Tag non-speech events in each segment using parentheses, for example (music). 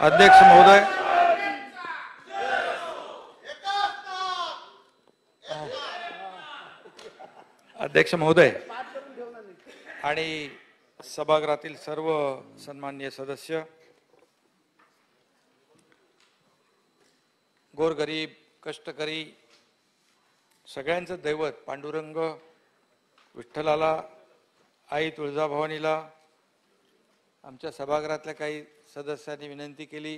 अध्यक्ष महोदय. अध्यक्ष महोदय. आणि सभागृहातील सर्व सन्माननीय सदस्य. गोरगरीब कष्टकरी सगळ्यांचं दैवत पांडुरंग विठ्ठलाला आई तुळजाभवानीला आमच्या सभागृहातल्या काही सदस्यांनी विनंती केली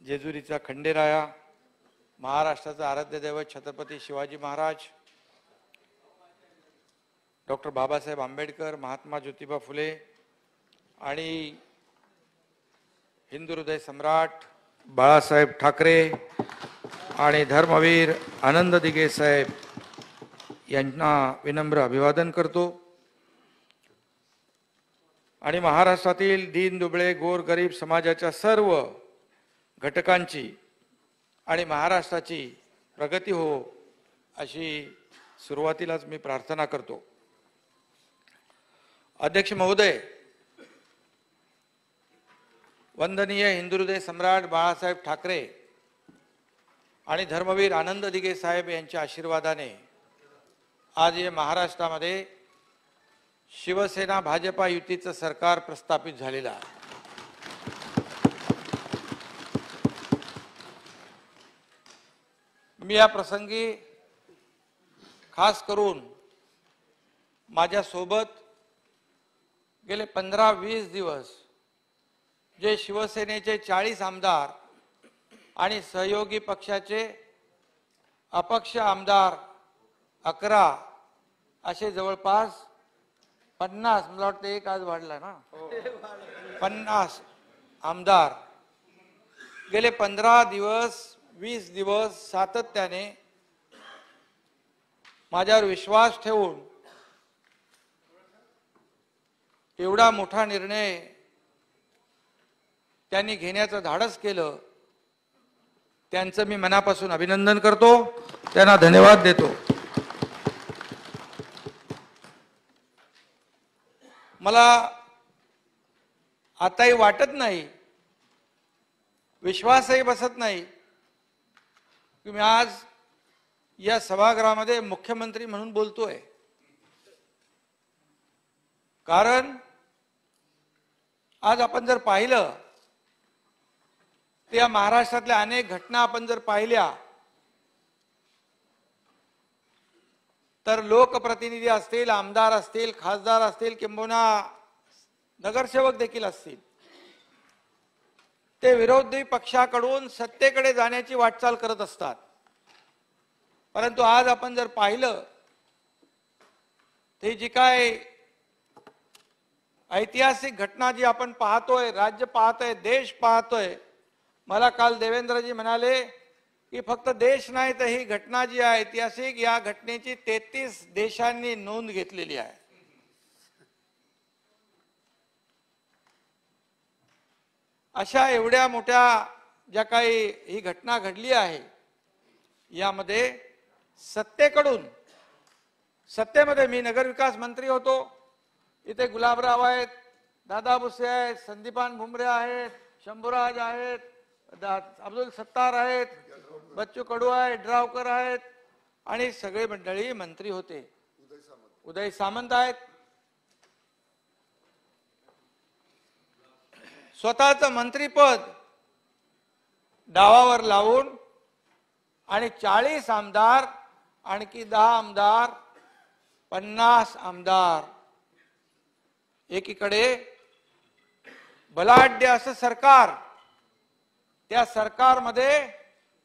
जेजुरीचा खंडेराया महाराष्ट्राचं आराध्य दैवत छत्रपती शिवाजी महाराज डॉक्टर बाबासाहेब आंबेडकर महात्मा ज्योतिबा फुले आणि हिंदू हृदय सम्राट बाळासाहेब ठाकरे आणि धर्मवीर आनंद दिगे साहेब यांना विनम्र अभिवादन करतो. आणि महाराष्ट्रातील दीन दुबळे गोरगरीब समाजाच्या सर्व घटकांची आणि महाराष्ट्राची प्रगती हो अशी सुरुवातीलाच मी प्रार्थना करतो. अध्यक्ष महोदय वंदनीय हिंदुदय सम्राट बाळासाहेब ठाकरे आणि धर्मवीर आनंद दिगे साहेब यांच्या आशीर्वादाने आज या महाराष्ट्रामध्ये शिवसेना भाजपा युतीचं सरकार प्रस्थापित झालेलं आहे. मी या प्रसंगी खास करून माझ्या सोबत गेले पंधरा वीस दिवस जे शिवसेनेचे चाळीस आमदार आणि सहयोगी पक्षाचे अपक्ष आमदार अकरा असे जवळपास पन्नास मला वाटतं एक आज वाढला ना. पन्नास आमदार. गेले पंधरा दिवस वीस दिवस सातत्याने माझ्यावर विश्वास ठेवून एवढा मोठा निर्णय त्यांनी घेण्याचं धाडस केलं त्यांचं मी मनापासून अभिनंदन करतो. त्यांना धन्यवाद देतो. मला आताही वाटत नाही विश्वासही बसत नाही की मी आज या सभागृहामध्ये मुख्यमंत्री म्हणून बोलतोय. कारण आज आपण जर पाहिलं त्या महाराष्ट्रातल्या अनेक घटना आपण जर पाहिल्या तर लोकप्रतिनिधी असतील आमदार असतील खासदार असतील किंबहुना नगरसेवक देखील असतील. ते विरोधी पक्षाकडून सत्तेकडे जाण्याची वाटचाल करत असतात. परंतु आज आपण जर पाहिलं ते जी काय ऐतिहासिक घटना जी आपण पाहतोय राज्य पाहतोय देश पाहतोय मला काल देवेंद्रजी म्हणाले की फक्त देश नाही तर ही घटना जी आहे ऐतिहासिक या घटनेची तेहतीस देशांनी नोंद घेतलेली आहे. अशा एवढ्या मोठ्या ज्या काही ही घटना घडली आहे यामध्ये सत्तेकडून सत्तेमध्ये मी नगरविकास मंत्री होतो. इथे गुलाबराव आहेत दादा भुसे आहेत संदीपान भुमरे आहेत शंभूराज आहेत दा- अब्दुल सत्तार आहेत बच्चू कडू आहे ड्रावकर आहेत आणि सगळे मंडळी मंत्री होते. उदय सामंत आहेत. स्वतःचं मंत्रीपद डावावर लावून आणि चाळीस आमदार आणखी दहा आमदार पन्नास आमदार. एकीकडे बलाढ्य असं सरकार त्या सरकारमध्ये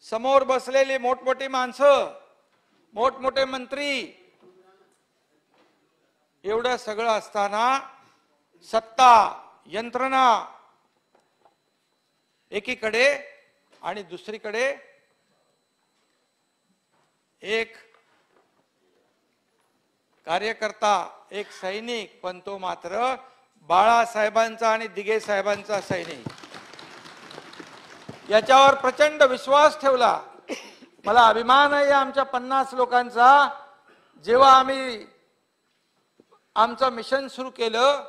समोर बसलेली मोठमोठी माणसं मोठमोठे मंत्री एवढं सगळं असताना सत्ता यंत्रणा एकीकडे आणि दुसरीकडे एक कार्यकर्ता एक सैनिक पण तो मात्र बाळासाहेबांचा आणि दिगे साहेबांचा सैनिक. याच्यावर प्रचंड विश्वास ठेवला. मला अभिमान आहे आमच्या पन्नास लोकांचा. जेव्हा आम्ही आमचं मिशन सुरू केलं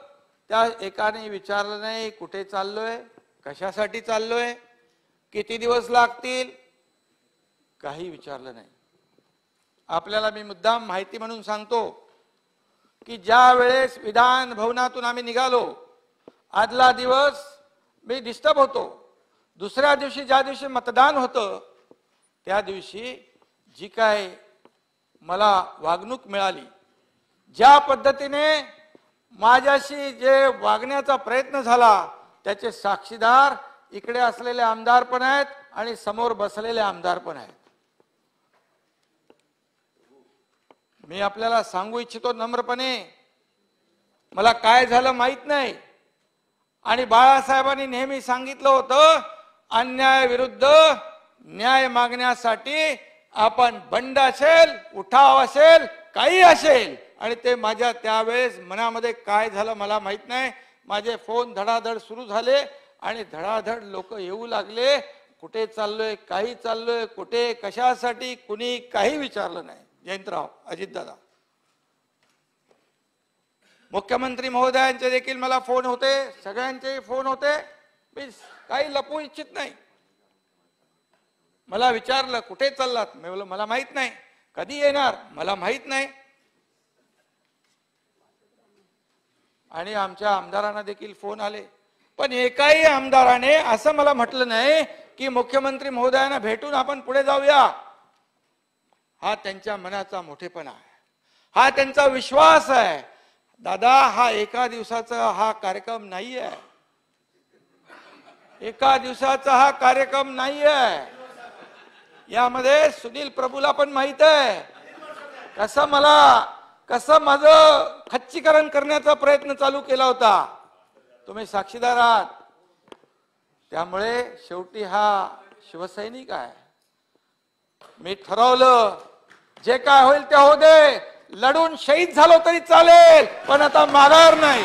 त्या एकाने विचारलं नाही कुठे चाललोय? कशासाठी चाललोय? किती दिवस लागतील? काही विचारलं नाही. आपल्याला मी मुद्दाम माहिती म्हणून सांगतो की ज्या वेळेस विधान भवनातून आम्ही निघालो आदला दिवस मी डिस्टर्ब होतो. दुसऱ्या दिवशी ज्या दिवशी मतदान होतं त्या दिवशी जी काय मला वागणूक मिळाली ज्या पद्धतीने माझ्याशी जे वागण्याचा प्रयत्न झाला त्याचे साक्षीदार इकडे असलेले आमदार पण आहेत आणि समोर बसलेले आमदार पण आहेत. मी आपल्याला सांगू इच्छितो नम्रपणे मला काय झालं माहीत नाही. आणि बाळासाहेबांनी नेहमी सांगितलं होतं अन्याय विरुद्ध न्याय मागण्यासाठी आपण बंड असेल उठाव असेल काही असेल. आणि ते माझ्या त्यावेळेस मनामध्ये काय झालं मला माहीत नाही. माझे फोन धडाधड सुरू झाले आणि धडाधड लोक येऊ लागले. कुठे चाललोय काही चाललोय कुठे कशासाठी कुणी काही विचारलं नाही. जयंतराव अजितदादा. मुख्यमंत्री महोदयांचे देखील मला फोन होते सगळ्यांचे फोन होते. मी काही लपवू इच्छित नाही. मला विचारलं कुठे चाललात? मी मला माहीत नाही. कधी येणार? मला माहीत नाही. आणि आमच्या आमदारांना देखील फोन आले. पण एकाही आमदाराने असं मला म्हटलं नाही की मुख्यमंत्री महोदयांना भेटून आपण पुढे जाऊया. हा त्यांच्या मनाचा मोठेपणा आहे. हा त्यांचा विश्वास आहे. दादा हा एका दिवसाचा हा कार्यक्रम नाही आहे एका दिवसाचा हा कार्यक्रम नाही आहे यामध्ये सुनील प्रभूला पण माहीत आहे. कसं मला कसं माझं खच्चीकरण करण्याचा प्रयत्न चालू केला होता. तुम्ही साक्षीदार आहात. त्यामुळे शेवटी हा शिवसैनिक आहे. मी ठरवलं जे काय होईल ते हो दे. लढून शहीद झालो तरी चालेल पण आता माघार नाही.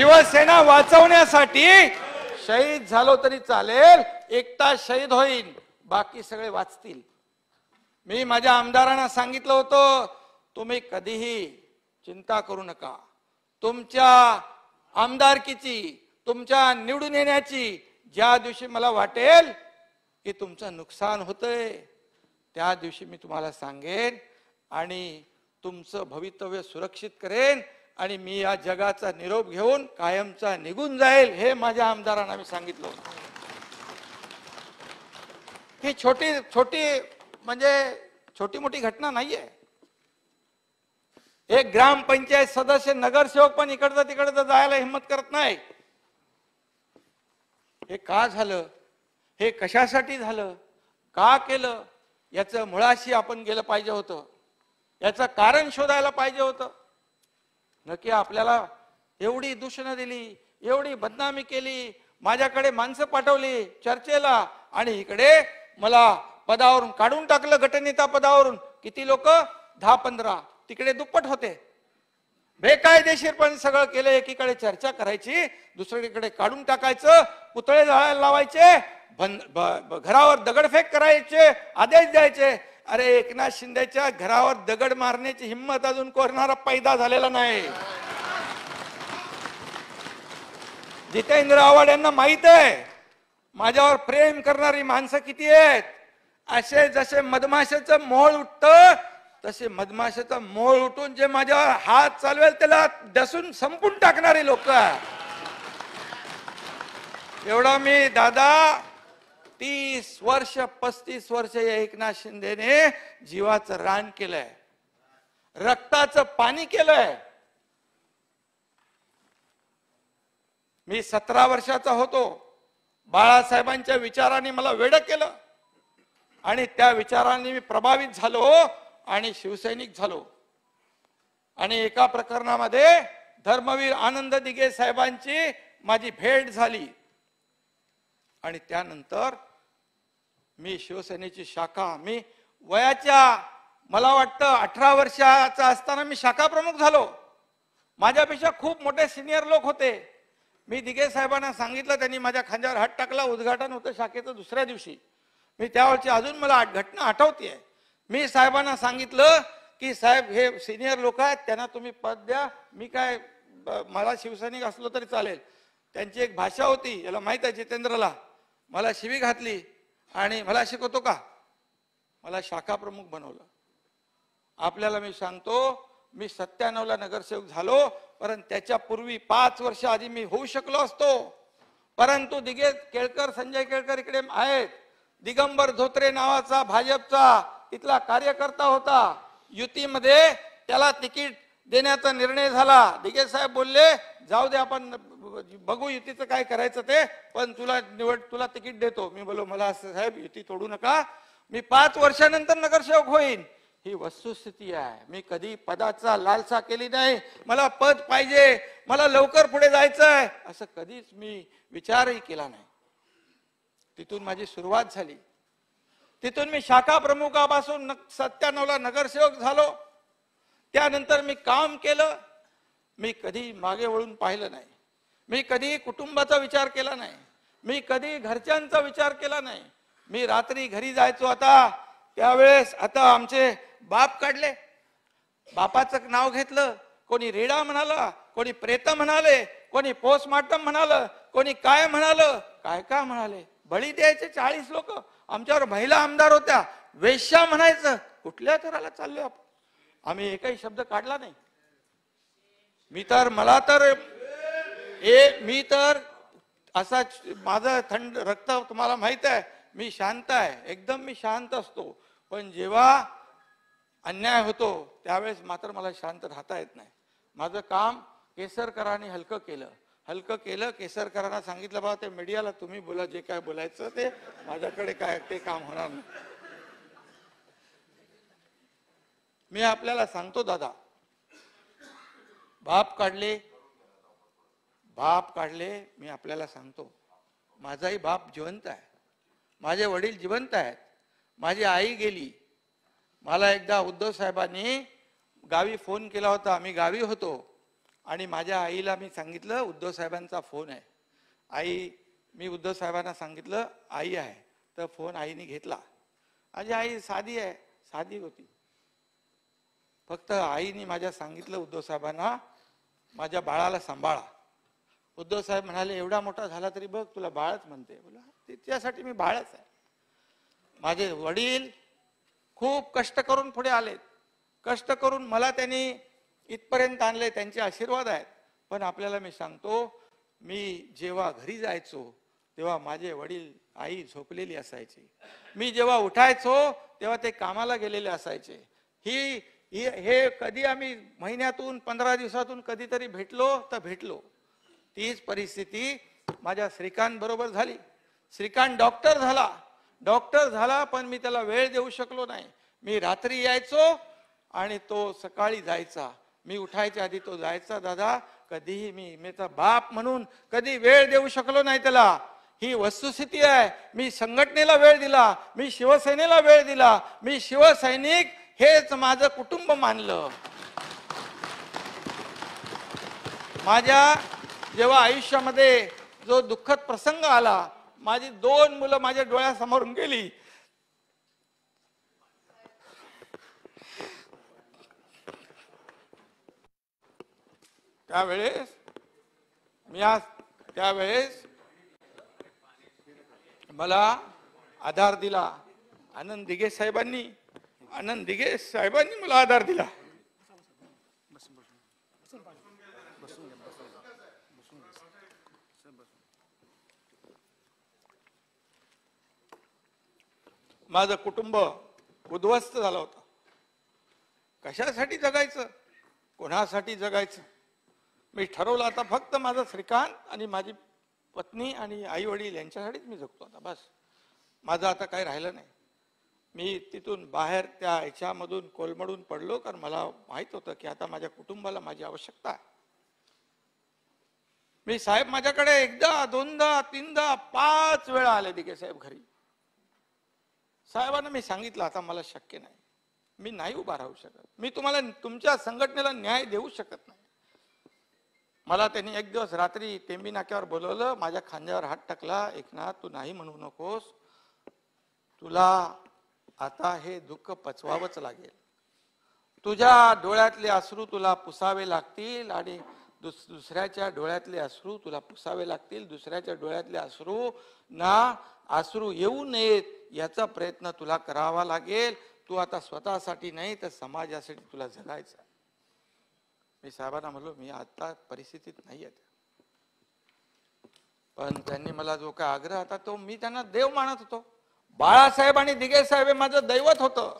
शिवसेना वाचवण्यासाठी शहीद झालो तरी चालेल एकटा शहीद होईल बाकी सगळे वाचतील. मी माझ्या आमदारांना सांगितलं होतं तुम्ही कधीही चिंता करू नका. तुमच्या आमदारकीची तुमच्या निवडून येण्याची ज्या दिवशी मला वाटेल की तुमचं नुकसान होतंय. त्या दिवशी मी तुम्हाला सांगेन आणि तुमचं भवितव्य सुरक्षित करेन. आणि मी या जगाचा निरोप घेऊन कायमचा निघून जाईल हे माझ्या आमदारांना मी सांगितलं होतं. ही छोटी छोटी म्हणजे छोटी मोठी घटना नाहीये. एक ग्रामपंचायत सदस्य नगरसेवक पण इकडचं तिकडचं जायला हिंमत करत नाही. हे का झालं? हे कशासाठी झालं? का केलं? याचं मुळाशी आपण गेलं पाहिजे होतं. याचं कारण शोधायला पाहिजे होतं. नक्की आपल्याला एवढी दूषणं दिली एवढी बदनामी केली माझ्याकडे माणसं पाठवली चर्चेला आणि इकडे मला पदावरून काढून टाकलं गटनेता पदावरून. किती लोक? दहा पंधरा. तिकडे दुप्पट होते. बेकायदेशीर पण सगळं केलं एकीकडे चर्चा करायची दुसरीकडे काढून टाकायचं पुतळे जाळायला लावायचे घरावर दगडफेक करायचे आदेश द्यायचे. अरे एकनाथ शिंदेच्या घरावर दगड मारण्याची हिंमत अजून कोरणारा पैदा झालेला नाही. जितेंद्र आव्हाड यांना माहीत आहे माझ्यावर प्रेम करणारी माणसं किती आहेत? असे जसे मधमाशाचं मोळ उठत तसे मधमाशाचं मोळ उठून जे माझ्यावर हात चालवेल त्याला डसून संपून टाकणारे लोक. एवढा मी दादा तीस वर्ष पस्तीस वर्ष या एकनाथ शिंदेने जीवाचं रान केलंय. रक्ताचं पाणी केलंय. मी सतरा वर्षाचा होतो. बाळासाहेबांच्या विचारांनी मला वेड केलं. आणि त्या विचारांनी मी प्रभावित झालो आणि शिवसैनिक झालो. आणि एका प्रकरणामध्ये धर्मवीर आनंद दिगे साहेबांची माझी भेट झाली. आणि त्यानंतर मी शिवसेनेची शाखा मी वयाच्या मला वाटतं अठरा वर्षाचा असताना मी शाखा प्रमुख झालो. माझ्यापेक्षा खूप मोठे सिनियर लोक होते. मी दिगे साहेबांना सांगितलं त्यांनी माझ्या खांद्यावर हात टाकला. उद्घाटन होतं शाखेचं दुसऱ्या दिवशी. मी त्यावेळची अजून मला आठ- घटना आठवते मी साहेबांना सांगितलं की साहेब हे सिनियर लोक आहेत त्यांना तुम्ही पद द्या. मी काय ब- मला शिवसैनिक असलो तरी चालेल. त्यांची एक भाषा होती याला माहीत आहे जितेंद्रला. मला शिवी घातली. आणि मला शिकवतो का? मला शाखा प्रमुख बनवलं. आपल्याला मी सांगतो मी सत्त्याण्णवला नगरसेवक झालो परंतु त्याच्या पूर्वी पाच वर्ष आधी मी होऊ शकलो असतो. परंतु दिगे केळकर संजय केळकर इकडे आहेत. दिगंबर धोत्रे नावाचा भाजपचा इथला कार्यकर्ता होता. युतीमध्ये त्याला तिकीट देण्याचा निर्णय झाला. दिगे साहेब बोलले जाऊ दे आपण बघू युतीचं काय करायचं ते पण तुला निवड तुला तिकीट देतो. मी बोलो मला असं साहेब युती तोडू नका. मी पाच वर्षानंतर नगरसेवक होईन. ही वस्तुस्थिती आहे. मी कधी पदाचा लालसा केली नाही. मला पद पाहिजे. मला लवकर पुढे जायचं आहे असं कधीच मी विचारही केला नाही. तिथून माझी सुरुवात झाली. तिथून मी शाखा प्रमुखापासून सत्त्याण्णवला नगरसेवक झालो. त्यानंतर मी काम केलं. मी कधी मागे वळून पाहिलं नाही. मी कधी कुटुंबाचा विचार केला नाही. मी कधी घरच्यांचा विचार केला नाही. मी रात्री घरी जायचो आता. त्यावेळेस आता आमचे बाप काढले. बापाचं नाव घेतलं. कोणी रेडा म्हणाला कोणी प्रेत म्हणाले कोणी पोस्टमार्टम म्हणालं कोणी काय म्हणालं काय काय म्हणाले? बळी द्यायचे चाळीस लोक. आमच्यावर महिला आमदार होत्या. वेश्या म्हणायचं. कुठल्या थराला चाललोय आपण? आम्ही एकही शब्द काढला नाही. मी तर मला तर ए मी तर असा माझं थंड रक्त तुम्हाला माहीत आहे मी शांत आहे. एकदम मी शांत असतो. पण जेव्हा अन्याय होतो त्यावेळेस मात्र मला शांत राहता येत नाही. माझं काम केसरकरांनी हलकं केलं. हलकं केलं केसरकरांना सांगितलं बाबा ते मीडियाला तुम्ही बोला जे काय बोलायचं ते माझ्याकडे काय ते काम होणार नाही. मी आपल्याला सांगतो दादा. बाप काढले बाप काढले मी आपल्याला सांगतो. माझाही बाप जिवंत आहे. माझे वडील जिवंत आहेत. माझी आई गेली. मला एकदा उद्धव साहेबांनी गावी फोन केला होता. मी गावी होतो आणि माझ्या आईला मी सांगितलं उद्धव साहेबांचा फोन आहे. आई मी उद्धव साहेबांना सांगितलं आई आहे. तर फोन आईने घेतला. माझी आई साधी आहे साधी होती. फक्त आईने माझ्या सांगितलं उद्धव साहेबांना माझ्या बाळाला सांभाळा. उद्धव साहेब म्हणाले एवढा मोठा झाला तरी बघ तुला बाळच म्हणते. बोला त्यासाठी मी बाळच आहे. माझे वडील खूप कष्ट करून पुढे आलेत कष्ट करून मला त्यांनी इथपर्यंत आणले त्यांचे आशीर्वाद आहेत. पण आपल्याला मी सांगतो मी जेव्हा घरी जायचो तेव्हा माझे वडील आई झोपलेली असायची. मी जेव्हा उठायचो तेव्हा ते कामाला गेलेले असायचे. ही हे कधी आम्ही महिन्यातून पंधरा दिवसातून कधीतरी भेटलो तर भेटलो. तीच परिस्थिती माझ्या श्रीकांत बरोबर झाली. श्रीकांत डॉक्टर झाला. डॉक्टर झाला पण मी त्याला वेळ देऊ शकलो नाही. मी रात्री यायचो आणि तो सकाळी जायचा. मी उठायच्या आधी तो जायचा दादा कधीही मी मेचा बाप म्हणून कधी वेळ देऊ शकलो नाही त्याला. ही वस्तुस्थिती आहे. मी संघटनेला वेळ दिला. मी शिवसेनेला वेळ दिला. मी शिवसैनिक हेच माझं कुटुंब मानलं. माझ्या जेव्हा आयुष्यामध्ये जो दुःखद प्रसंग आला माझी दोन मुलं माझ्या डोळ्यासमोरून गेली. त्यावेळेस मी आज त्यावेळेस मला आधार दिला. आनंद दिघे साहेबांनी. आनंद दिगे साहेबांनी मला आधार दिला. माझं कुटुंब उद्ध्वस्त झालं होतं. कशासाठी जगायचं? कोणासाठी जगायचं? मी ठरवलं आता फक्त माझं श्रीकांत आणि माझी पत्नी आणि आई वडील यांच्यासाठीच मी जगतो आता बस. माझं आता काही राहिलं नाही. मी तिथून बाहेर त्या ह्याच्यामधून कोलमडून पडलो कारण मला माहीत होतं की आता माझ्या कुटुंबाला माझी आवश्यकता आहे. मी साहेब माझ्याकडे एकदा दोनदा तीनदा पाच वेळा आले दिघे साहेब घरी. साहेबांना मी सांगितलं आता मला शक्य नाही. मी नाही उभा राहू शकत. मी तुम्हाला तुमच्या संघटनेला न्याय देऊ शकत नाही. मला त्यांनी एक दिवस रात्री टेंबी नाक्यावर बोलवलं माझ्या खांद्यावर हात टाकला एकनाथ तू नाही म्हणू नकोस. तुला आता हे दुःख पचवावंच लागेल. तुझ्या डोळ्यातले अश्रू तुला पुसावे लागतील आणि दुस दुसऱ्याच्या डोळ्यातले अश्रू तुला पुसावे लागतील. दुसऱ्याच्या डोळ्यातले अश्रू ना अश्रू येऊ नयेत याचा प्रयत्न तुला करावा लागेल. तू आता स्वतःसाठी नाही तर समाजासाठी तुला जगायचं. आहे. मी साहेबांना म्हणलो मी आता परिस्थितीत नाही आहे. पण त्यांनी मला जो काय आग्रह होता तो मी त्यांना देव मानत होतो. बाळासाहेब आणि दिगे साहेब हे माझं दैवत होतं.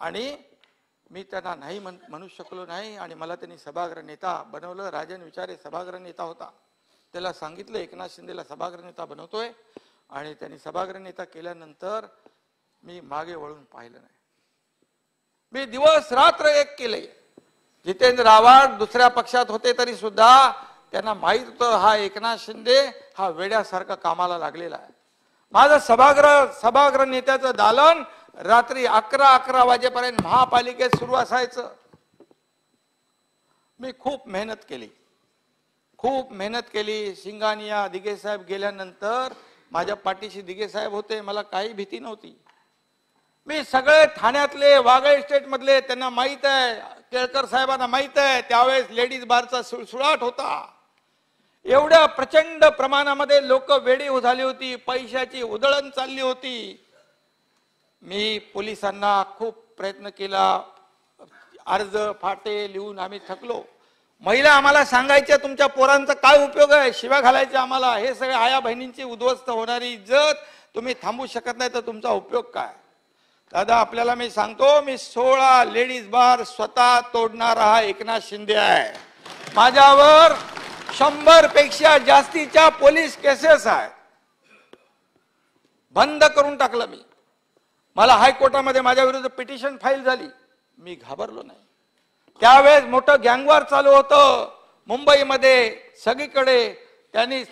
आणि मी त्यांना नाही म्हण म्हणू शकलो नाही आणि मला त्यांनी सभागृह नेता बनवलं. राजन विचारे सभागृह नेता होता. त्याला सांगितलं एकनाथ शिंदेला सभागृह नेता बनवतोय. आणि त्यांनी सभागृह नेता केल्यानंतर मी मागे वळून पाहिलं नाही. मी दिवस रात्र एक केले. जितेंद्र आव्हाड दुसऱ्या पक्षात होते तरी सुद्धा त्यांना माहीत होतं हा एकनाथ शिंदे हा वेड्यासारखा कामाला लागलेला आहे. माझं सभागृह सभागृह नेत्याचं दालन रात्री अकरा अकरा वाजेपर्यंत महापालिकेत सुरू असायचं. मी खूप मेहनत केली. खूप मेहनत केली. सिंगानिया दिगे साहेब गेल्यानंतर माझ्या पाठीशी दिगे साहेब होते. मला काही भीती नव्हती. मी सगळे ठाण्यातले वागळे स्टेट मधले त्यांना माहीत आहे केळकर साहेबांना माहीत आहे त्यावेळेस लेडीज बारचा सुळसुळाट होता. एवढ्या प्रचंड प्रमाणामध्ये लोक वेडी झाली होती पैशाची उधळण चालली होती. मी पोलिसांना खूप प्रयत्न केला. अर्ज फाटे लिहून आम्ही थकलो. महिला आम्हाला सांगायच्या तुमच्या पोरांचा काय उपयोग आहे? शिव्या घालायच्या आम्हाला. हे सगळे आया बहिणींची उद्ध्वस्त होणारी इज्जत. तुम्ही थांबू शकत नाही तर तुमचा उपयोग काय? दादा आपल्याला मी सांगतो मी सोळा लेडीज बार स्वतः तोडणारा हा एकनाथ शिंदे आहे. माझ्यावर शंभरपेक्षा जास्तीच्या पोलीस केसेस आहेत. बंद करून टाकलं मी. मला हायकोर्टामध्ये माझ्या विरुद्ध पिटिशन फाईल झाली. मी घाबरलो नाही. त्यावेळेस मोठं गँगवार चालू होतं. मुंबईमध्ये सगळीकडे त्यांनी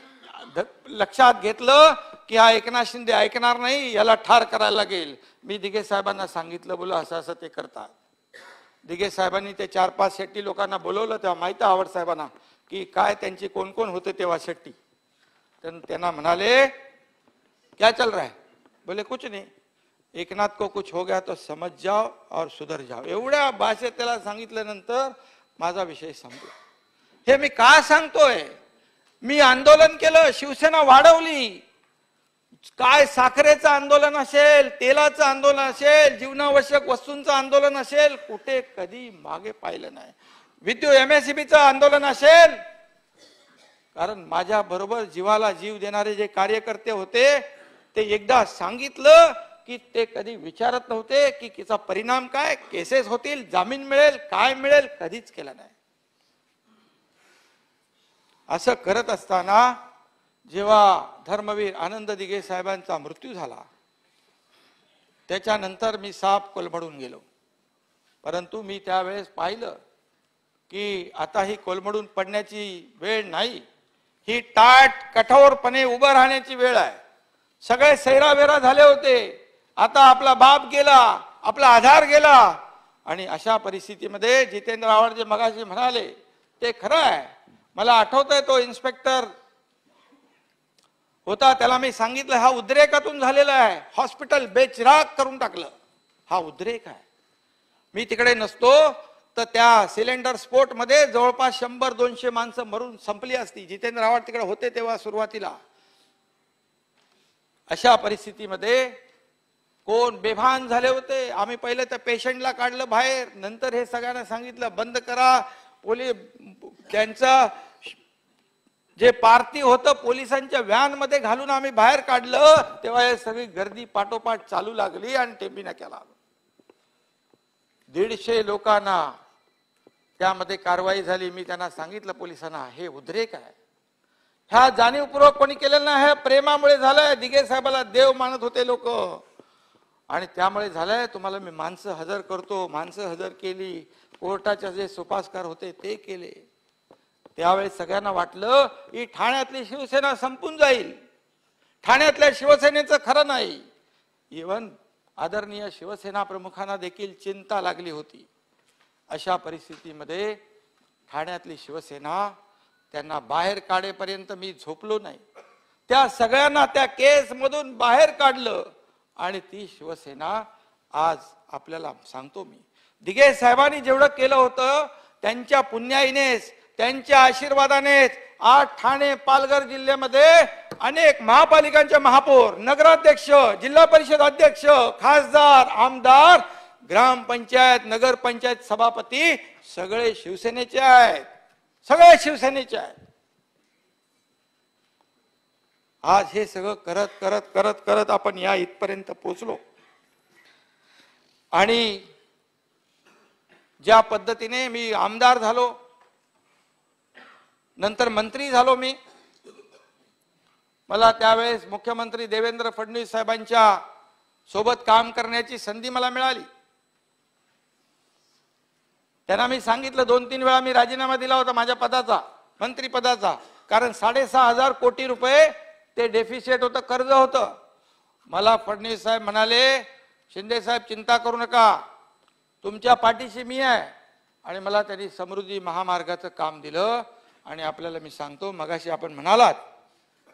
लक्षात घेतलं की हा एकनाथ शिंदे ऐकणार नाही याला ठार करायला लागेल. मी दिघे साहेबांना सांगितलं बोला असं असं ते करतात. दिघे साहेबांनी ते चार पाच शेट्टी लोकांना बोलवलं तेव्हा माहिती आवड साहेबांना. की काय त्यांचे कोण कोण होते तेव्हा शेट्टी? तर त्यांना म्हणाले क्या चल रहा है? बोले कुछ नाही. एकनाथ को कुछ हो गया तो समज जाओ और सुधर जाओ. एवढ्या भाषेत त्याला सांगितल्यानंतर माझा विषय संपला. हे मी का सांगतोय? मी आंदोलन केलं शिवसेना वाढवली. काय साखरेचं आंदोलन असेल तेलाचं आंदोलन असेल जीवनावश्यक वस्तूंचं आंदोलन असेल कुठे कधी मागे पाहिलं नाही. विद्युत एमएससीबीचं आंदोलन असेल. कारण माझ्या बरोबर जीवाला जीव देणारे जे कार्यकर्ते होते ते एकदा सांगितलं की ते कधी विचारत नव्हते की तिचा परिणाम काय केसेस होतील जामीन मिळेल काय मिळेल कधीच केला नाही. असं करत असताना जेव्हा धर्मवीर आनंद दिघे साहेबांचा मृत्यू झाला त्याच्यानंतर मी साप कोलमडून गेलो. परंतु मी त्यावेळेस पाहिलं की आता ही कोलमडून पडण्याची वेळ नाही. ही टाट कठोरपणे उभं राहण्याची वेळ आहे. सगळे सैरावेरा झाले होते. आता आपला बाप गेला आपला आधार गेला. आणि अशा परिस्थितीमध्ये जितेंद्र आव्हाड जे मगाशी म्हणाले ते खरं आहे. मला आठवतंय तो इन्स्पेक्टर होता. त्याला मी सांगितलं हा उद्रेकातून झालेला आहे. हॉस्पिटल बेचराग करून टाकलं. हा उद्रेक आहे. मी तिकडे नसतो. तर त्या सिलेंडर स्फोटमध्ये जवळपास शंभर दोनशे माणसं मरून संपली असती. जितेंद्र आव्हाड तिकडे होते तेव्हा सुरुवातीला. अशा परिस्थितीमध्ये कोण बेभान झाले होते? आम्ही पहिले त्या पेशंटला काढलं बाहेर. नंतर हे सगळ्यांना सांगितलं बंद करा. पोलीस त्यांचं जे पार्थिव होतं पोलिसांच्या व्हॅनमध्ये घालून आम्ही बाहेर काढलं. तेव्हा हे सगळी गर्दी पाठोपाठ चालू लागली आणि टेंबी नाक्याला आलो दीडशे लोकांना त्यामध्ये कारवाई झाली मी त्यांना सांगितलं पोलिसांना हे उद्रेक आहे. ह्या जाणीवपूर्वक कोणी केलेलं नाही हे प्रेमामुळे झालंय. दिगे साहेबाला देव मानत होते लोक. आणि त्यामुळे झालंय तुम्हाला मी माणसं हजर करतो. माणसं हजर केली कोर्टाचे जे सुपासकार होते ते केले. त्यावेळेस सगळ्यांना वाटलं की ठाण्यातली शिवसेना संपून जाईल. ठाण्यातल्या शिवसेनेचं खरं नाही. इवन आदरणीय शिवसेना प्रमुखांना देखील चिंता लागली होती. अशा परिस्थितीमध्ये ठाण्यातली शिवसेना त्यांना बाहेर काढेपर्यंत मी झोपलो नाही. त्या सगळ्यांना त्या केस मधून बाहेर काढलं आणि ती शिवसेना आज आपल्याला सांगतो मी. दिगे साहेबांनी जेवढं केलं होतं त्यांच्या पुण्याईनेच त्यांच्या आशीर्वादानेच आज ठाणे पालघर जिल्ह्यामध्ये अनेक महापालिकांचे महापौर नगराध्यक्ष जिल्हा परिषद अध्यक्ष खासदार आमदार ग्रामपंचायत नगरपंचायत सभापती सगळे शिवसेनेचे आहेत. सगळे शिवसेनेचे आहेत. आज हे सगळं करत करत करत करत आपण या इथपर्यंत पोहोचलो आणि ज्या पद्धतीने मी आमदार झालो नंतर मंत्री झालो मी मला त्यावेळेस मुख्यमंत्री देवेंद्र फडणवीस साहेबांच्या सोबत काम करण्याची संधी मला मिळाली. त्यांना मी सांगितलं दोन तीन वेळा मी राजीनामा दिला होता माझ्या पदाचा मंत्री पदाचा. कारण साडेसहा हजार कोटी रुपये ते डेफिशिएट होतं कर्ज होतं. मला फडणवीस साहेब म्हणाले शिंदे साहेब चिंता करू नका. तुमच्या पाठीशी मी आहे. आणि मला त्यांनी समृद्धी महामार्गाचं काम दिलं. आणि आपल्याला मी सांगतो मगाशी आपण म्हणालात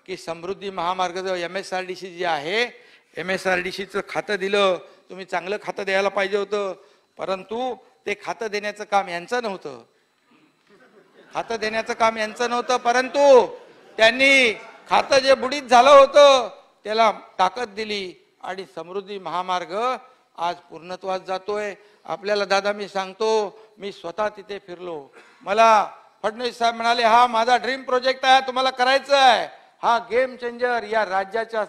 की समृद्धी महामार्गाचं M S R D C जी आहे एम एस आर डी सीचं खातं दिलं. तुम्ही चांगलं खातं द्यायला पाहिजे होतं. परंतु ते खातं देण्याचं काम यांचं नव्हतं. खातं देण्याचं काम यांचं नव्हतं परंतु त्यांनी खातं जे बुडीत झालं होतं त्याला ताकद दिली आणि समृद्धी महामार्ग आज पूर्णत्वास जातोय. आपल्याला दादा मी सांगतो मी स्वतः तिथे फिरलो. मला फडणवीस साहेब म्हणाले हा माझा ड्रीम प्रोजेक्ट आहे तुम्हाला करायचं आहे. हा गेम चेंजर या राज्याच्या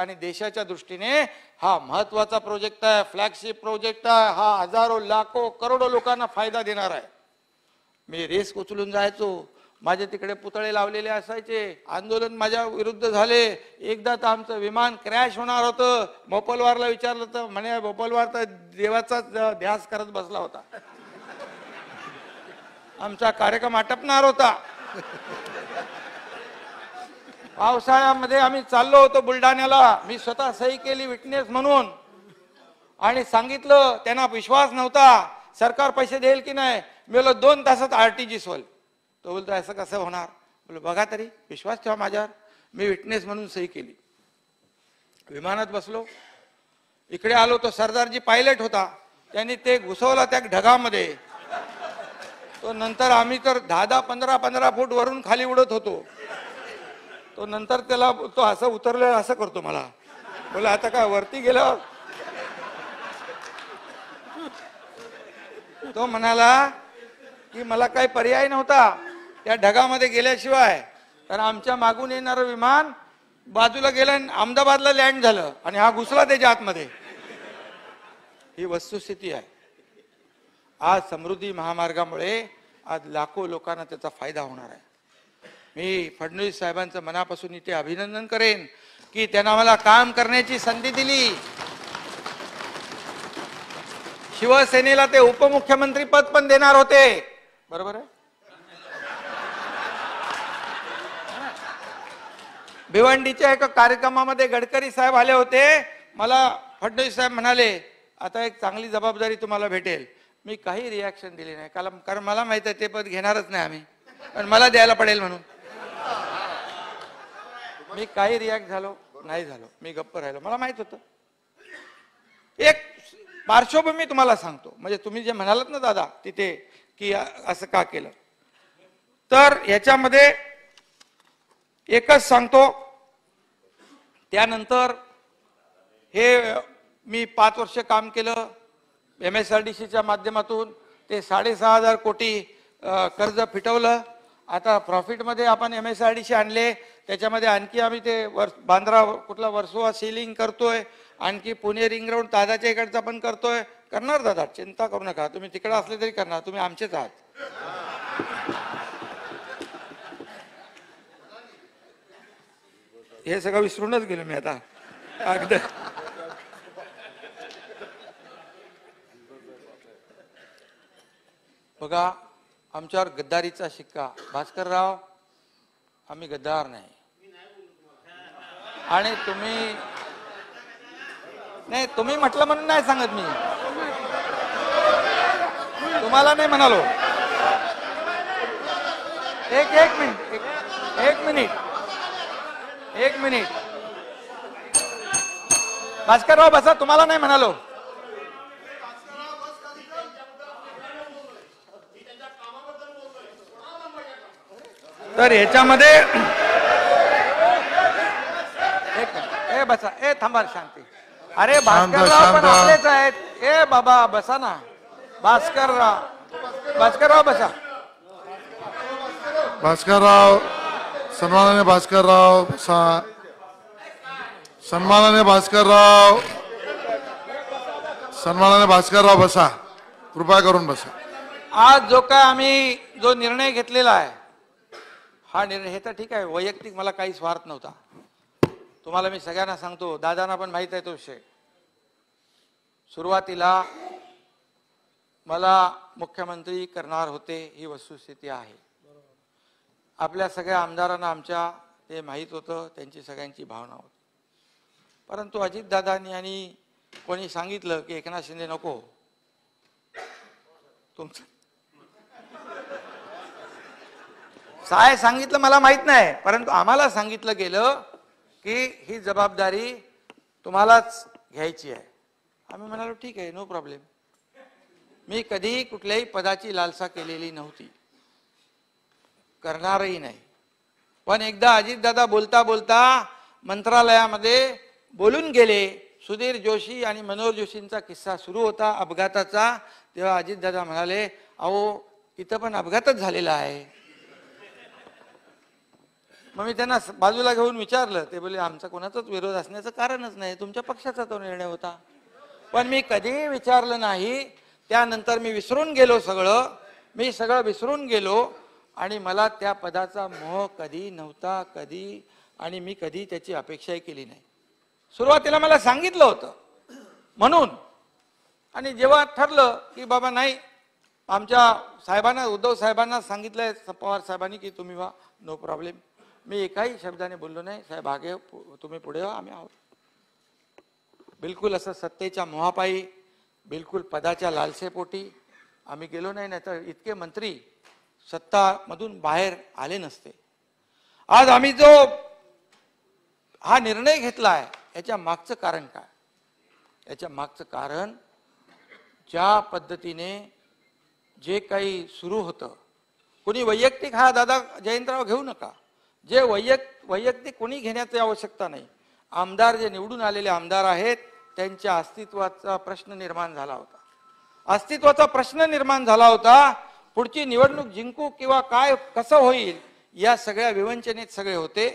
आणि देशाच्या दृष्टीने हा महत्त्वाचा प्रोजेक्ट आहे फ्लॅगशिप प्रोजेक्ट आहे हा हजारो लाखो करोडो लोकांना फायदा देणार आहे. मी रेस उचलून जायचो. माझे तिकडे पुतळे लावलेले असायचे. आंदोलन माझ्या विरुद्ध झाले. एकदा तर आमचं विमान क्रॅश होणार होतं. मोपलवारला विचारलं तर म्हणे मोपलवार तर देवाचाच ध्यास करत बसला होता. आमचा कार्यक्रम आटपणार होता. पावसाळ्यामध्ये आम्ही चाललो होतो बुलढाण्याला. मी स्वतः सही केली विटनेस म्हणून. आणि सांगितलं त्यांना विश्वास नव्हता. सरकार पैसे देईल की नाही? मी बोललो दोन तासात आर टी जी सोल. तो बोलतो असं कसं होणार? बोल बघा तरी विश्वास ठेवा माझ्यावर. मी विटनेस म्हणून सही केली. विमानात बसलो. इकडे आलो तो सरदारजी पायलट होता. त्यांनी ते घुसवला त्या ढगामध्ये. तो नंतर आम्ही तर दहा दहा पंधरा पंधरा फूट वरून खाली उडत होतो. तो नंतर त्याला तो असं उतरलं असं करतो मला. बोला आता काय वरती गेला तो म्हणाला की मला काही पर्याय नव्हता त्या ढगामध्ये गेल्याशिवाय. कारण आमच्या मागून येणारं विमान बाजूला गेलं अहमदाबादला लँड झालं आणि हा घुसला त्याच्या आतमध्ये. ही वस्तुस्थिती आहे. आज समृद्धी महामार्गामुळे आज लाखो लोकांना त्याचा फायदा होणार आहे. मी फडणवीस साहेबांचं मनापासून इथे अभिनंदन करेन की त्यांना मला काम करण्याची संधी दिली. शिवसेनेला ते उपमुख्यमंत्री पद पण देणार होते. बरोबर आहे? भिवंडीच्या एका कार्यक्रमामध्ये गडकरी साहेब आले होते. मला फडणवीस साहेब म्हणाले आता एक चांगली जबाबदारी तुम्हाला भेटेल. मी काही रिॲक्शन दिली नाही. कारण कारण मला माहीत आहे ते पद घेणारच नाही आम्ही. पण मला द्यायला पडेल म्हणून. मी काही रिॲक्ट झालो नाही झालो. मी गप्प राहिलो. मला माहीत होतं. एक पार्श्वभूमी तुम्हाला सांगतो. म्हणजे तुम्ही जे म्हणालात ना दादा तिथे की असं का केलं. तर ह्याच्यामध्ये एकच सांगतो. त्यानंतर हे मी पाच वर्ष काम केलं एम एस आर डी सीच्या माध्यमातून. ते साडेसहा हजार कोटी कर्ज फिटवलं. आता प्रॉफिटमध्ये आपण M S R D C आणले. त्याच्यामध्ये आणखी आम्ही ते वर बांद्रा कुठला वर्सोवा सिलिंग करतोय. आणखी पुणे रिंग रोड दादाच्या इकडचा पण करतोय. करणार दादा चिंता करू नका. तुम्ही तिकडे असले तरी करणार. तुम्ही आमचेच आहात. हे सगळं विसरूनच गेलो मी आता. अगदी. बघा आमच्यावर गद्दारीचा शिक्का. भास्करराव आम्ही गद्दार नाही. आणि तुम्ही नाही तुम्ही म्हटलं म्हणून नाही सांगत मी. तुम्हाला नाही म्हणालो. एक एक मिनिट एक- एक मिनिट एक मिनिट. भास्करराव बसा तुम्हाला नाही म्हणालो. तर याच्यामध्ये. ए बसा. ए थांबा शांती. अरे भास्करराव पण शांत. आपलेच आहेत. ए बाबा बसा ना. भास्करराव. भास्करराव बसा. भास्करराव सन्मानाने भास्करराव बसा. सन्मानाने भास्करराव. सन्मानाने भास्करराव बसा. कृपया करून बसा. आज जो काय आम्ही जो निर्णय घेतलेला आहे हा निर्णय हे तर ठीक आहे. वैयक्तिक मला काही स्वार्थ नव्हता. तुम्हाला मी सगळ्यांना सांगतो दादांना पण माहीत आहे तो विषय. सुरुवातीला मला मुख्यमंत्री करणार होते ही वस्तुस्थिती आहे. आपल्या सगळ्या आमदारांना आमच्या ते माहीत होतं त्यांची सगळ्यांची भावना होती. परंतु अजितदादांनी आणि कोणी सांगितलं की एकनाथ शिंदे नको. तुमचं काय सांगितलं मला माहीत नाही. परंतु आम्हाला सांगितलं गेलं की ही जबाबदारी तुम्हालाच घ्यायची आहे. आम्ही म्हणालो ठीक आहे नो प्रॉब्लेम मी कधीही कुठल्याही पदाची लालसा केलेली नव्हती. करणारही नाही. पण एकदा अजितदादा बोलता बोलता मंत्रालयामध्ये बोलून गेले. सुधीर जोशी आणि मनोहर जोशींचा किस्सा सुरू होता अपघाताचा. तेव्हा अजितदादा म्हणाले अहो इथं पण अपघातच झालेला आहे. मग मी त्यांना बाजूला घेऊन विचारलं ते बोले आमचा कोणाचाच विरोध असण्याचं कारणच नाही तुमच्या पक्षाचा तो निर्णय होता. पण मी कधीही विचारलं नाही त्यानंतर मी विसरून गेलो सगळं मी सगळं विसरून गेलो आणि मला त्या पदाचा मोह कधी नव्हता कधी आणि मी कधी त्याची अपेक्षाही केली नाही. सुरुवातीला मला सांगितलं होतं म्हणून. आणि जेव्हा ठरलं की बाबा नाही आमच्या साहेबांना उद्धव साहेबांना सांगितलंय पवार साहेबांनी की तुम्ही व्हा नो प्रॉब्लेम मी एकाही शब्दाने बोललो नाही. साहेब आगे तुम्ही पुढे व्हा आम्ही आहोत. बिलकुल असं सत्तेच्या मोहापायी बिलकुल पदाच्या लालसेपोटी आम्ही गेलो नाही नाही तर इतके मंत्री सत्तामधून बाहेर आले नसते. आज आम्ही जो हा निर्णय घेतला आहे याच्या मागचं कारण काय? याच्या मागचं कारण ज्या पद्धतीने जे काही सुरू होतं कोणी वैयक्तिक हा दादा जयंतराव घेऊ नका. जे वैयक वैयक्तिक कोणी घेण्याची आवश्यकता नाही. आमदार जे निवडून आलेले आमदार आहेत त्यांच्या अस्तित्वाचा प्रश्न निर्माण झाला होता. अस्तित्वाचा प्रश्न निर्माण झाला होता पुढची निवडणूक जिंकू किंवा काय कसं होईल या सगळ्या विवंचनेत सगळे होते.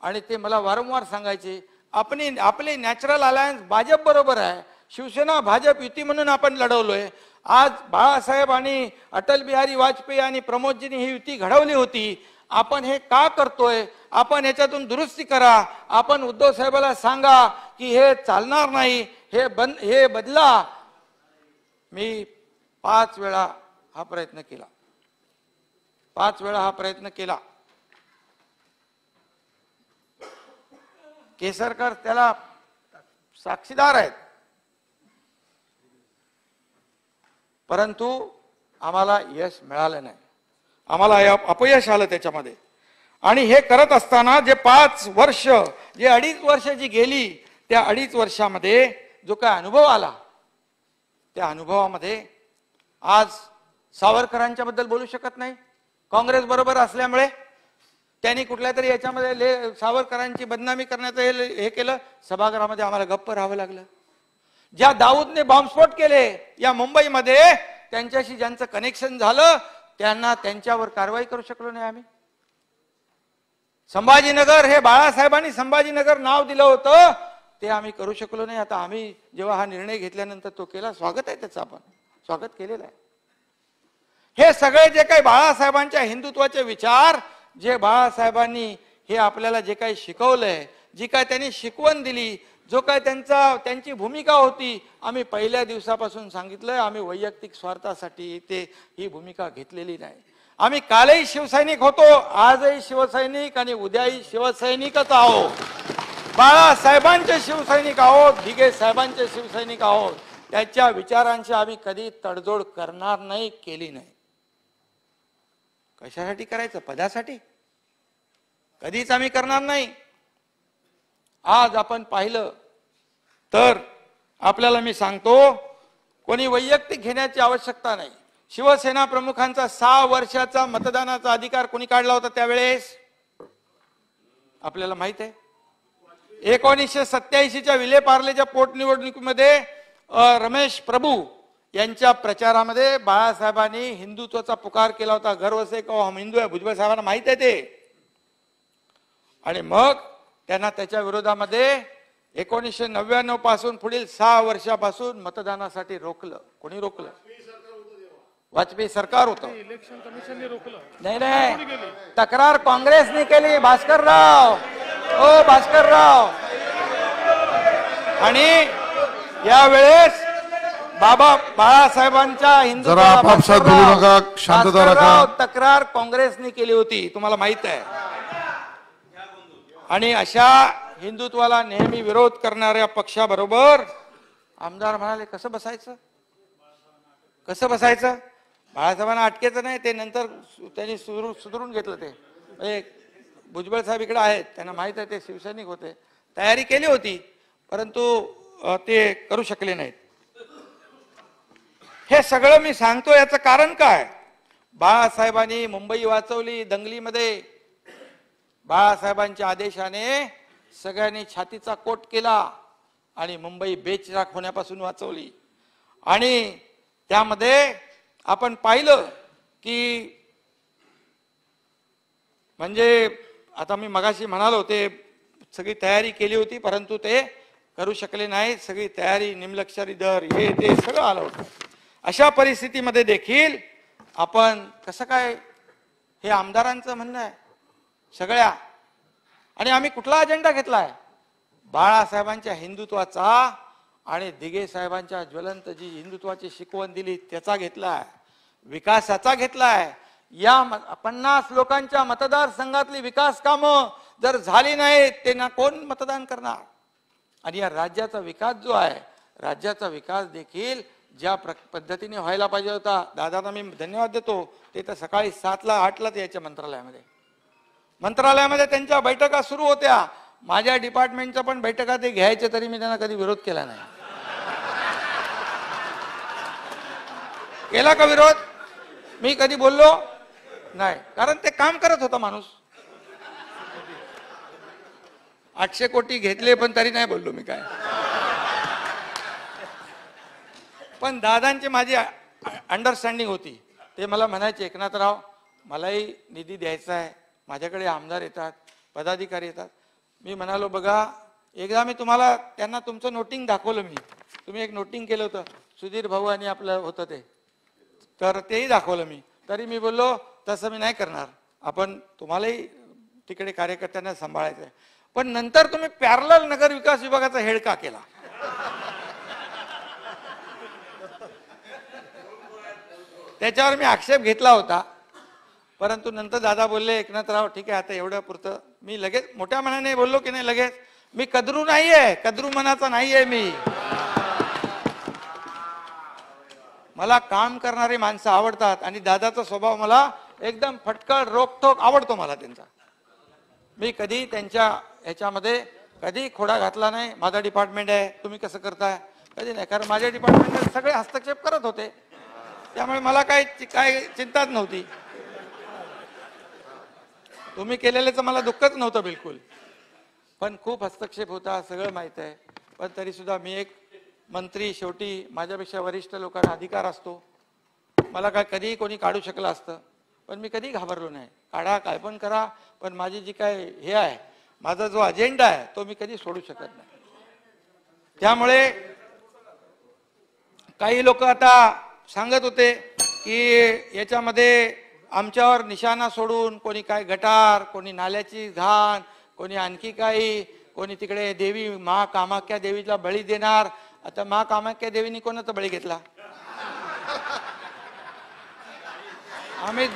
आणि ते मला वारंवार सांगायचे आपली आपले नॅचरल अलायन्स भाजप बरोबर आहे. शिवसेना भाजप युती म्हणून आपण लढवलोय. आज बाळासाहेब आणि अटल बिहारी वाजपेयी आणि प्रमोदजींनी ही युती घडवली होती. आपण हे का करतोय? आपण याच्यातून दुरुस्ती करा. आपण उद्धव साहेबाला सांगा की हे चालणार नाही हे बन हे बदला. मी पाच वेळा हा प्रयत्न केला. पाच वेळा हा प्रयत्न केला. केसरकर त्याला साक्षीदार आहेत. परंतु आम्हाला यश मिळालं नाही. आम्हाला या- अपयश आलं त्याच्यामध्ये. आणि हे करत असताना जे पाच वर्ष जे अडीच वर्ष जी गेली त्या अडीच वर्षामध्ये जो काय अनुभव आला त्या अनुभवामध्ये आज सावरकरांच्या बद्दल बोलू शकत नाही. काँग्रेस बरोबर असल्यामुळे त्यांनी कुठल्या तरी याच्यामध्ये ले सावरकरांची बदनामी करण्याचं हे हे केलं सभागृहामध्ये आम्हाला गप्प राहावं लागलं. ज्या दाऊदने बॉम्बस्फोट केले या मुंबईमध्ये त्यांच्याशी ज्यांचं कनेक्शन झालं त्यांना त्यांच्यावर कारवाई करू शकलो नाही आम्ही. संभाजीनगर हे बाळासाहेबांनी संभाजीनगर नाव दिलं होतं ते आम्ही करू शकलो नाही. आता आम्ही जेव्हा हा निर्णय घेतल्यानंतर तो केला स्वागत आहे त्याचं आपण. स्वागत केलेलं आहे. हे सगळे जे काही बाळासाहेबांच्या हिंदुत्वाचे विचार जे बाळासाहेबांनी हे आपल्याला जे काही शिकवलंय जी काय त्यांनी शिकवण दिली जो काय त्यांचा त्यांची भूमिका होती आम्ही पहिल्या दिवसापासून सांगितलंय आम्ही वैयक्तिक स्वार्थासाठी इथे ही भूमिका घेतलेली नाही. आम्ही कालही शिवसैनिक होतो आजही शिवसैनिक आणि उद्याही शिवसैनिकच आहोत. बाळासाहेबांचे शिवसैनिक आहोत भिगे साहेबांचे शिवसैनिक आहोत. त्याच्या विचारांशी आम्ही कधी तडजोड करणार नाही केली नाही. कशासाठी करायचं? पदासाठी? कधीच आम्ही करणार नाही. आज आपण पाहिलं तर आपल्याला मी सांगतो कोणी वैयक्तिक घेण्याची आवश्यकता नाही. शिवसेना प्रमुखांचा सहा वर्षाचा मतदानाचा अधिकार कोणी काढला होता त्यावेळेस? आपल्याला माहीत आहे? एकोणीसशे सत्याऐंशीच्या विलेपार्लेच्या पोटनिवडणुकीमध्ये अ, रमेश प्रभू यांच्या प्रचारामध्ये बाळासाहेबांनी हिंदुत्वाचा पुकार केला होता. गर्व से कहो हम हिंदू आहे भुजबळ साहेबांना माहीत आहे ते. आणि मग त्यांना त्याच्या विरोधामध्ये एकोणीसशे नव्याण्णवपासून पुढील सहा वर्षापासून मतदानासाठी रोखलं. कोणी रोखलं? वाजपेयी सरकार होतं. इलेक्शन कमिशनने रोखलं. नाही नाही. तक्रार काँग्रेसने केली. भास्करराव. ओ भास्करराव. आणि यावेळेस बाबा बाळासाहेबांच्या हिंदू. तक्रार काँग्रेसने केली होती. तुम्हाला माहीत आहे. आणि अशा हिंदुत्वाला नेहमी विरोध करणाऱ्या पक्षाबरोबर आमदार म्हणाले कसं बसायचं? कसं बसायचं? बाळासाहेबांना अटकेचं नाही ते नंतर त्यांनी सुधरू सुधरून घेतलं ते. म्हणजे भुजबळ साहेब इकडे आहेत त्यांना माहीत आहे ते शिवसैनिक होते. तयारी केली होती परंतु ते करू शकले नाहीत. हे सगळं मी सांगतो याचं कारण काय? बाळासाहेबांनी मुंबई वाचवली दंगलीमध्ये बाळासाहेबांच्या आदेशाने सगळ्यांनी छातीचा कोट केला आणि मुंबई बेचराख होण्यापासून वाचवली. आणि त्यामध्ये आपण पाहिलं की म्हणजे आता मी मगाशी म्हणालो ते सगळी तयारी केली होती परंतु ते करू शकले नाही. सगळी तयारी निमलक्षरी दर हे ते सगळं आलं होतं. अशा परिस्थितीमध्ये देखील आपण कसं काय हे आमदारांचं म्हणणं आहे. सगळ्या. आणि आम्ही कुठला अजेंडा घेतलाय? बाळासाहेबांच्या हिंदुत्वाचा आणि दिघे साहेबांच्या ज्वलंत जी हिंदुत्वाची शिकवण दिली त्याचा घेतलाय. विकासाचा घेतलाय. या म- पन्नास लोकांच्या मतदारसंघातली विकास कामं जर झाली नाहीत ते ना कोण मतदान करणार? आणि या राज्याचा विकास जो आहे राज्याचा विकास देखील ज्या प्र पद्धतीने व्हायला पाहिजे होता दादांना मी धन्यवाद देतो. ते तर सकाळी सातला आठलाच याच्या मंत्रालयामध्ये. मंत्रालयामध्ये त्यांच्या बैठका सुरू होत्या. माझ्या डिपार्टमेंटच्या पण बैठका ते घ्यायचे तरी मी त्यांना कधी विरोध केला नाही. केला का विरोध? मी कधी बोललो? नाही. कारण ते काम करत होता माणूस. आठशे कोटी घेतले पण तरी नाही बोललो मी काय. पण दादांची माझी अंडरस्टँडिंग होती. ते मला म्हणायचे एकनाथराव मलाही निधी द्यायचा आहे. माझ्याकडे आमदार येतात पदाधिकारी येतात. मी म्हणालो बघा एकदा मी तुम्हाला त्यांना तुमचं नोटिंग दाखवलं मी. तुम्ही एक नोटिंग केलं होतं सुधीर भाऊ आणि आपलं होतं ते. तर तेही दाखवलं मी. तरी मी बोललो तसं मी नाही करणार. आपण तुम्हालाही तिकडे कार्यकर्त्यांना सांभाळायचं आहे. पण नंतर तुम्ही पॅरल नगर विकास विभागाचा हेड का केला? त्याच्यावर मी आक्षेप घेतला होता. परंतु नंतर दादा बोलले एकनाथराव ठीक आहे आता एवढं पुरतं. मी लगेच मोठ्या मनाने बोललो की नाही लगेच? मी कदरू नाहीये कदरू मनाचा नाहीये मी. मला काम करणारी माणसं आवडतात आणि दादाचा स्वभाव मला एकदम फटकळ रोखोक आवडतो मला त्यांचा. मी कधी त्यांच्या ह्याच्यामध्ये कधी खोडा घातला नाही माझा डिपार्टमेंट आहे तुम्ही कसं करताय? कधी नाही कारण माझ्या डिपार्टमेंट सगळे हस्तक्षेप करत होते. त्यामुळे मला काही काय चिंताच नव्हती. तुम्ही केलेल्याचं मला दुःखच नव्हतं बिलकुल. पण खूप हस्तक्षेप होता सगळं माहीत आहे. पण तरी सुद्धा मी एक मंत्री शेवटी माझ्यापेक्षा वरिष्ठ लोकांना अधिकार असतो. मला काय कधीही कोणी काढू शकलं असतं पण मी कधी घाबरलो नाही. काढा काय पण करा पण माझी जी काय हे आहे माझा जो अजेंडा आहे तो मी कधी सोडू शकत नाही. त्यामुळे काही लोक आता सांगत होते की याच्यामध्ये आमच्यावर निशाणा सोडून कोणी काय गटार कोणी नाल्याची घाण कोणी आणखी काही कोणी तिकडे देवी महाकामाख्या देवीला बळी देणार. आता महाकामाख्या देवीने कोणाचा बळी घेतला? आम्ही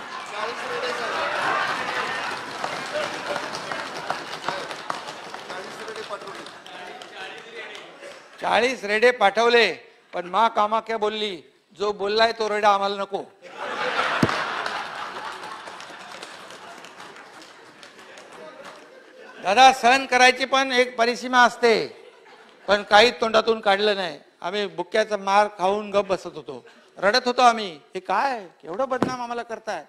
चाळीस रेडे पाठवले पण मा कामाख्या बोलली जो बोललाय तो रेडा आम्हाला नको. दादा सहन करायची पण एक परिसीमा असते. पण काही तोंडातून काढलं नाही. आम्ही बुक्क्याचा मार खाऊन गप बसत होतो. रडत होतो आम्ही. हे काय? एवढं बदनाम आम्हाला करतायत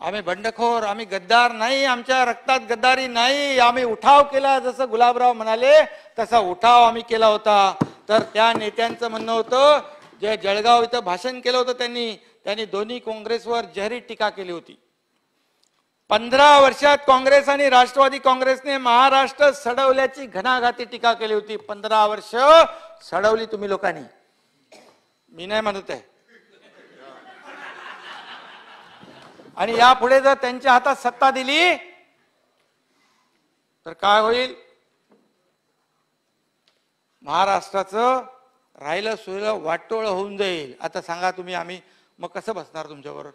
आम्ही बंडखोर आम्ही गद्दार नाही आमच्या रक्तात गद्दारी नाही. आम्ही उठाव केला जसं गुलाबराव म्हणाले तसा उठाव आम्ही केला होता. तर त्या नेत्यांचं म्हणणं होतं जे जळगाव इथं भाषण केलं होतं त्यांनी त्यांनी दोन्ही काँग्रेसवर जहरी टीका केली होती. पंधरा वर्षात काँग्रेस आणि राष्ट्रवादी काँग्रेसने महाराष्ट्र सडवल्याची घणाघाती टीका केली होती. पंधरा वर्ष सडवली तुम्ही लोकांनी. मी नाही म्हणत आहे. आणि यापुढे जर त्यांच्या हातात सत्ता दिली तर काय होईल? महाराष्ट्राचं राहिलं सुरलं वाटोळ होऊन जाईल. आता सांगा तुम्ही आम्ही मग कसं बसणार तुमच्याबरोबर?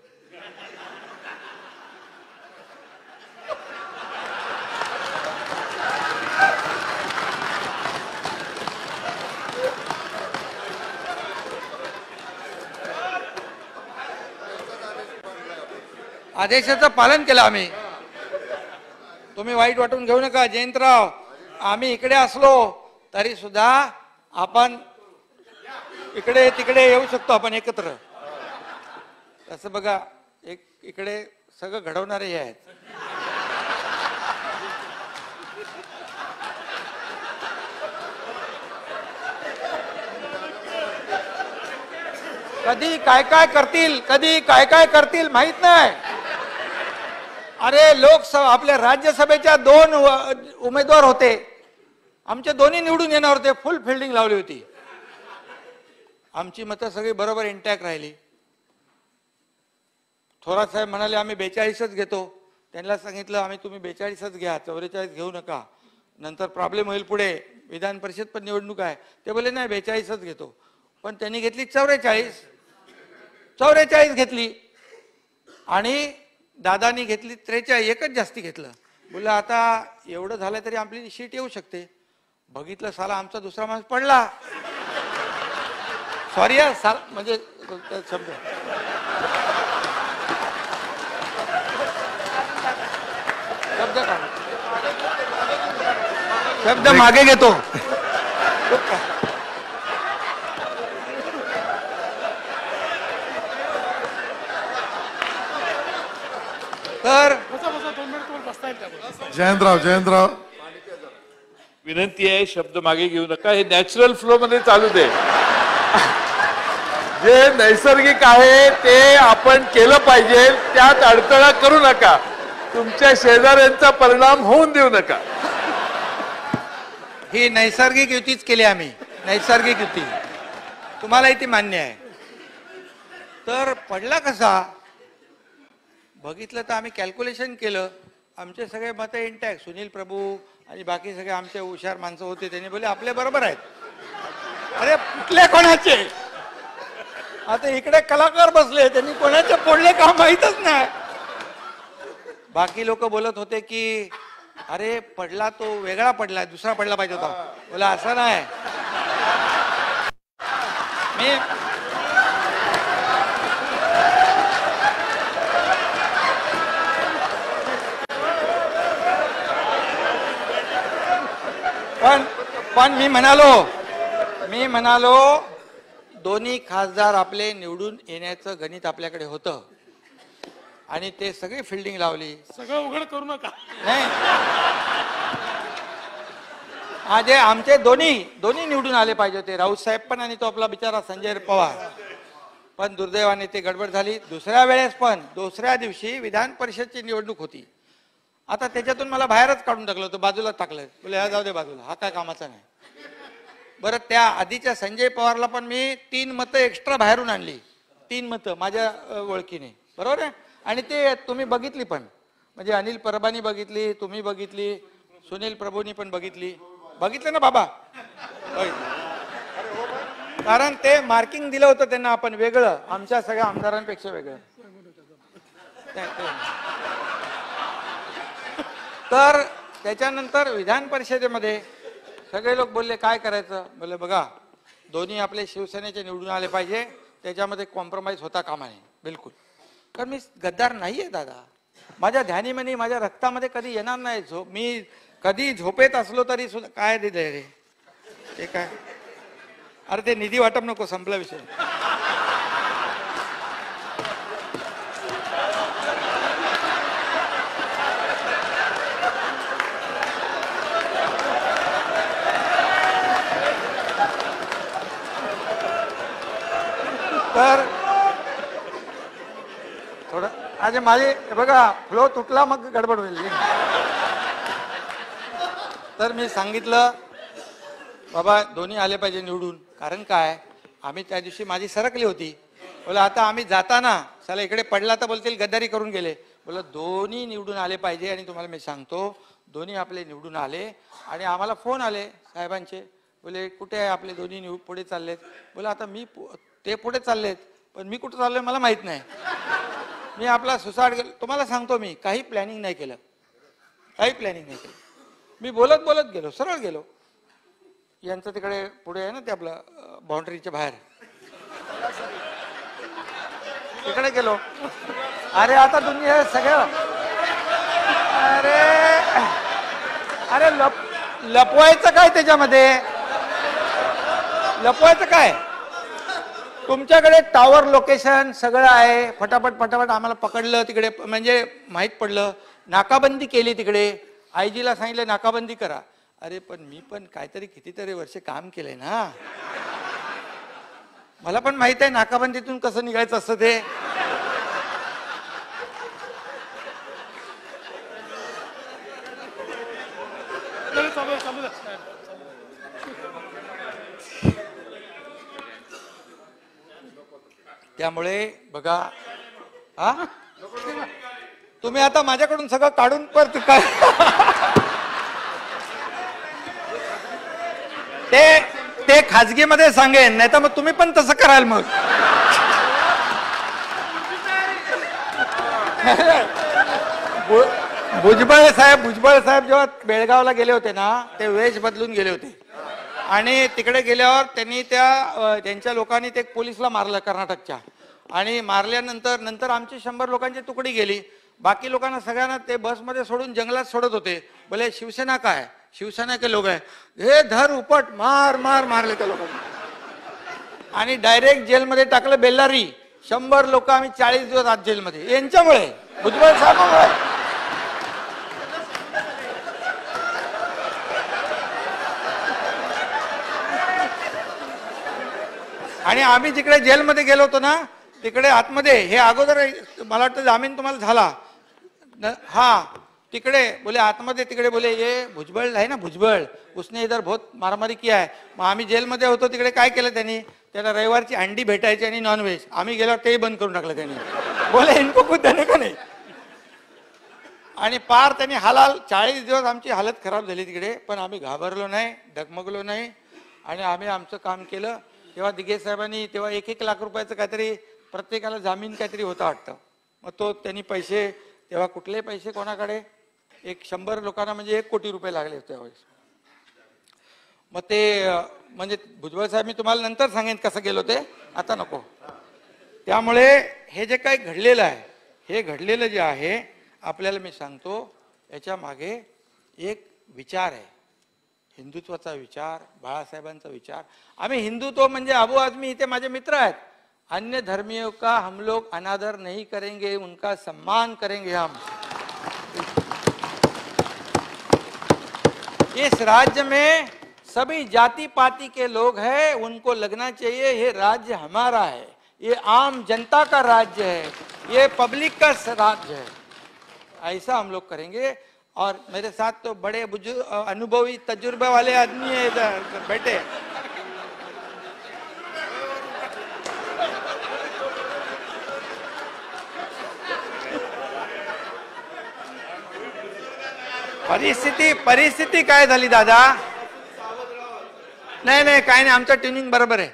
आदेशाचं पालन केलं आम्ही. तुम्ही वाईट वाटून घेऊ नका जयंतराव. आम्ही इकडे असलो तरी सुद्धा आपण इकडे तिकडे येऊ शकतो आपण एकत्र. तसं बघा एक इकडे सगळं घडवणारे हे आहेत. कधी काय काय करतील कधी काय काय करतील माहीत नाही. अरे लोकसभा आपल्या राज्यसभेच्या दोन उमेदवार होते. आमचे दोन्ही निवडून येणार होते. फुल फिल्डिंग लावली होती. आमची मतं सगळी बरोबर इंटॅक्ट राहिली. थोरात साहेब म्हणाले आम्ही बेचाळीसच घेतो. त्यांना सांगितलं आम्ही तुम्ही बेचाळीसच घ्या चौवेचाळीस घेऊ नका. नंतर प्रॉब्लेम होईल पुढे. विधान परिषद पण निवडणूक आहे. ते बोले नाही बेचाळीसच घेतो. पण त्यांनी घेतली चौवेचाळीस. चौवेचाळीस घेतली. आणि दादानी घेतली त्रेचाळीस एकच जास्ती घेतलं. बोललं आता एवढं झालं तरी आपली शीट येऊ शकते. बघितलं साला आमचा दुसरा माणूस पडला. सॉरी साल म्हणजे शब्द. शब्द शब्द मागे घेतो. (laughs) तर जयंतराव जयंतराव. विनंती आहे शब्द मागे घेऊ नका. हे नॅचरल फ्लो मध्ये चालू दे. जे नैसर्गिक आहे ते आपण केलं पाहिजे. त्यात अडथळा करू नका. तुमच्या शेजाऱ्यांचा परिणाम होऊन देऊ नका. ही नैसर्गिक युतीच केली आम्ही. नैसर्गिक युती. तुम्हालाही ती मान्य आहे. तर पडला कसा? बघितलं तर आम्ही कॅल्क्युलेशन केलं. आमचे सगळे मतं इंटॅक्ट सुनील प्रभू आणि बाकी सगळे आमचे हुशार माणसं होते. त्यांनी बोले आपले बरोबर आहेत. अरे कुठले कोणाचे? आता इकडे कलाकार बसले त्यांनी कोणाचे फोडले का माहीतच नाही. बाकी लोक बोलत होते की अरे पडला तो वेगळा पडला दुसरा पडला पाहिजे होता. बोला असं नाही. मी पण पण मी म्हणालो मी म्हणालो दोन्ही खासदार आपले निवडून येण्याचं गणित आपल्याकडे होतं. आणि ते सगळी फिल्डिंग लावली. सगळं उघड करू नका. नाही. आजे आमचे दोन्ही दोन्ही निवडून आले पाहिजे होते. राऊत साहेब पण आणि तो आपला बिचारा संजय पवार. पण दुर्दैवाने ते गडबड झाली. दुसऱ्या वेळेस पण दुसऱ्या दिवशी विधान परिषदची निवडणूक होती. आता त्याच्यातून मला बाहेरच काढून टाकलं होतं बाजूला टाकलं बोले हा जाऊ दे बाजूला हा काय कामाचा नाही. बरं त्या आधीच्या संजय पवारला पण मी तीन मतं एक्स्ट्रा बाहेरून आणली. तीन मतं माझ्या ओळखीने. बरोबर आहे? आणि ते तुम्ही बघितली पण. म्हणजे अनिल परबानी बघितली तुम्ही बघितली सुनील प्रभूंनी पण बघितली. बघितलं ना बाबा? बघितलं. कारण ते मार्किंग दिलं होतं त्यांना आपण वेगळं. आमच्या सगळ्या आमदारांपेक्षा वेगळं. तर त्याच्यानंतर विधान परिषदेमध्ये सगळे लोक बोलले काय करायचं? बोलले बघा दोन्ही आपले शिवसेनेचे निवडून आले पाहिजे त्याच्यामध्ये कॉम्प्रोमाइज होता कामा नये. बिलकुल. कारण मी गद्दार नाही आहे दादा. माझ्या ध्यानीमनी माझ्या रक्तामध्ये कधी येणार नाही झोप. मी कधी झोपेत असलो तरी सुद्धा काय दिलंय रे? ते काय? अरे ते निधी वाटप नको संपला विषय. तर थोडं अरे माझे बघा फ्लो तुटला मग गडबड होईल. तर मी सांगितलं बाबा दोन्ही आले पाहिजे निवडून. कारण काय? आम्ही त्या दिवशी माझी सरकली होती. बोला आता आम्ही जाताना चला इकडे पडला तर बोलतील गद्दारी करून गेले. बोला दोन्ही निवडून आले पाहिजे आणि तुम्हाला मी सांगतो दोन्ही आपले निवडून आले आणि आम्हाला फोन आले साहेबांचे. बोले कुठे आहे आपले दोन्ही निव पुढे चाललेत? बोला आता मी पु- ते पुढे चाललेत पण मी कुठं चाललोय मला माहीत नाही. मी आपला सुसाट गेलो तुम्हाला सांगतो मी काही प्लॅनिंग नाही केलं. काही प्लॅनिंग नाही केलं. मी बोलत बोलत गेलो सरळ गेलो. यांचं तिकडे पुढे आहे ना ते आपलं बाउंड्रीच्या बाहेर. तिकडे गेलो. अरे आता तुम्ही हे सगळं अरे अरे लप लपवायचं काय त्याच्यामध्ये? लपवायचं काय? तुमच्याकडे टॉवर लोकेशन सगळं आहे. फटाफट फटाफट आम्हाला पकडलं तिकडे. म्हणजे माहीत पडलं नाकाबंदी केली तिकडे. आयजीला सांगितलं नाकाबंदी करा. अरे पण मी पण काहीतरी कितीतरी वर्ष काम केलंय ना. मला पण माहीत आहे नाकाबंदीतून कसं निघायचं असतं ते. त्यामुळे बघा हा? तुम्ही आता माझ्याकडून सगळं काढून परत काय? ते ते खाजगीमध्ये सांगेन नाही तर मग तुम्ही पण तसं कराल मग. भुजबळ साहेब भुजबळ साहेब जेव्हा बेळगावला गेले होते ना ते वेश बदलून गेले होते. आणि तिकडे गेल्यावर त्यांनी त्या त्यांच्या लोकांनी ते पोलिसला मारलं कर्नाटकच्या. आणि मारल्यानंतर नंतर आमची शंभर लोकांची तुकडी गेली. बाकी लोकांना सगळ्यांना ते बसमध्ये सोडून जंगलात सोडत होते. भले शिवसेना काय शिवसेना के लोक आहे हे धर उपट मार मार मारले त्या लोकांना. आणि डायरेक्ट जेलमध्ये टाकलं बेल्लारी. शंभर लोक आम्ही चाळीस दिवस आत जेलमध्ये. यांच्यामुळे भुजबळ साहेबांमुळे. आणि आम्ही जिकडे जेलमध्ये गेलो होतो ना तिकडे आतमध्ये हे अगोदर मला वाटतं जामीन तुम्हाला झाला. न- हा तिकडे बोले आतमध्ये तिकडे बोले ये भुजबळ आहे ना भुजबळ उसने इधर बहुत मारामारी किया आहे मग आम्ही जेलमध्ये होतो तिकडे काय केलं त्यांनी? त्याला रविवारची अंडी भेटायची आणि नॉनव्हेज आम्ही गेल्यावर तेही बंद करून टाकलं त्यांनी. बोले इनको कुछ देने का नाही? आणि पार त्यांनी हालाल चाळीस दिवस आमची हालत खराब झाली तिकडे पण आम्ही घाबरलो नाही डगमगलो नाही. आणि आम्ही आमचं काम केलं. तेव्हा दिघे साहेबांनी तेव्हा एक एक लाख रुपयाचं काहीतरी प्रत्येकाला जामीन काहीतरी होता वाटतं. मग तो त्यांनी पैसे तेव्हा कुठले पैसे कोणाकडे? एक शंभर लोकांना म्हणजे एक कोटी रुपये लागले होते त्यावेळेस मग ते म्हणजे भुजबळ साहेब मी तुम्हाला नंतर सांगेन कसं गेलो ते. आता नको. त्यामुळे हे जे काही घडलेलं आहे हे घडलेलं जे आहे आपल्याला मी सांगतो याच्या मागे एक विचार आहे. हिंदुत्वाचा विचार, बाळासाहेबांचा विचार. आम्ही हिंदुत्व म्हणजे अबू आजमी इथे माझे मित्र आहेत. अन्य धर्मियों का हम लोग अनादर नहीं करेंगे, उनका सम्मान करेंगे हम. इस राज्य में सभी जाति पाति के लोग हैं, उनको लगना चाहिए, ये राज्य हमारा है. ये आम जनता का राज्य है. ये पब्लिक का राज्य है. ऐसा हम लोग करेंगे. और मेरे साथ तो बड़े बुजुर्ग अनुभवी तजुर्बे वाले आदमी है इधर बैठे। परिस्थिती परिस्थिती काय झाली दादा? नाही नाही काय नाही आमचं ट्युनिंग बरोबर आहे.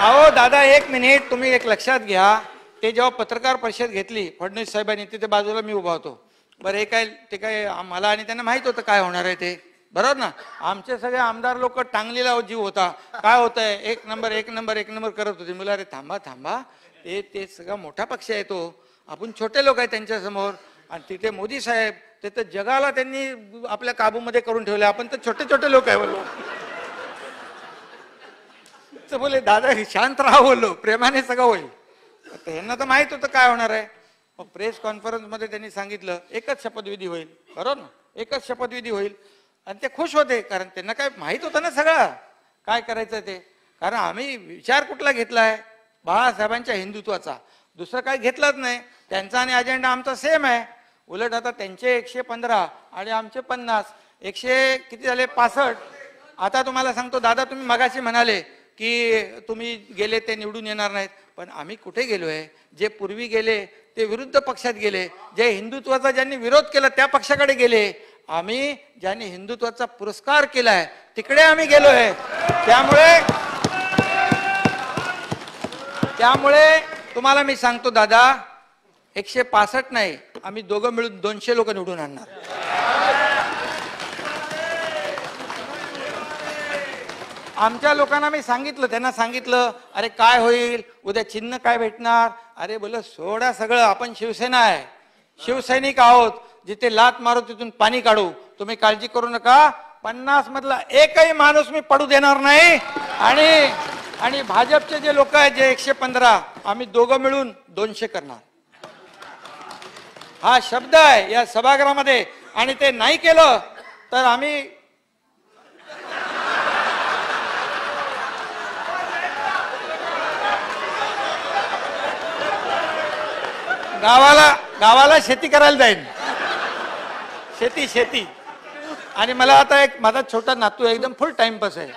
अहो दादा एक मिनिट तुम्ही एक लक्षात घ्या. ते जेव्हा पत्रकार परिषद घेतली फडणवीस साहेबांनी तिथे बाजूला मी उभा होतो. बरं हे काय ते काय मला आणि त्यांना माहीत होतं काय होणार आहे ते. बरोबर ना? आमचे सगळे आमदार लोक टांगलेला जीव होता. काय होत आहे एक नंबर एक नंबर एक नंबर करत होते. मुला अरे थांबा थांबा. ते ते सगळा मोठा पक्ष आहे तो. आपण छोटे लोक आहे त्यांच्यासमोर आणि तिथे मोदी साहेब ते तर जगाला त्यांनी आपल्या काबूमध्ये करून ठेवले. आपण तर छोटे छोटे लोक आहे बोललो. तर बोले दादा शांत राहा बोललो. प्रेमाने सगळं होईल. त्यांना तर माहीत होतं काय होणार आहे. मग प्रेस कॉन्फरन्समध्ये त्यांनी सांगितलं एकच शपथविधी होईल. बरोबर ना? एकच शपथविधी होईल. आणि ते खुश होते कारण त्यांना काय माहीत होतं ना सगळं. काय करायचं ते? कारण आम्ही विचार कुठला घेतला आहे बाळासाहेबांच्या हिंदुत्वाचा. दुसरं काही घेतलंच नाही. त्यांचा आणि अजेंडा आमचा सेम आहे. उलट आता त्यांचे एकशे पंधरा आणि आमचे पन्नास. एकशे किती झाले? पासष्ट. आता तुम्हाला सांगतो दादा तुम्ही मगाशी म्हणाले की तुम्ही गेले ते निवडून येणार नाहीत. पण आम्ही कुठे गेलो आहे जे पूर्वी गेले ते विरुद्ध पक्षात गेले. जे हिंदुत्वाचा ज्यांनी विरोध केला त्या पक्षाकडे गेले. आम्ही ज्यांनी हिंदुत्वाचा पुरस्कार केलाय तिकडे आम्ही गेलोय. त्यामुळे त्यामुळे तुम्हाला मी सांगतो दादा एकशे पासष्ट नाही. आम्ही दोघं मिळून दोनशे लोक निवडून आणणार. आमच्या लोकांना मी सांगितलं त्यांना सांगितलं अरे काय होईल? उद्या चिन्ह काय भेटणार? अरे बोल सोडा सगळं आपण शिवसेना आहे. शिवसैनिक आहोत. जिथे लात मारू तिथून पाणी काढू. तुम्ही काळजी करू नका. पन्नास मधला एकही माणूस मी पडू देणार नाही. आणि आणि भाजपचे जे लोक आहेत जे एकशे पंधरा आम्ही दोघं मिळून दोनशे करणार. हा शब्द आहे या सभागृहामध्ये. आणि ते नाही केलं तर आम्ही गावाला गावाला शेती करायला जाईन. शेती शेती. आणि मला आता एक माझा छोटा नातू आहे, एकदम फुल टाइमपास आहे.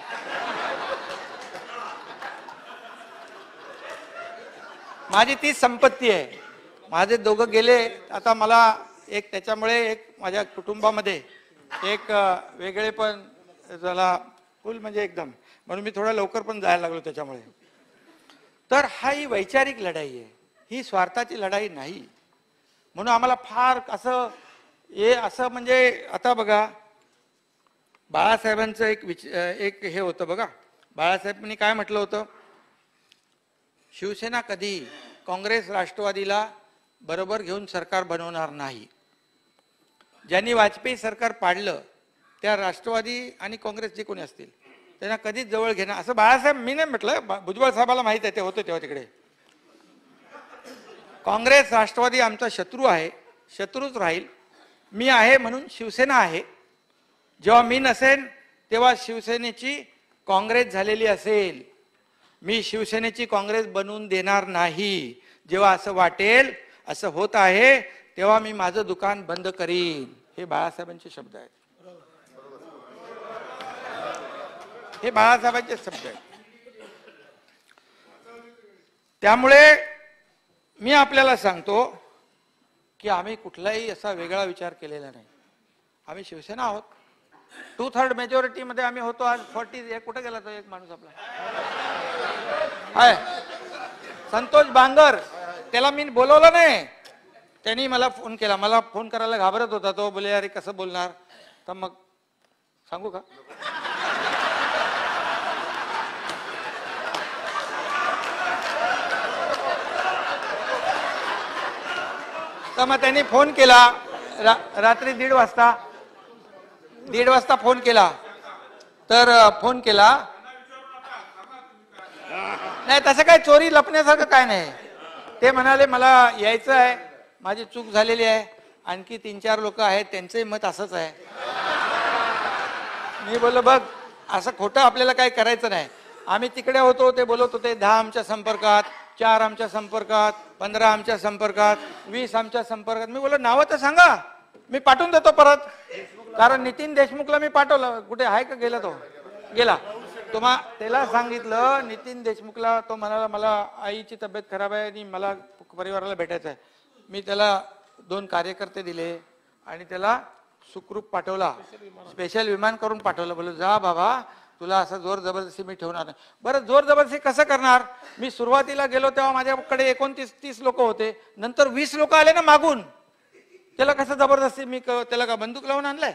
माझी ती संपत्ती आहे. माझे दोघं गेले आता मला एक त्याच्यामुळे एक माझ्या कुटुंबामध्ये एक वेगळे पण झाला फुल म्हणजे एकदम. म्हणून मी थोडा लवकर पण जायला लागलो त्याच्यामुळे. तर हा ही वैचारिक लढाई आहे. ही स्वार्थाची लढाई नाही. म्हणून आम्हाला फार असं हे असं म्हणजे आता बघा बाळासाहेबांचं एक विच एक हे होतं बघा. बाळासाहेबांनी काय म्हटलं होतं? शिवसेना कधी काँग्रेस राष्ट्रवादीला बरोबर घेऊन सरकार बनवणार नाही. ज्यांनी वाजपेयी सरकार पाडलं त्या राष्ट्रवादी आणि काँग्रेस जे कोणी असतील? त्यांना कधीच जवळ घेणं असं बाळासाहेब मी नाही म्हटलं भुजबळ साहेबाला माहीत आहे ते होतं तेव्हा तिकडे. काँग्रेस राष्ट्रवादी आमचा शत्रू आहे शत्रूच राहील. मी आहे म्हणून शिवसेना आहे. जेव्हा मी नसेन तेव्हा शिवसेनेची काँग्रेस झालेली असेल. मी शिवसेनेची काँग्रेस बनवून देणार नाही. जेव्हा असं वाटेल असं होत आहे तेव्हा मी माझं दुकान बंद करीन. हे बाळासाहेबांचे शब्द आहेत. हे बाळासाहेबांचे शब्द आहेत. त्यामुळे मी आपल्याला सांगतो की आम्ही कुठलाही असा वेगळा विचार केलेला नाही. आम्ही शिवसेना आहोत. टू थर्ड मेजॉरिटी मध्ये आम्ही होतो आज. फॉर्टी कुठे गेला तो एक माणूस आपला? आहे संतोष बांगर. त्याला मी बोलवलं नाही. त्यांनी मला फोन केला. मला फोन करायला घाबरत होता तो. बोले अरे कसं बोलणार? तर मग सांगू का? तर मग त्यांनी फोन केला. रा, रात्री दीड वाजता दीड वाजता फोन केला. तर फोन केला. नाही तसं काय चोरी लपण्यासारखं काय नाही. ते म्हणाले मला यायचं आहे. माझी चूक झालेली आहे. आणखी तीन चार लोक आहेत. त्यांचंही मत असंच आहे. मी बोललो बघ असं खोटं आपल्याला काही करायचं नाही. आम्ही तिकडे होतो. ते बोलत होते दहा आमच्या संपर्कात. चार आमच्या संपर्कात पंधरा आमच्या संपर्कात वीस आमच्या संपर्कात. मी बोललो नावं तर सांगा. मी पाठवून देतो परत. कारण नितीन देशमुखला मी पाठवलं. कुठे आहे का गेला तो? गेला. तुम्हा त्याला सांगितलं नितीन देशमुखला तो म्हणाला मला आईची तब्येत खराब आहे आणि मला परिवाराला भेटायचं आहे. मी त्याला दोन कार्यकर्ते दिले आणि त्याला सुखरूप पाठवला. स्पेशल विमान करून पाठवलं. बोललो जा बाबा तुला असं जोर जबरदस्ती मी ठेवणार नाही. बरं जोर जबरदस्ती कसं करणार? मी सुरुवातीला गेलो तेव्हा माझ्याकडे एकोणतीस तीस लोक होते. नंतर वीस लोक आले ना मागून. त्याला कसं जबरदस्ती मी क- त्याला का बंदूक लावून आणलंय?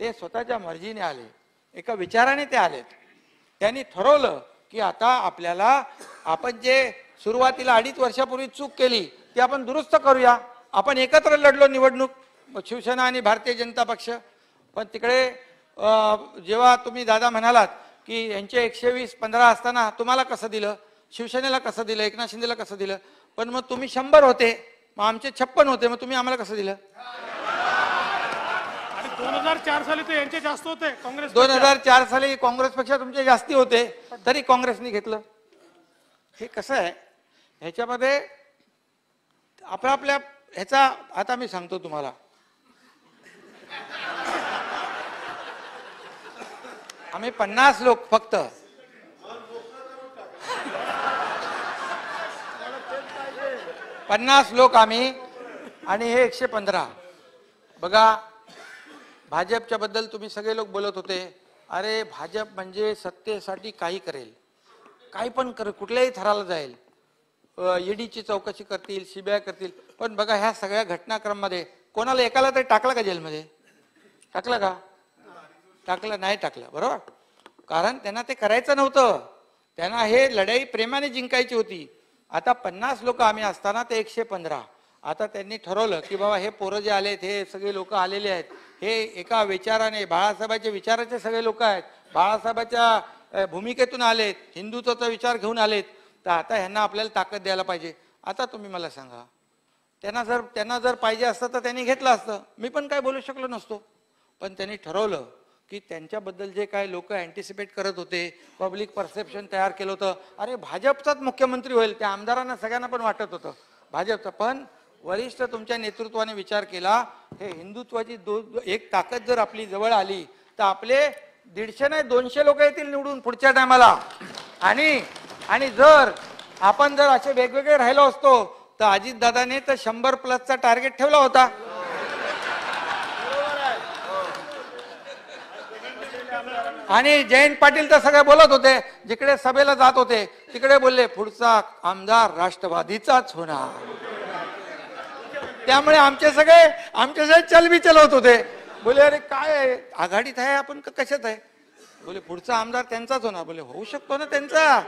ते स्वतःच्या मर्जीने आले. एका विचाराने ते आलेत. त्यांनी ठरवलं की आता आपल्याला आपण जे सुरुवातीला अडीच वर्षापूर्वी चूक केली ती आपण दुरुस्त करूया. आपण एकत्र लढलो निवडणूक शिवसेना आणि भारतीय जनता पक्ष. पण तिकडे जेव्हा तुम्ही दादा म्हणालात की यांचे एकशे वीस पंधरा असताना तुम्हाला कसं दिलं? शिवसेनेला कसं दिलं? एकनाथ शिंदेला कसं दिलं? पण मग तुम्ही शंभर होते मग आमचे छप्पन होते मग तुम्ही आम्हाला कसं दिलं? दोन हजार चार साली तर यांचे जास्त होते काँग्रेस दोन हजार चार साली काँग्रेस पेक्षा तुमचे जास्ती होते तरी काँग्रेसने घेतलं. हे कसं आहे? ह्याच्यामध्ये आपल्या आपल्या ह्याचा आता मी सांगतो तुम्हाला. आम्ही पन्नास लोक फक्त. पन्नास लोक आम्ही आणि हे एकशे पंधरा. बघा भाजपच्या बद्दल तुम्ही सगळे लोक बोलत होते. अरे भाजप म्हणजे सत्तेसाठी काही करेल. काही पण कर कुठल्याही थराला जाईल. ईडीची चौकशी करतील सीबीआय करतील. पण बघा ह्या सगळ्या घटनाक्रममध्ये कोणाला एकाला तरी टाकलं का जेलमध्ये? टाकलं का? टाकलं नाही टाकलं बरोबर? कारण त्यांना ते करायचं नव्हतं. त्यांना हे लढाई प्रेमाने जिंकायची होती. आता पन्नास लोक आम्ही असताना ते एकशे पंधरा. आता त्यांनी ठरवलं की बाबा हे पोरं जे आलेत हे सगळे लोक आलेले आहेत. हे एका विचाराने बाळासाहेबांच्या विचाराचे सगळे लोक आहेत. बाळासाहेबाच्या भूमिकेतून आलेत हिंदुत्वाचा विचार घेऊन आलेत. तर आता ह्यांना आपल्याला ताकद द्यायला पाहिजे. आता तुम्ही मला सांगा. त्यांना जर त्यांना जर पाहिजे असतं तर त्यांनी घेतलं असतं. मी पण काय बोलू शकलो नसतो. पण त्यांनी ठरवलं की त्यांच्याबद्दल जे काय लोक अँटिसिपेट करत होते पब्लिक परसेप्शन तयार केलं होतं. अरे भाजपचाच मुख्यमंत्री होईल त्या आमदारांना सगळ्यांना पण वाटत होतं. भाजपचं. पण वरिष्ठ तुमच्या नेतृत्वाने विचार केला हे हिंदुत्वाची दो एक ताकद जर आपली जवळ आली तर आपले दीडशे नाही दोनशे लोक येतील निवडून पुढच्या टायमाला आणि आणि जर आपण जर असे वेगवेगळे राहिलो असतो तर अजितदादाने तर शंभर प्लसचा टार्गेट ठेवला होता. आणि जयंत पाटील तर सगळे बोलत होते जिकडे सभेला जात होते तिकडे बोलले पुढचा आमदार राष्ट्रवादीचाच होणार. त्यामुळे आमचे सगळे आमचे सगळे चलबी चलवत होते. बोले अरे काय आघाडीत आहे आपण कशात आहे? बोले पुढचा आमदार त्यांचाच होणार. बोले होऊ शकतो ना त्यांचा.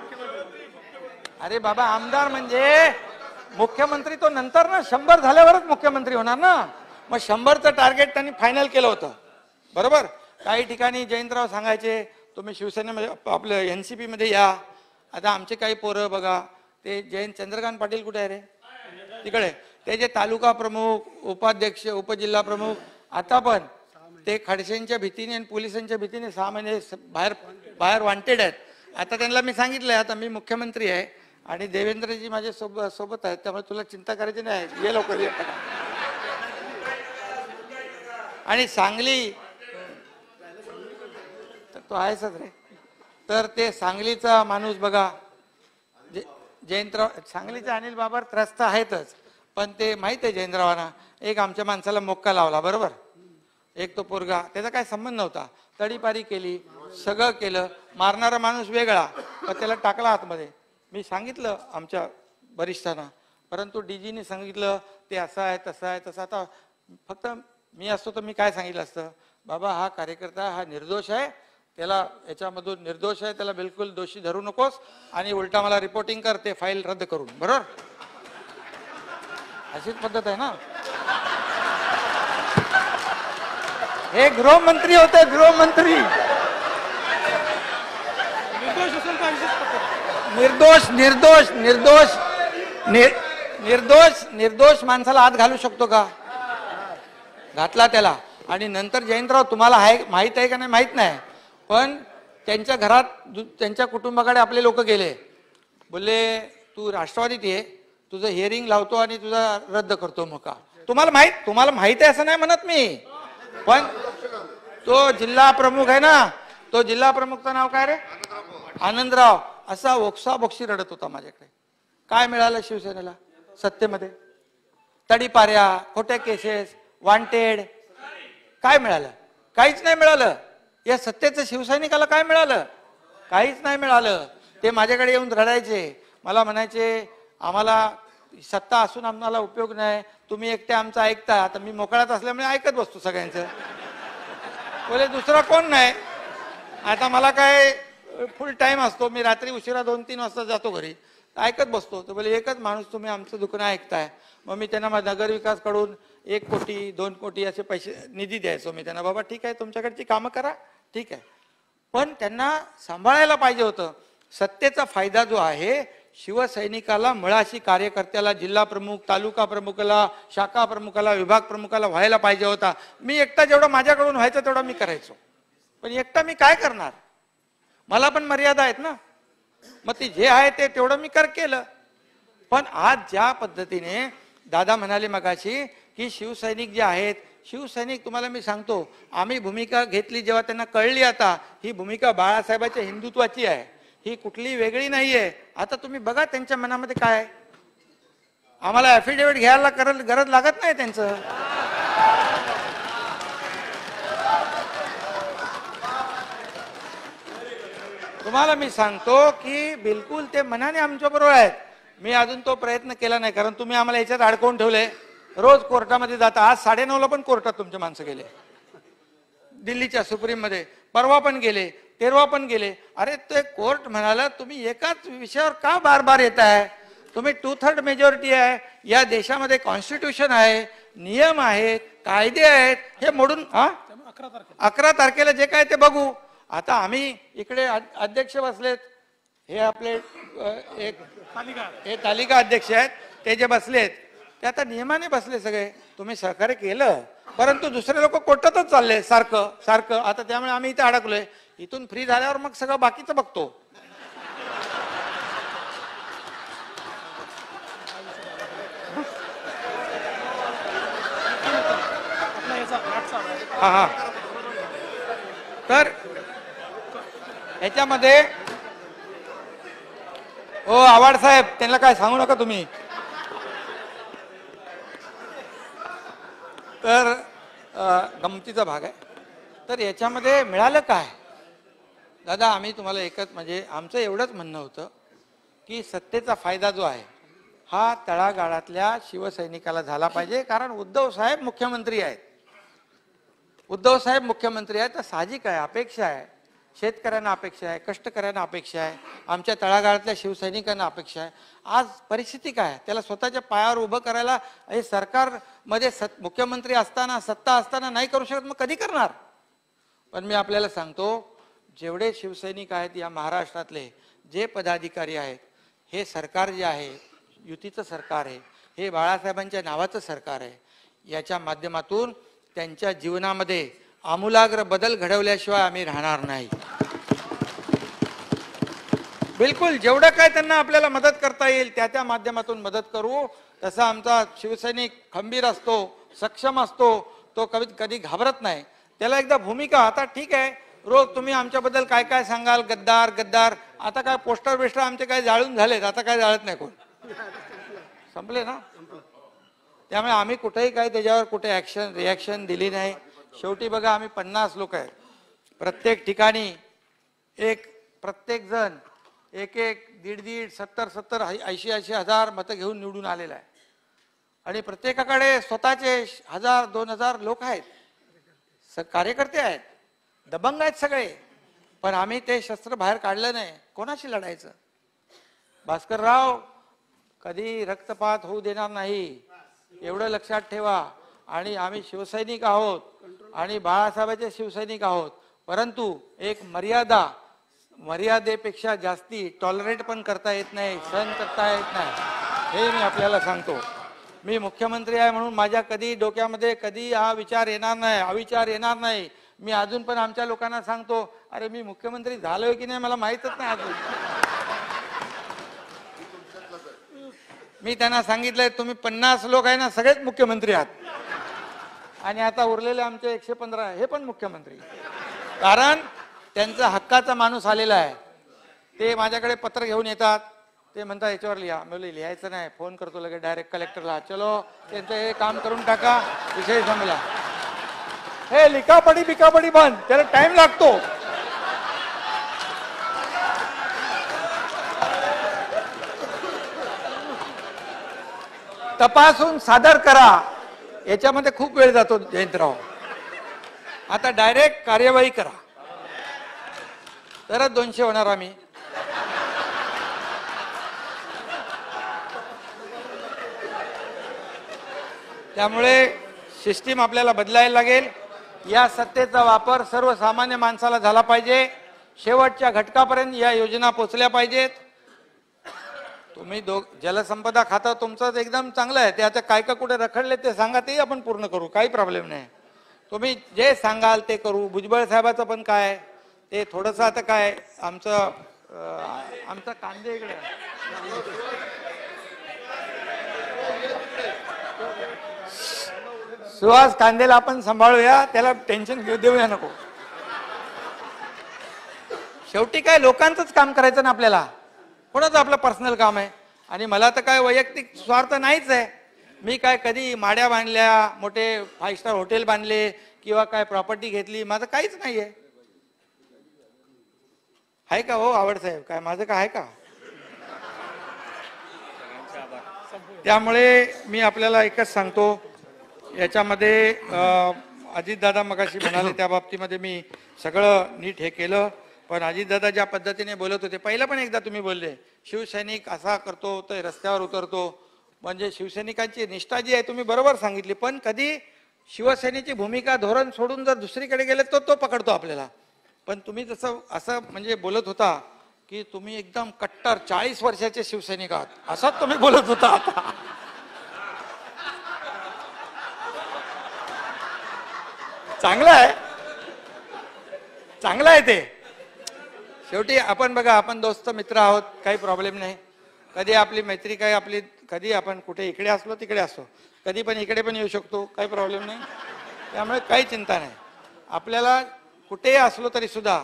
अरे बाबा आमदार म्हणजे मुख्यमंत्री तो नंतर ना शंभर झाल्यावरच मुख्यमंत्री होणार ना. मग शंभरचं टार्गेट त्यांनी फायनल केलं होतं. बरोबर? काही ठिकाणी जयंतराव सांगायचे तुम्ही शिवसेनेमध्ये आपलं एन सी पीमध्ये या. आता आमचे काही पोरं बघा ते जयंत चंद्रकांत पाटील कुठे आहे रे? तिकडे. ते जे तालुका प्रमुख उपाध्यक्ष उपजिल्हा प्रमुख आता पण ते खडसेंच्या भीतीने आणि पोलिसांच्या भीतीने सहा महिने बाहेर बाहेर वांटेड आहेत. आता त्यांना मी सांगितलंय आता मी मुख्यमंत्री आहे आणि देवेंद्रजी माझ्या सोबत सोबत आहेत त्यामुळे तुला चिंता करायची नाही. ये लवकर ये. आणि सांगली तो आहेच रे. तर ते सांगलीचा माणूस बघा जे- जयंतराव सांगलीचा अनिल बाबर त्रस्त आहेतच पण ते माहीत आहे जयंतरावांना. एक आमच्या माणसाला मोक्का लावला बरोबर? एक तो पोरगा त्याचा काय संबंध नव्हता. तडीपारी केली सगळं केलं मारणारा माणूस वेगळा पण त्याला टाकला आतमध्ये. मी सांगितलं आमच्या वरिष्ठांना परंतु डीजीने सांगितलं ते असं आहे तसं आहे तसं आता फक्त मी असतो तर मी काय सांगितलं असतं? बाबा हा कार्यकर्ता हा निर्दोष आहे त्याला याच्यामधून निर्दोष आहे त्याला बिलकुल दोषी धरू नकोस. आणि उलटा मला रिपोर्टिंग कर ते फाईल रद्द करून. बरोबर? अशीच पद्धत आहे ना? हे गृहमंत्री होते गृहमंत्री. निर्दोष. निर्दोष निर्दोष निर्दोष. निर- निर्दोष निर्दोष माणसाला आत घालू शकतो का? घातला त्याला. आणि नंतर जयंतराव तुम्हाला माहीत आहे का नाही? माहीत नाही. पण त्यांच्या घरात त्यांच्या कुटुंबाकडे आपले लोक गेले. बोलले तू राष्ट्रवादीत ये तुझं हिअरिंग लावतो आणि तुझा रद्द करतो मका. तुम्हाला माहीत तुम्हाला माहीत आहे असं नाही म्हणत मी. पण तो जिल्हा प्रमुख आहे ना तो जिल्हा प्रमुखचं नाव काय रे? आनंदराव. असा ओक्सा बोक्सी रडत होता माझ्याकडे. काय मिळालं शिवसेनेला? सत्तेमध्ये. तडीपाऱ्या खोट्या केसेस वांटेड काय मिळालं? काहीच नाही मिळालं. या सत्तेचं शिवसैनिकाला काय मिळालं? काहीच नाही मिळालं. ते माझ्याकडे येऊन रडायचे. मला म्हणायचे आम्हाला सत्ता असून आम्हाला उपयोग नाही. तुम्ही एकटे आमचं ऐकता. आता मी मोकळात असल्यामुळे ऐकत बसतो सगळ्यांचं. बोले दुसरा कोण नाही? आता मला काय फुल टाइम असतो. मी रात्री उशिरा दोन तीन वाजता जातो घरी. ऐकत बसतो. तर बोले एकच माणूस तुम्ही आमचं दुकान ऐकताय. मग मी त्यांना नगरविकासकडून एक कोटी दोन कोटी असे पैसे निधी द्यायचो. मी त्यांना बाबा ठीक आहे तुमच्याकडची कामं करा. ठीक आहे. पण त्यांना सांभाळायला पाहिजे होतं. सत्तेचा फायदा जो आहे शिवसैनिकाला मुळाशी कार्यकर्त्याला जिल्हा प्रमुख तालुका प्रमुखाला शाखा प्रमुखाला विभाग प्रमुखाला व्हायला पाहिजे होता. मी एकटा जेवढा माझ्याकडून व्हायचं तेवढा मी करायचो. पण एकटा मी काय करणार? मला पण मर्यादा आहेत ना. मग ती जे आहे ते तेवढं मी कर केलं. पण आज ज्या पद्धतीने दादा म्हणाले मगाशी की शिवसैनिक जे आहेत शिवसैनिक तुम्हाला मी सांगतो आम्ही भूमिका घेतली जेव्हा त्यांना कळली आता ही भूमिका बाळासाहेबाच्या हिंदुत्वाची आहे. ही कुठली वेगळी नाही आहे आता तुम्ही बघा त्यांच्या मनामध्ये काय आम्हाला ऍफिडेव्हिट घ्यायला करल गरज लागत नाही त्यांचं. तुम्हाला मी सांगतो की बिलकुल ते मनाने आमच्या बरोबर आहेत. मी अजून तो प्रयत्न केला नाही कारण तुम्ही आम्हाला याच्यात अडकवून ठेवले. रोज कोर्टामध्ये जाता. आज साडेनऊला पण कोर्टात तुमचे माणसं गेले. दिल्लीच्या सुप्रीममध्ये. परवा पण गेले तेरवा पण गेले. अरे ते कोर्ट म्हणाला तुम्ही एकाच विषयावर का बार बार येत आहे तुम्ही टू थर्ड मेजॉरिटी आहे. या देशामध्ये कॉन्स्टिट्यूशन आहे नियम आहेत कायदे आहेत. हे मोडून हा? अकरा तारखेला अकरा तारखेला जे काय ते बघू. आता आम्ही इकडे अध्यक्ष बसलेत. हे आपले एक तालिका हे तालिका अध्यक्ष आहेत. ते जे बसलेत ते आता नियमाने बसले सगळे. तुम्ही सहकार्य केलं परंतु दुसरे लोक कोर्टातच चालले सारखं सारखं. आता त्यामुळे आम्ही इथे अडकलोय. इथून फ्री झाल्यावर मग सगळं बाकीचं बघतो. हा हा. तर ह्याच्यामध्ये ओ आवाड साहेब त्यांना काय सांगू नका तुम्ही. तर गमतीचा भाग आहे. तर याच्यामध्ये मिळालं काय? दादा आम्ही तुम्हाला एकच म्हणजे आमचं एवढंच म्हणणं होतं की सत्तेचा फायदा जो आहे हा तळागाळातल्या शिवसैनिकाला झाला पाहिजे. कारण उद्धव साहेब मुख्यमंत्री आहेत. उद्धव साहेब मुख्यमंत्री आहेत तर साहजिक आहे अपेक्षा आहे. शेतकऱ्यांना अपेक्षा आहे कष्टकऱ्यांना अपेक्षा आहे आमच्या तळागाळातल्या शिवसैनिकांना अपेक्षा आहे आज परिस्थिती काय आहे? त्याला स्वतःच्या पायावर उभं करायला हे सरकारमध्ये सत मुख्यमंत्री असताना सत्ता असताना नाही करू शकत मग कधी करणार पण मी आपल्याला सांगतो जेवढे शिवसैनिक आहेत या महाराष्ट्रातले जे पदाधिकारी आहेत हे सरकार जे आहे युतीचं सरकार आहे हे बाळासाहेबांच्या नावाचं सरकार आहे याच्या माध्यमातून त्यांच्या जीवनामध्ये आमूलाग्र बदल घडवल्याशिवाय आम्ही राहणार नाही. बिलकुल जेवढं काय त्यांना आपल्याला मदत करता येईल त्या त्या माध्यमातून मदत करू. तसा आमचा शिवसैनिक खंबीर असतो सक्षम असतो तो कधी कधी घाबरत नाही. त्याला एकदा भूमिका आता ठीक आहे. रोज तुम्ही आमच्याबद्दल काय काय सांगाल? गद्दार गद्दार. आता काय पोस्टर बिस्टर आमचे काय जाळून झालेत? आता काय जाळत नाही कोण? संपले ना? त्यामुळे आम्ही कुठेही काय त्याच्यावर कुठे ऍक्शन रिॲक्शन दिली नाही. शेवटी बघा आम्ही पन्नास लोक आहेत प्रत्येक ठिकाणी एक प्रत्येक जण एक एक दीड दीड सत्तर सत्तर ऐंशी ऐंशी हजार मतं घेऊन निवडून आलेला आहे. आणि प्रत्येकाकडे स्वतःचे हजार दोन हजार लोक आहेत. स- कार्यकर्ते आहेत. दबंग आहेत सगळे. पण आम्ही ते शस्त्र बाहेर काढलं नाही. कोणाशी लढायचं? भास्करराव कधी रक्तपात होऊ देणार नाही. एवढं लक्षात ठेवा. आणि आम्ही शिवसैनिक आहोत. आणि बाळासाहेबांचे शिवसैनिक आहोत. परंतु एक मर्यादा मर्यादेपेक्षा जास्ती टॉलरेट पण करता येत नाही सहन करता येत नाही. हे मी आपल्याला सांगतो. मी मुख्यमंत्री आहे म्हणून माझ्या कधी डोक्यामध्ये कधी हा विचार येणार नाही हा विचार येणार नाही. मी अजून पण आमच्या लोकांना सांगतो अरे मी मुख्यमंत्री झालोय की नाही मला माहीतच नाही अजून. मी त्यांना सांगितलंय तुम्ही पन्नास लोक आहे ना सगळेच मुख्यमंत्री आहात. आणि आता उरलेले आमचे एकशे पंधरा हे पण मुख्यमंत्री. कारण त्यांचा हक्काचा माणूस आलेला आहे. ते माझ्याकडे पत्र घेऊन येतात. ते म्हणतात याच्यावर लिहा. म्हणजे लिहायचं नाही. फोन करतो लगेच डायरेक्ट कलेक्टरला चलो त्यांचं हे काम करून टाका. विषय संपला. हे लिकापडी बिकापडी बंद. त्याला टाइम लागतो. तपासून सादर करा. याच्यामध्ये खूप वेळ जातो जयंतराव. आता डायरेक्ट कार्यवाही करा. तरच दोनशे होणार आम्ही. त्यामुळे सिस्टीम आपल्याला बदलायला लागेल. या सत्तेचा वापर सर्वसामान्य माणसाला झाला पाहिजे. शेवटच्या घटकापर्यंत या योजना पोचल्या पाहिजेत. तुम्ही दो जलसंपदा खातं तुमचं एकदम चांगलं आहे. ते आता काय का कुठे रखडले ते सांगा तेही आपण पूर्ण करू. काही प्रॉब्लेम नाही. तुम्ही जे सांगाल ते करू. भुजबळ साहेबाचं पण काय? ते थोडंसं आता काय? आमचं आमचं आमचा कांदे इकडे. सुहास कांदेला आपण सांभाळूया. त्याला टेन्शन घेऊ देऊया नको. शेवटी काय लोकांचंच काम करायचं ना आपल्याला? कोणाचं आपलं पर्सनल काम आहे? आणि मला तर काय वैयक्तिक स्वार्थ नाहीच आहे. मी काय कधी माड्या बांधल्या मोठे फाईव्ह स्टार हॉटेल बांधले किंवा काय प्रॉपर्टी घेतली माझं काहीच नाही आहे आहे का हो आवड साहेब? काय माझं काय आहे का? त्यामुळे मी आपल्याला एकच सांगतो. याच्यामध्ये अजितदादा मगाशी म्हणाले त्या बाबतीमध्ये मी सगळं नीट हे केलं. पण अजितदादा ज्या पद्धतीने बोलत होते पहिलं पण एकदा तुम्ही बोलले शिवसैनिक असा करतो तर रस्त्यावर उतरतो. म्हणजे शिवसैनिकांची निष्ठा जी आहे तुम्ही बरोबर सांगितली पण कधी शिवसेनेची भूमिका धोरण सोडून जर दुसरीकडे गेले तर तो पकडतो आपल्याला. पण तुम्ही जसं असं म्हणजे बोलत होता की तुम्ही एकदम कट्टर चाळीस वर्षाचे शिवसैनिक आहात. असंच तुम्ही बोलत होता आता. चांगलं आहे. चांगलं आहे ते. शेवटी आपण बघा आपण दोस्त मित्र आहोत काही प्रॉब्लेम नाही. कधी आपली मैत्री काही आपली कधी आपण कुठे इकडे असलो तिकडे असो. कधी पण इकडे पण येऊ शकतो काही प्रॉब्लेम नाही. त्यामुळे काही चिंता नाही. आपल्याला कुठेही असलो तरी सुद्धा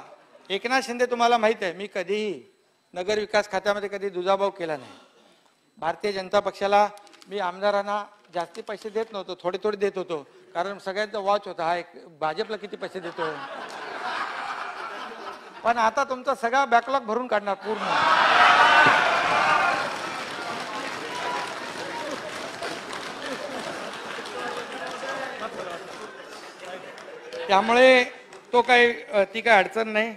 एकनाथ शिंदे तुम्हाला माहीत आहे मी कधीही नगर विकास खात्यामध्ये कधी दुजाभाव केला नाही. भारतीय जनता पक्षाला मी आमदारांना जास्ती पैसे देत नव्हतो थोडे थोडे देत होतो. कारण सगळ्यांचा वॉच होता हा एक भाजपला किती पैसे देतो? पण आता तुमचा सगळा बॅकलॉग भरून काढणार पूर्ण. त्यामुळे तो काही ती काही अडचण नाही.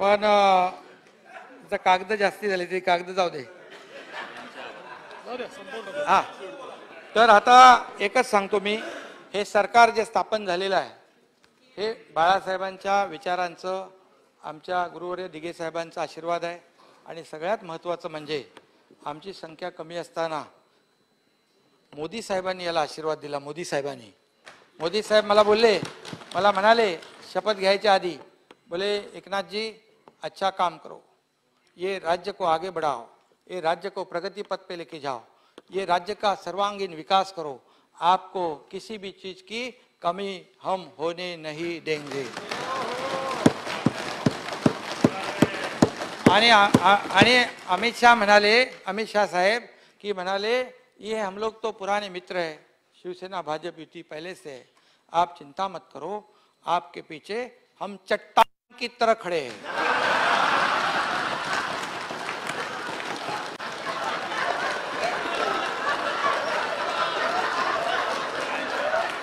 पण जर कागद जास्ती झाले ती कागद जाऊ दे. हा. तर आता एकच सांगतो मी हे सरकार जे स्थापन झालेलं आहे हे बाळासाहेबांच्या विचारांचं आमच्या गुरुवर्य दिघे साहेबांचा आशीर्वाद आहे. आणि सगळ्यात महत्त्वाचं म्हणजे आमची संख्या कमी असताना मोदी साहेबांनी याला आशीर्वाद दिला मोदी साहेबांनी. मोदी साहेब मला बोलले मला म्हणाले शपथ घ्यायच्या आधी बोले एकनाथ जी अच्छा काम करो. ये राज्य को आगे बढ़ाओ ये राज्य को प्रगति पथ पे लेके जाओ ये राज्य का सर्वांगीण विकास करो। आपको किसी भी चीज की कमी हम होने नहीं देंगे। अमित शाह म्हणाले अमित शाह साहेब की म्हणाले ये हम लोग तो पुराने मित्र है। शिवसेना, भाजपा, युति पहले से है। आप चिंता मत करो, आपके पीछे हम चट्टान की तरह खड़े हैं।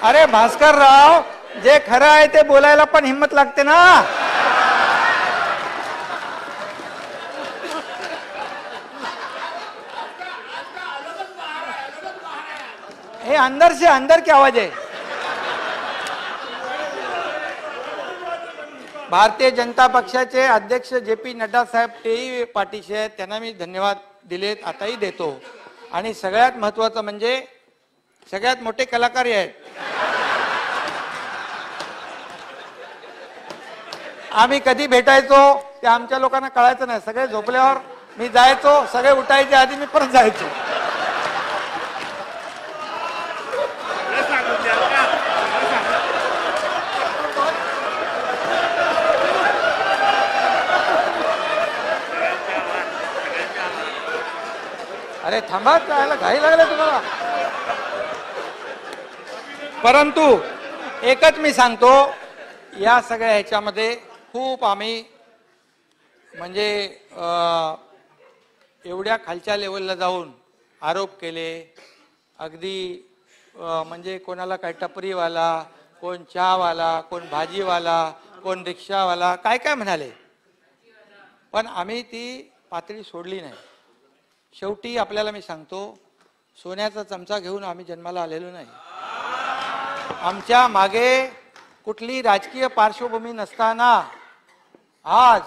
अरे भास्कर राव, जे खरं आहे ते पण हिंमत लागते ना। अंदर से अंदर की आवाज आहे भारतीय जनता पक्षाचे अध्यक्ष जे पी नड्डा साहेब तेही पाठीशी आहेत. त्यांना मी धन्यवाद दिलेत आताही देतो. आणि सगळ्यात महत्वाचं म्हणजे सगळ्यात मोठे कलाकार आहेत. आम्ही कधी भेटायचो ते आमच्या लोकांना कळायचं नाही. सगळे झोपल्यावर मी जायचो सगळे उठायचे आधी मी परत जायचो. थांबा त्याला घाई लागले तुम्हाला. परंतु एकच मी सांगतो या सगळ्या ह्याच्यामध्ये खूप आम्ही म्हणजे एवढ्या खालच्या लेवलला जाऊन आरोप केले. अगदी म्हणजे कोणाला काय टपरीवाला कोण चहावाला कोण भाजीवाला कोण रिक्षावाला काय काय म्हणाले. पण आम्ही ती पातळी सोडली नाही. शेवटी आपल्याला मी सांगतो सोन्याचा चमचा घेऊन आम्ही जन्माला आलेलो नाही. आमच्या मागे कुठली राजकीय पार्श्वभूमी नसताना आज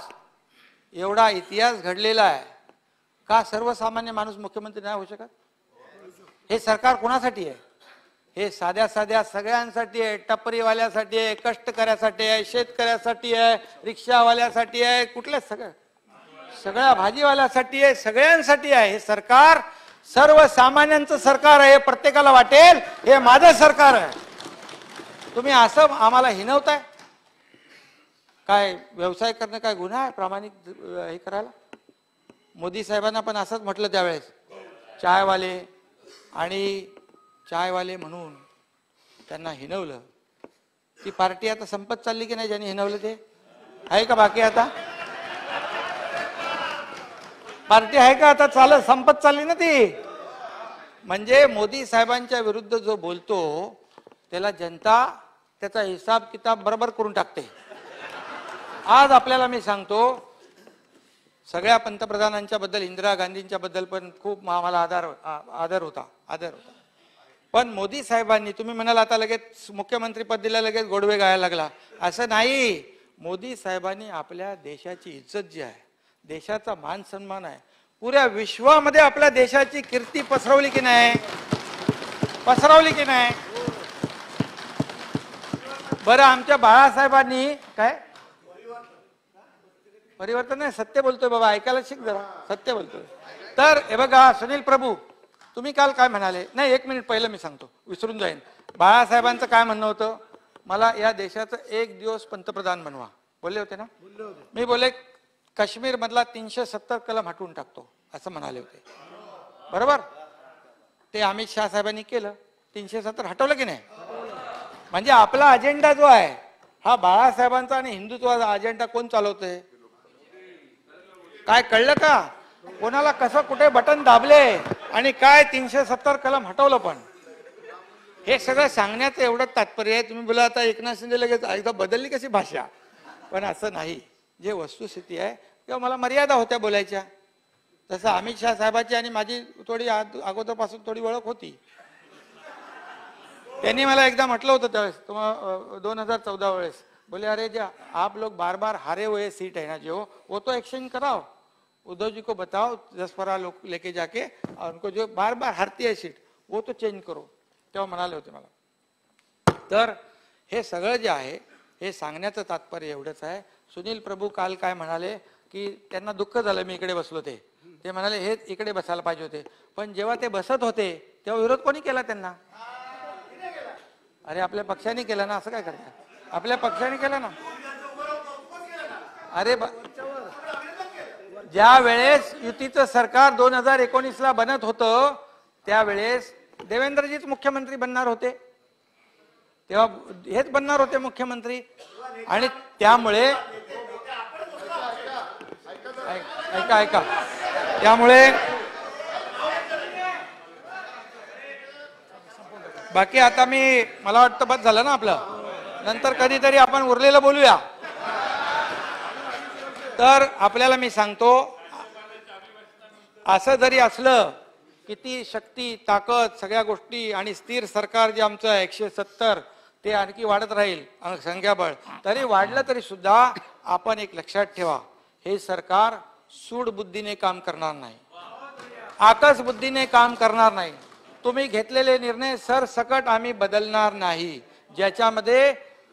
एवढा इतिहास घडलेला आहे. का सर्वसामान्य माणूस मुख्यमंत्री नाही होऊ शकत? हे सरकार कोणासाठी आहे? हे साध्या साध्या सगळ्यांसाठी आहे टपरीवाल्यासाठी आहे कष्टकऱ्यासाठी आहे शेतकऱ्यासाठी आहे रिक्षावाल्यासाठी आहे कुठल्या सगळ्या सगळ्या भाजीवाल्यासाठी आहे सगळ्यांसाठी आहे. हे सरकार सर्वसामान्यांचं सरकार आहे हे प्रत्येकाला वाटेल. हे माझं सरकार आहे. तुम्ही असं आम्हाला हिनवताय? काय व्यवसाय करणं काय गुन्हा आहे? प्रामाणिक हे करायला? मोदी साहेबांना पण असंच म्हटलं त्यावेळेस. चायवाले आणि चायवाले म्हणून त्यांना हिनवलं. ती पार्टी आता संपत चालली की नाही ज्यांनी हिनवलं ते? आहे का बाकी आता? पार्टी आहे का? आता चालत संपत चालली ना ती. म्हणजे मोदी साहेबांच्या विरुद्ध जो बोलतो त्याला जनता त्याचा हिसाब किताब बरोबर करून टाकते. आज आपल्याला मी सांगतो सगळ्या पंतप्रधानांच्या बद्दल इंदिरा गांधींच्या बद्दल पण खूप आम्हाला आधार आदर होता आदर होता. पण मोदी साहेबांनी तुम्ही म्हणाल आता लगेच मुख्यमंत्री पद दिलं लगेच गोडवे गायला लागला. असं नाही. मोदी साहेबांनी आपल्या देशाची इज्जत जी आहे देशाचा मान सन्मान आहे. पुऱ्या विश्वामध्ये आपल्या देशाची कीर्ती पसरवली की नाही? पसरवली की नाही? बरं आमच्या बाळासाहेबांनी काय? परिवर्तन नाही सत्य बोलतोय बाबा ऐकायला शिक जरा. सत्य बोलतोय. तर हे बघा सुनील प्रभू तुम्ही काल काय म्हणाले? नाही एक मिनिट पहिलं मी सांगतो विसरून जाईन. बाळासाहेबांचं काय म्हणणं होतं? मला या देशाचं एक दिवस पंतप्रधान बनवा. बोलले होते ना? मी बोले काश्मीर मधला तीनशे सत्तर कलम हटवून टाकतो असं म्हणाले होते. बरोबर? ते अमित शहा साहेबांनी केलं. तीनशे सत्तर हटवलं की नाही? म्हणजे आपला अजेंडा जो आहे हा बाळासाहेबांचा आणि हिंदुत्वाचा अजेंडा कोण चालवतोय? काय कळलं का? कोणाला कसं कुठे बटन दाबले आणि काय तीनशे सत्तर कलम हटवलं पण? हे सगळं सांगण्याचं एवढं तात्पर्य आहे. तुम्ही बोला आता एकनाथ शिंदे लगेच एकदा बदलली कशी भाषा? पण असं नाही. जे वस्तुस्थिती आहे किंवा मला मर्यादा होत्या बोलायच्या. तसं अमित शहा साहेबाची आणि माझी थोडी अगोदरपासून थोडी ओळख होती. त्यांनी मला एकदा म्हटलं होतं त्यावेळेस तुम्हाला दोन हजार चौदा वेळेस बोले अरे जे आप लोग बार बार हारे हुए सीट है ना जो वो तो एक्सचेंज कराओ. उद्धव जी को बताओ दस लोक लोग लेके जाके और उनको जो बार बार हारती आहे सीट वो तो चेंज करो. तेव्हा म्हणाले होते मला. तर हे सगळं जे आहे हे सांगण्याचं तात्पर्य एवढंच आहे. सुनील प्रभू काल काय म्हणाले की त्यांना दुःख झालं मी इकडे बसलो ते. ते म्हणाले हे इकडे बसायला पाहिजे होते. पण जेव्हा ते बसत होते तेव्हा विरोध कोणी केला त्यांना? अरे आपल्या पक्षाने केलं ना असं काय करतात आपल्या पक्षाने केलं ना? अरे ज्या वेळेस युतीचं सरकार दोन हजार एकोणीस ला बनत होतं त्यावेळेस देवेंद्रजीच मुख्यमंत्री बनणार होते. तेव्हा हेच बनणार होते मुख्यमंत्री. आणि त्यामुळे ऐका ऐका. त्यामुळे बाकी आता मी मला वाटतं बस झालं ना आपलं. नंतर कधीतरी आपण उरलेलं बोलूया. तर आपल्याला मी सांगतो असं जरी असलं किती शक्ती ताकद सगळ्या गोष्टी आणि स्थिर सरकार जे आमचं एकशे सत्तर ते आणखी वाढत राहील संख्याबळ. तरी वाढलं तरी सुद्धा आपण एक लक्षात ठेवा हे सरकार सूड बुद्धीने काम करणार नाही. आकस बुद्धीने काम करणार नाही. तुम्ही घेतलेले निर्णय सरसकट आम्ही बदलणार नाही. ज्याच्यामध्ये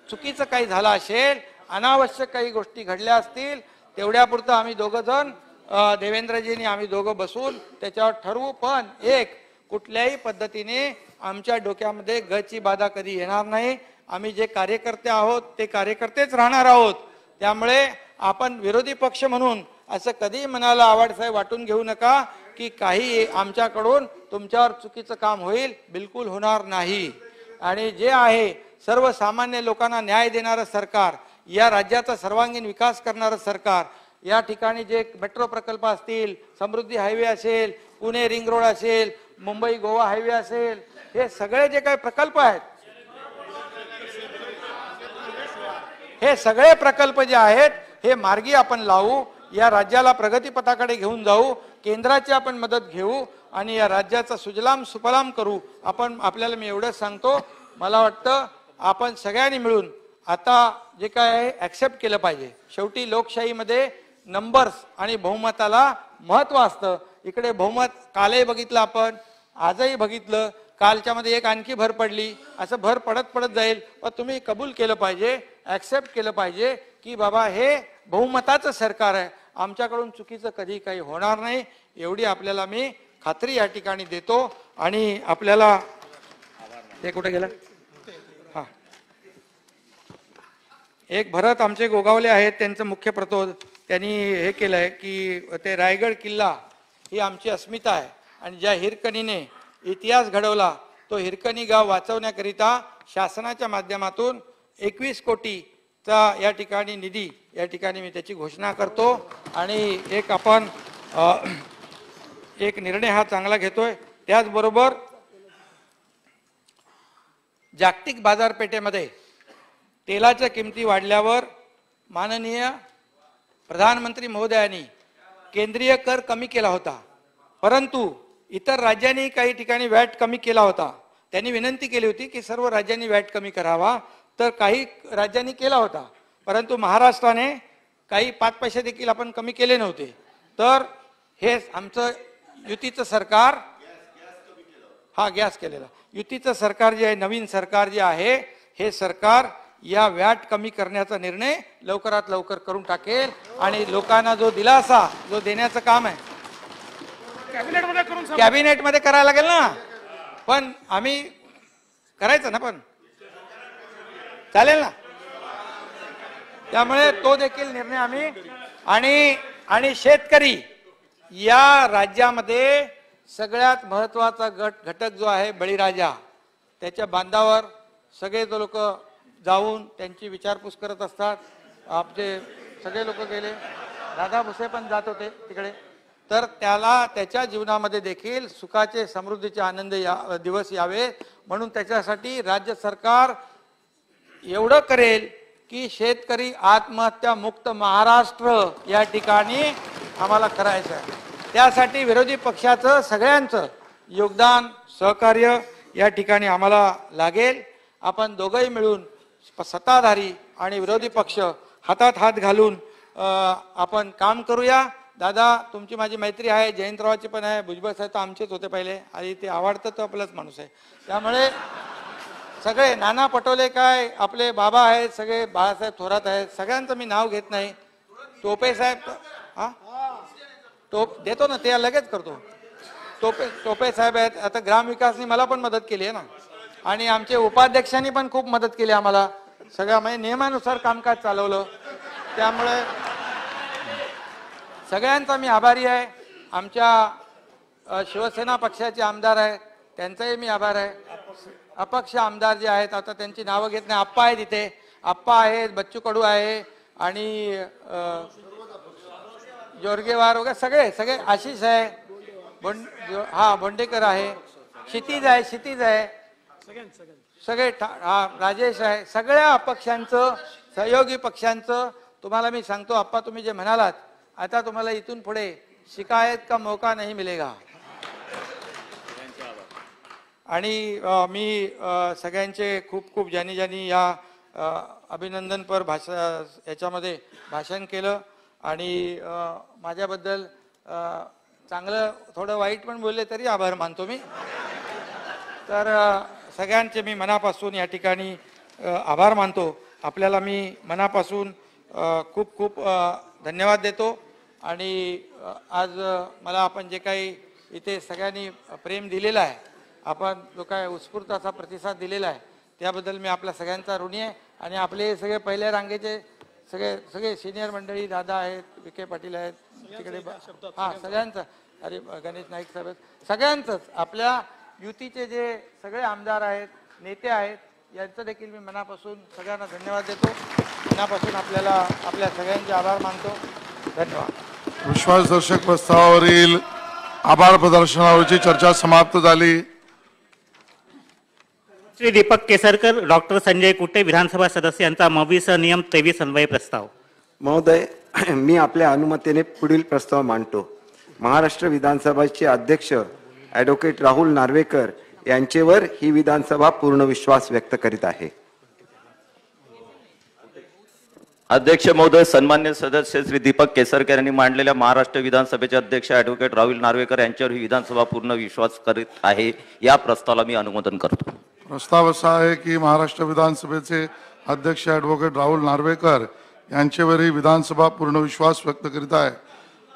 चुकीचं काही झालं असेल अनावश्यक काही गोष्टी घडल्या असतील तेवढ्यापुरतं आम्ही दोघं जण देवेंद्रजींनी आम्ही दोघं बसून त्याच्यावर ठरवू. पण एक कुठल्याही पद्धतीने आमच्या डोक्यामध्ये गची बाधा कधी येणार नाही. आम्ही जे कार्यकर्ते आहोत ते कार्यकर्तेच राहणार आहोत. त्यामुळे आपण विरोधी पक्ष म्हणून असं कधी मनाला आवडसाहेब वाटून घेऊ नका की काही आमच्याकडून तुमच्यावर चुकीचं काम होईल बिलकुल होणार नाही. आणि जे आहे सर्वसामान्य लोकांना न्याय देणारं सरकार या राज्याचा सर्वांगीण विकास करणारं सरकार या ठिकाणी जे मेट्रो प्रकल्प असतील समृद्धी हायवे असेल पुणे रिंग रोड असेल मुंबई गोवा हायवे असेल हे सगळे जे काही प्रकल्प आहेत हे सगळे प्रकल्प जे आहेत हे मार्गी आपण लावू या राज्याला प्रगतीपथाकडे घेऊन जाऊ केंद्राची आपण मदत घेऊ आणि या राज्याचा सुजलाम सुफलाम करू आपण आपल्याला मी एवढंच सांगतो. मला वाटतं आपण सगळ्यांनी मिळून आता जे काय आहे ॲक्सेप्ट केलं पाहिजे. शेवटी लोकशाहीमध्ये नंबर्स आणि बहुमताला महत्त्व असतं. इकडे बहुमत कालही बघितलं आपण. आजही बघितलं कालच्या मध्ये एक आणखी भर पडली. असं भर पडत पडत जाईल. पण तुम्ही कबूल केलं पाहिजे ॲक्सेप्ट केलं पाहिजे की बाबा हे बहुमताचं सरकार आहे. आमच्याकडून चुकीचं कधी काही होणार नाही. एवढी आपल्याला मी खात्री या ठिकाणी देतो. आणि आपल्याला ते कुठे गेलं? हां. एक भरत आमचे गोगावले आहेत. त्यांचं मुख्य प्रतोद त्यांनी हे केलं आहे की ते रायगड किल्ला ही आमची अस्मिता आहे. आणि ज्या हिरकणीने इतिहास घडवला तो हिरकणी गाव वाचवण्याकरिता शासनाच्या माध्यमातून एकवीस कोटीचा या ठिकाणी निधी या ठिकाणी मी त्याची घोषणा करतो. आणि एक आपण एक निर्णय हा चांगला घेतोय. त्याचबरोबर जागतिक बाजारपेठेमध्ये तेलाच्या किमती वाढल्यावर माननीय प्रधानमंत्री महोदयांनी केंद्रीय कर कमी केला होता. परंतु इतर राज्यांनी काही ठिकाणी वॅट कमी केला होता. त्यांनी विनंती केली होती की सर्व राज्यांनी वॅट कमी करावा. तर काही राज्यांनी केला होता. परंतु महाराष्ट्राने काही पाच पैसे देखील आपण कमी केले नव्हते. तर हे आमचं युतीचं सरकार हा गॅस केलेला. युतीचं सरकार जे आहे नवीन सरकार जे आहे हे सरकार या व्याट कमी करण्याचा निर्णय लवकरात लवकर करून टाकेल. आणि लोकांना जो दिलासा जो देण्याचं काम आहे कॅबिनेटमध्ये करून कॅबिनेटमध्ये करायला लागेल ना. पण आम्ही करायचं ना पण. चालेल ना. त्यामुळे तो देखील निर्णय आम्ही आणि आणि शेतकरी या राज्यामध्ये सगळ्यात महत्त्वाचा गट घटक जो आहे बळीराजा त्याच्या बांधावर सगळे लोक जाऊन त्यांची विचारपूस करत असतात. आपले सगळे लोक गेले. राधा भुसे पण जात होते तिकडे. तर त्याला त्याच्या जीवनामध्ये देखील सुखाचे समृद्धीचे आनंद या दिवस यावे. म्हणून त्याच्यासाठी राज्य सरकार एवढं करेल की शेतकरी आत्महत्या मुक्त महाराष्ट्र या ठिकाणी आम्हाला करायचं आहे. त्यासाठी विरोधी पक्षाचं सगळ्यांचं योगदान सहकार्य या ठिकाणी आम्हाला लागेल. आपण दोघंही मिळून सत्ताधारी आणि विरोधी पक्ष हातात हात घालून आपण काम करूया. दादा तुमची माझी मैत्री आहे जयंतरावाची पण आहे भुजबळ साहेब तर आमचेच होते पहिले. आणि ते आवडतं तो आपलाच माणूस आहे. त्यामुळे सगळे नाना पटोले काय आपले बाबा आहेत सगळे बाळासाहेब थोरात आहेत सगळ्यांचं मी नाव घेत नाही. टोपे साहेब हा? टोप देतो ना ते लगेच करतो. टोपे टोपे साहेब आहेत आता ग्रामविकासनी मला पण मदत केली आहे ना. आणि आमचे उपाध्यक्षांनी पण खूप मदत केली आम्हाला. सगळ्या म्हणजे नियमानुसार कामकाज चालवलं. त्यामुळे सगळ्यांचा मी आभारी आहे. आमच्या शिवसेना पक्षाचे आमदार आहेत त्यांचाही मी आभार आहे. अपक्ष आमदार जे आहेत आता त्यांची नावं घेत नाही. आप्पा आहेत इथे आप्पा आहेत बच्चू कडू आहे आणि जोरगेवार वगैरे सगळे सगळे आशिष आहे. भोंड जो- हा भोंडेकर आहे. क्षितिज आहे क्षितिज आहे. सगळे ठा- हा, राजेश आहे. सगळ्या अपक्षांचं सहयोगी पक्षांचं तुम्हाला मी सांगतो आप्पा तुम्ही जे म्हणालात आता तुम्हाला इथून पुढे शिकायत का मौका नाही मिलेगा. आणि मी सगळ्यांचे खूप खूप ज्यांनी ज्यांनी या अभिनंदनपर भाषा याच्यामध्ये भाषण केलं. आणि माझ्याबद्दल चांगलं थोडं वाईट पण बोलले तरी आभार मानतो मी. तर सगळ्यांचे मी मनापासून या ठिकाणी आभार मानतो. आपल्याला मी मनापासून खूप खूप धन्यवाद देतो. आणि आज मला आपण जे काही इथे सगळ्यांनी प्रेम दिलेलं आहे आपण जो काय उत्स्फूर्त असा प्रतिसाद दिलेला आहे त्याबद्दल मी आपल्या सगळ्यांचा ऋणी आहे. आणि आपले सगळे पहिल्या रांगेचे सगळे सगळे सिनियर मंडळी दादा आहेत विखे पाटील आहेत तिकडे हा सगळ्यांचं. अरे गणेश नाईक साहेब सगळ्यांचंच. आपल्या युतीचे जे सगळे आमदार आहेत नेते आहेत यांचं देखील मी मनापासून सगळ्यांना धन्यवाद देतो. मनापासून आपल्याला आपल्या सगळ्यांचे आभार मानतो. धन्यवाद. विश्वासदर्शक प्रस्तावावरील आभार प्रदर्शनावरची चर्चा समाप्त झाली. श्री दीपक केसरकर डॉक्टर संजय कुटे विधानसभा सदस्य यांचा मवीस नियम तेवीस अन्वय प्रस्ताव. महोदय (clears throat) मी आपल्या अनुमतीने पुढील प्रस्ताव मांडतो. महाराष्ट्र विधानसभेचे अध्यक्ष ॲडव्होकेट राहुल नार्वेकर यांचेवर ही विधानसभा पूर्ण विश्वास व्यक्त करीत आहे. अध्यक्ष महोदय सन्मान्य सदस्य श्री दीपक केसरकर यांनी मांडलेल्या महाराष्ट्र विधानसभेचे अध्यक्ष ॲडव्होकेट राहुल नार्वेकर यांच्यावर ही विधानसभा पूर्ण विश्वास करीत आहे. या प्रस्तावाला मी अनुमोदन करतो. प्रस्ताव असा आहे की महाराष्ट्र विधानसभेचे अध्यक्ष ॲडव्होकेट राहुल नार्वेकर यांच्यावरही विधानसभा पूर्ण विश्वास व्यक्त करीत आहे.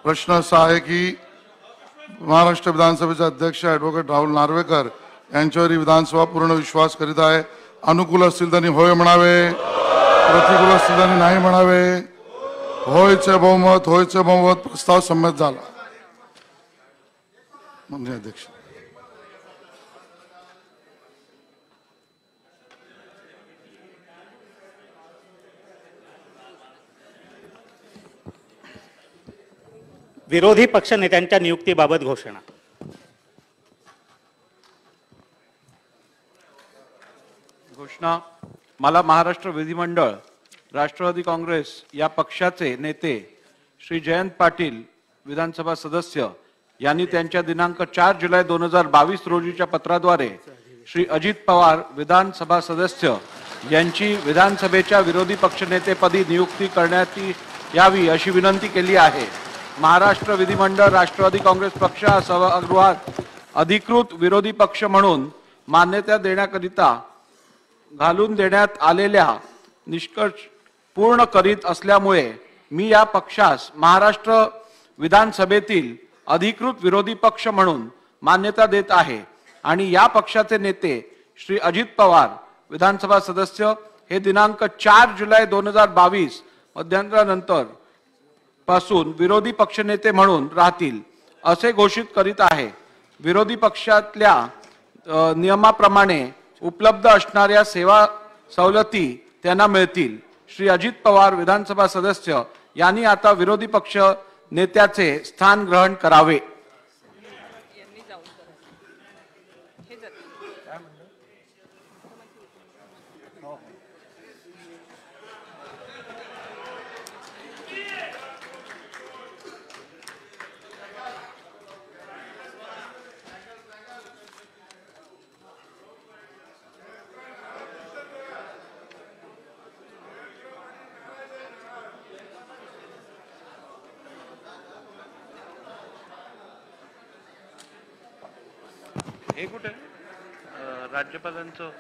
प्रश्न असा आहे की महाराष्ट्र विधानसभेचे अध्यक्ष ॲडव्होकेट राहुल नार्वेकर यांच्यावर ही विधानसभा पूर्ण विश्वास करीत आहे. अनुकूल असतील त्यांनी होय म्हणावे. त्यांनी नाही म्हणावे. होयचे बहुमत होयचे बहुमत प्रस्ताव संमत झाला. माननीय अध्यक्ष. विरोधी पक्षनेत्यांच्या नियुक्तीबाबत घोषणा. घोषणा. मला महाराष्ट्र विधिमंडळ राष्ट्रवादी काँग्रेस या पक्षाचे नेते श्री जयंत पाटील विधानसभा सदस्य यांनी त्यांच्या दिनांक चार जुलै दोन हजार बावीस रोजीच्या पत्राद्वारे श्री अजित पवार विधानसभा सदस्य यांची विधानसभेच्या विरोधी पक्षनेतेपदी नियुक्ती करण्यात यावी अशी विनंती केली आहे. महाराष्ट्र विधिमंडळ राष्ट्रवादी काँग्रेस पक्ष हा सभागृहात अधिकृत विरोधी पक्ष म्हणून मान्यता देण्याकरिता घालून देण्यात आलेल्या निष्कर्ष पूर्ण करीत असल्यामुळे मी या पक्षास महाराष्ट्र विधानसभेतील अधिकृत विरोधी पक्ष म्हणून मान्यता देत आहे. आणि या पक्षाचे नेते श्री अजित पवार विधानसभा सदस्य हे दिनांक चार जुलै दोन हजार बावीस मध्यंतरानंतरपासून विरोधी पक्षनेते म्हणून राहतील असे घोषित करीत आहे. विरोधी पक्षातल्या नियमाप्रमाणे उपलब्ध असणाऱ्या सेवा सवलती त्यांना मिळतील. श्री अजित पवार विधानसभा सदस्य यांनी आता विरोधी पक्ष नेत्याचे स्थान ग्रहण करावे हे कुठे राज्यपालांचं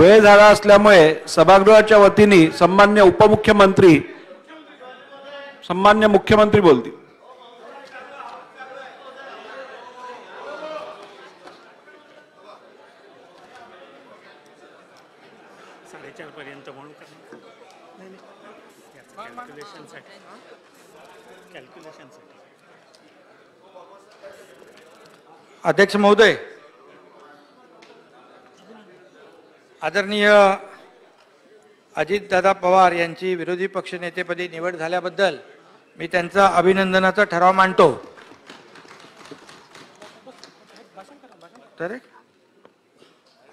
वेळ झाला असल्यामुळे सभागृहाच्या वतीने सन्मान्य उपमुख्यमंत्री सन्मान्य मुख्यमंत्री बोलतील. अध्यक्ष महोदय आदरणीय अजितदादा पवार यांची विरोधी पक्षनेतेपदी निवड झाल्याबद्दल मी त्यांचा अभिनंदनाचा ठराव मांडतो. तर?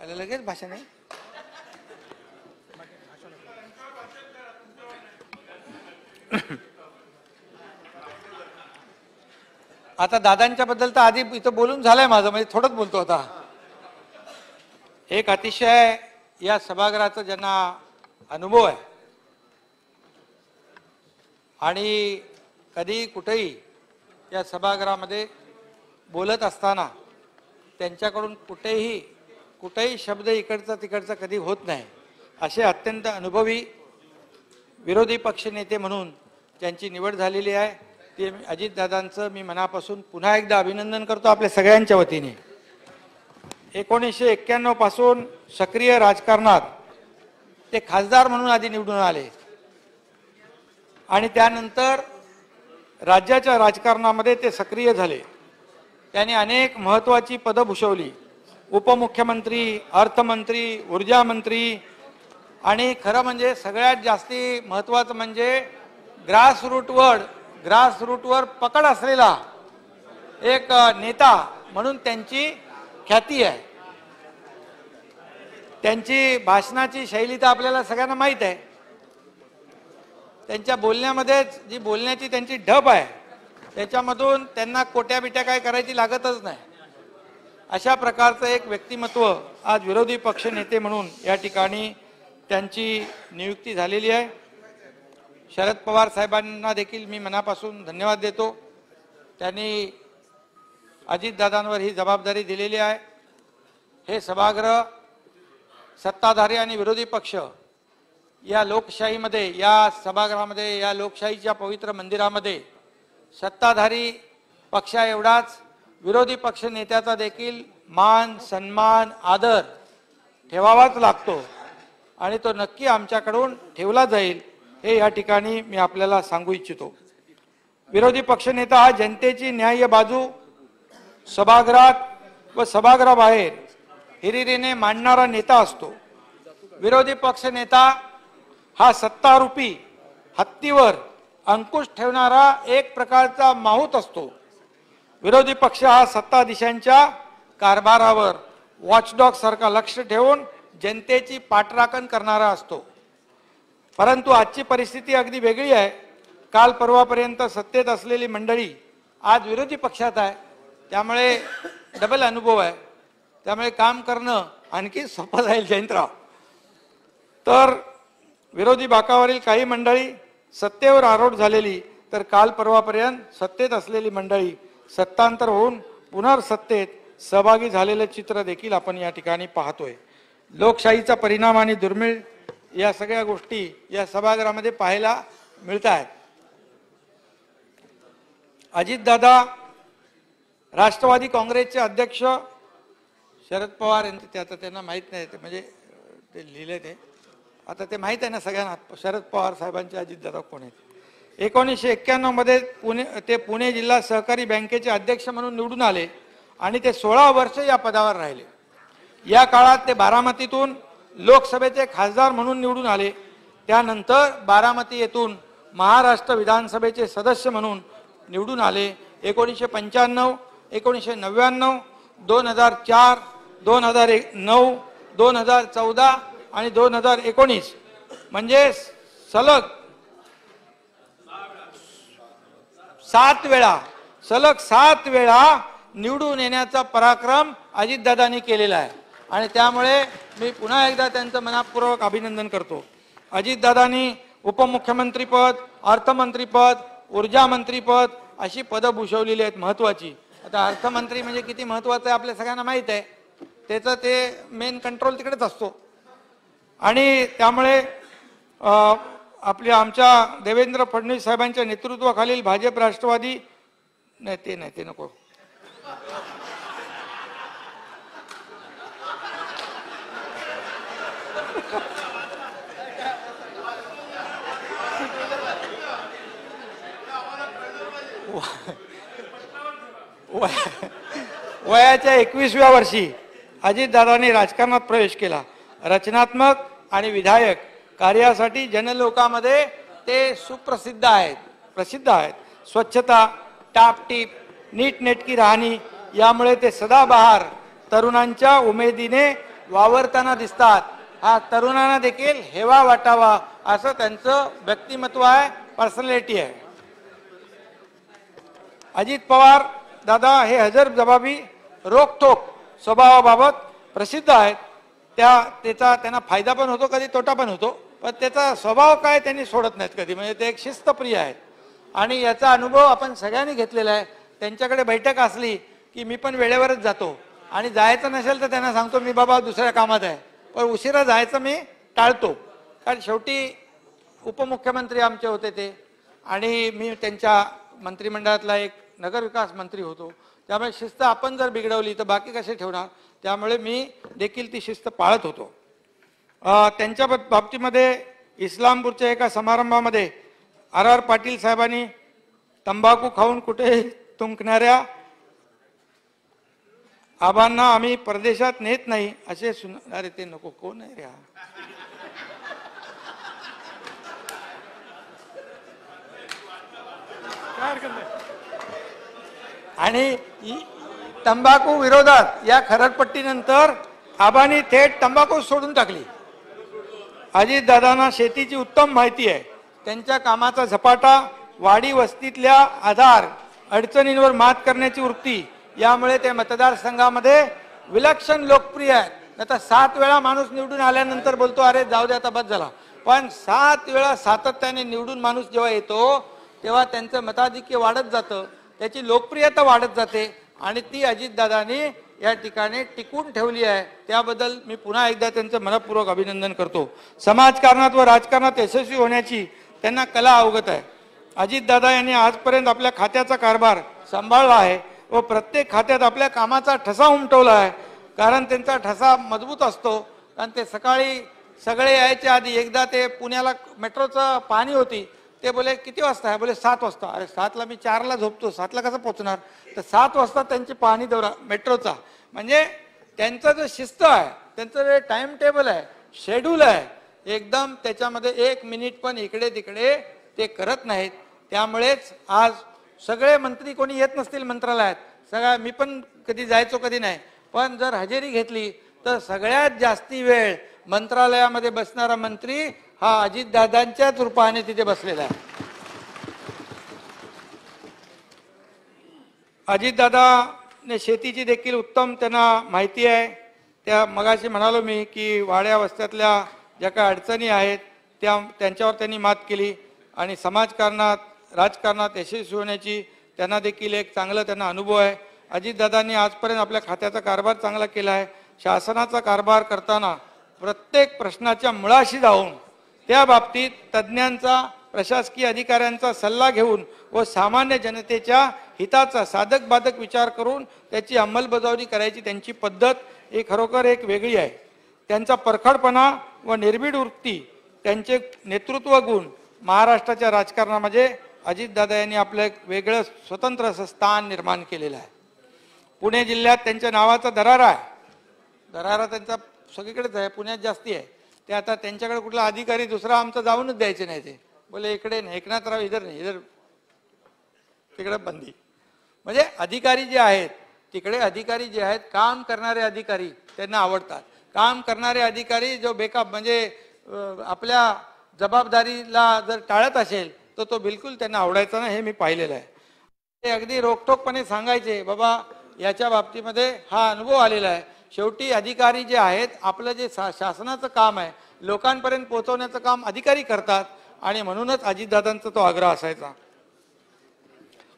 आलं लगेच भाषण आहे? आता दादांच्या बद्दल तर आधी इथं बोलून झालंय माझं म्हणजे थोडंच बोलतो आता. एक अतिशय या सभागृहाचा ज्यांना अनुभव आहे. आणि कधी कुठेही या सभागृहामध्ये बोलत असताना त्यांच्याकडून कुठेही कुठेही शब्द इकडचा तिकडचा कधी होत नाही. असे अत्यंत अनुभवी विरोधी पक्षनेते म्हणून ज्यांची निवड झालेली आहे. ते अजितदादांचं मी मनापासून पुन्हा एकदा अभिनंदन करतो आपल्या सगळ्यांच्या वतीने. एकोणीसशे एक्क्याण्णवपासून सक्रिय राजकारणात ते खासदार म्हणून आधी निवडून आले. आणि त्यानंतर राज्याच्या राजकारणामध्ये ते सक्रिय झाले. त्यांनी अनेक महत्त्वाची पदं भूषवली. उपमुख्यमंत्री अर्थमंत्री ऊर्जा मंत्री आणि खरं म्हणजे सगळ्यात जास्ती महत्त्वाचं म्हणजे ग्रासरूटवर ग्रासरूटवर पकड असलेला एक नेता म्हणून त्यांची ख्याती आहे. त्यांची भाषणाची शैली तर आपल्याला सगळ्यांना माहीत आहे. त्यांच्या बोलण्यामध्येच जी बोलण्याची त्यांची ढब आहे त्याच्यामधून त्यांना कोट्या बिट्या काय करायची लागतच नाही. अशा प्रकारचं एक व्यक्तिमत्व आज विरोधी पक्ष नेते म्हणून या ठिकाणी त्यांची नियुक्ती झालेली आहे. शरद पवार साहेबांना देखील मी मनापासून धन्यवाद देतो. त्यांनी अजितदादांवर ही जबाबदारी दिलेली आहे. हे सभागृह सत्ताधारी आणि विरोधी पक्ष या लोकशाहीमध्ये या सभागृहामध्ये या लोकशाहीच्या पवित्र मंदिरामध्ये सत्ताधारी पक्षा एवढाच. विरोधी पक्ष नेत्याचा देखील मान सन्मान आदर ठेवावाच लागतो आणि तो नक्की आमच्याकडून ठेवला जाईल हे या ठिकाणी मी आपल्याला सांगू इच्छितो. विरोधी पक्षनेता हा जनतेची न्याय्य बाजू सभागृहात व सभागृहाबाहेर हिरिरीने मांडणारा नेता असतो. विरोधी पक्ष नेता हा सत्तारूपी हत्तीवर अंकुश ठेवणारा एक प्रकारचा माहूत असतो. विरोधी पक्ष हा सत्ताधीशांच्या कारभारावर वॉचडॉग सारखा लक्ष ठेवून जनतेची पाठराखण करणारा असतो. परंतु आजची परिस्थिती अगदी वेगळी आहे. काल परवापर्यंत सत्तेत असलेली मंडळी आज विरोधी पक्षात आहे. त्यामुळे डबल अनुभव आहे. त्यामुळे काम करणं आणखी सोपं जाईल जयंतराव. तर विरोधी बाकावरील काही मंडळी सत्तेवर आरोढ झालेली तर काल परवापर्यंत सत्तेत असलेली मंडळी सत्तांतर होऊन पुनर्सत्तेत सहभागी झालेलं चित्र देखील आपण या ठिकाणी पाहतोय. लोकशाहीचा परिणाम आणि दुर्मिळ या सगळ्या गोष्टी या सभागृहामध्ये पाहायला मिळत आहेत अजितदादा राष्ट्रवादी काँग्रेसचे अध्यक्ष शरद पवार यांचे ते आता त्यांना माहीत नाही ते म्हणजे ते लिहिले ते. आता ते माहीत आहे ना सगळ्यांना शरद पवार साहेबांचे अजितदादा कोण आहेत? एकोणीसशे एक्क्याण्णवमध्ये पुणे ते पुणे जिल्हा सहकारी बँकेचे अध्यक्ष म्हणून निवडून आले आणि ते सोळा वर्ष या पदावर राहिले. या काळात ते बारामतीतून लोकसभेचे खासदार म्हणून निवडून आले. त्यानंतर बारामती येथून महाराष्ट्र विधानसभेचे सदस्य म्हणून निवडून आले. एकोणीसशे पंच्याण्णव एकोणीसशे नव्याण्णव दोन हजार चार दोन हजार एक नऊ दोन हजार चौदा आणि दोन हजार एकोणीस. म्हणजे सलग सात वेळा सलग सात वेळा निवडून येण्याचा पराक्रम अजितदादांनी केलेला आहे. आणि त्यामुळे मी पुन्हा एकदा त्यांचं मनापूर्वक अभिनंदन करतो. अजितदादांनी उपमुख्यमंत्रीपद अर्थमंत्रीपद ऊर्जा मंत्रीपद अशी पदं भूषवलेली आहेत महत्वाची. आता अर्थमंत्री म्हणजे किती महत्वाचं आहे आपल्या सगळ्यांना माहीत आहे. त्याचं ते मेन कंट्रोल तिकडेच असतो. आणि त्यामुळे अ, आपल्या आमच्या देवेंद्र फडणवीस साहेबांच्या नेतृत्वाखालील भाजप राष्ट्रवादी नाही ते नाही ते नको. वय- (laughs) वयाच्या एकवीसव्या वर्षी अजितदादांनी राजकारणात प्रवेश केला. रचनात्मक आणि विधायक कार्यासाठी जनलोकामध्ये ते सुप्रसिद्ध आहेत. प्रसिद्ध आहेत. स्वच्छता टापटीप नीटनेटकी राहणी यामुळे ते सदाबहार तरुणांच्या उमेदीने वावरताना दिसतात. हा तरुणांना देखील हेवा वाटावा असं त्यांचं व्यक्तिमत्व आहे पर्सनॅलिटी आहे. अजित पवार दादा हे हजर जबाबी रोखोक स्वभावाबाबत प्रसिद्ध आहेत. त्या त्याचा त्यांना फायदा पण होतो कधी तोटा पण होतो. पण त्याचा स्वभाव काय त्यांनी सोडत नाहीत कधी. म्हणजे ते एक शिस्तप्रिय आहेत. आणि याचा अनुभव आपण सगळ्यांनी घेतलेला आहे. त्यांच्याकडे बैठक असली की मी पण वेळेवरच जातो. आणि जायचं नसेल तर त्यांना सांगतो मी बाबा दुसऱ्या कामात आहे. पण उशिरा जायचं मी टाळतो. कारण शेवटी उपमुख्यमंत्री आमचे होते ते. आणि मी त्यांच्या मंत्रिमंडळातला एक नगरविकास मंत्री होतो. त्यामुळे शिस्त आपण जर बिघडवली तर बाकी कसे ठेवणार? त्यामुळे मी देखील ती शिस्त पाळत होतो. त्यांच्या बाबतीमध्ये इस्लामपूरच्या एका समारंभामध्ये आर आर पाटील साहेबांनी तंबाखू खाऊन कुठे तुंकणाऱ्या आबांना आम्ही परदेशात नेत नाही असे सुन अरे ते नको कोण आहे रे हा? काय हरकत नाही. आणि तंबाखू विरोधात या खरडपट्टीनंतर आबांनी थेट तंबाखू सोडून टाकली. अजितदादांना शेतीची उत्तम माहिती आहे. त्यांच्या कामाचा झपाटा वाडी वस्तीतल्या आधार अडचणींवर मात करण्याची वृत्ती यामुळे ते मतदारसंघामध्ये विलक्षण लोकप्रिय आहेत. आता सात वेळा माणूस निवडून आल्यानंतर बोलतो अरे जाऊ दे आता बस झाला. पण सात वेळा सातत्याने निवडून माणूस जेव्हा येतो तेव्हा त्यांचं मताधिक्य वाढत जातं. त्याची लोकप्रियता वाढत जाते आणि ती अजितदादांनी या ठिकाणी टिकून ठेवली आहे. त्याबद्दल मी पुन्हा एकदा त्यांचं मनपूर्वक अभिनंदन करतो. समाजकारणात व राजकारणात यशस्वी होण्याची त्यांना कला अवगत आहे. अजितदादा यांनी आजपर्यंत आपल्या खात्याचा कारभार सांभाळला आहे व प्रत्येक खात्यात आपल्या कामाचा ठसा उमटवला आहे. कारण त्यांचा ठसा मजबूत असतो. कारण ते सकाळी सगळे यायच्या आधी एकदा ते पुण्याला मेट्रोचं पाणी होती. ते बोले किती वाजता? आहे बोले सात वाजता. अरे सातला मी चारला झोपतो. सातला कसं पोहोचणार तर सात वाजता त्यांची पाहणी दौरा मेट्रोचा. म्हणजे त्यांचा जो शिस्त आहे त्यांचं जे टाइम टेबल आहे शेड्यूल आहे एकदम त्याच्यामध्ये एक मिनिट पण इकडे तिकडे ते करत नाहीत. त्यामुळेच आज सगळे मंत्री कोणी येत नसतील मंत्रालयात. सगळ्या मी पण कधी जायचो कधी नाही. पण जर हजेरी घेतली तर सगळ्यात जास्ती वेळ मंत्रालयामध्ये बसणारा मंत्री हा अजितदादांच्याच रूपाने तिथे बसलेला आहे. अजितदादाने शेतीची देखील उत्तम त्यांना माहिती आहे. त्या मगाशी म्हणालो मी की वाड्या वस्त्यातल्या ज्या काही अडचणी आहेत त्या त्यांच्यावर त्यांनी मात केली आणि समाजकारणात राजकारणात यशस्वी होण्याची त्यांना देखील एक चांगलं त्यांना अनुभव आहे. अजितदादांनी आजपर्यंत आपल्या खात्याचा कारभार चांगला केला आहे. शासनाचा कारभार करताना प्रत्येक प्रश्नाच्या मुळाशी जाऊन त्या बाबतीत तज्ज्ञांचा प्रशासकीय अधिकाऱ्यांचा सल्ला घेऊन व सामान्य जनतेच्या हिताचा साधक बाधक विचार करून त्याची अंमलबजावणी करायची त्यांची पद्धत ही खरोखर एक वेगळी आहे. त्यांचा परखडपणा व निर्भीड वृत्ती त्यांचे नेतृत्व गुण महाराष्ट्राच्या राजकारणामध्ये अजितदादा यांनी आपलं एक वेगळं स्वतंत्र असं स्थान निर्माण केलेलं आहे. पुणे जिल्ह्यात त्यांच्या नावाचा दरारा आहे. दरारा त्यांचा सगळीकडेच आहे पुण्यात जास्ती आहे. ते आता त्यांच्याकडे कुठला अधिकारी दुसरा आमचा जाऊनच द्यायचे नाही ते. बोले इकडे नाही एकनाथराव इधर नाही इधर तिकडे बंदी. म्हणजे अधिकारी जे आहेत तिकडे अधिकारी जे आहेत काम करणारे अधिकारी त्यांना आवडतात. काम करणारे अधिकारी जो बेकाब म्हणजे आपल्या जबाबदारीला जर टाळत असेल तर तो बिलकुल त्यांना आवडायचा ना हे मी पाहिलेलं आहे. ते अगदी रोखठोकपणे सांगायचे बाबा याच्या बाबतीमध्ये हा अनुभव आलेला आहे. शेवटी अधिकारी जे आहेत आपलं जे शा शासनाचं काम आहे लोकांपर्यंत पोहोचवण्याचं काम अधिकारी करतात आणि म्हणूनच अजितदादांचा तो आग्रह असायचा.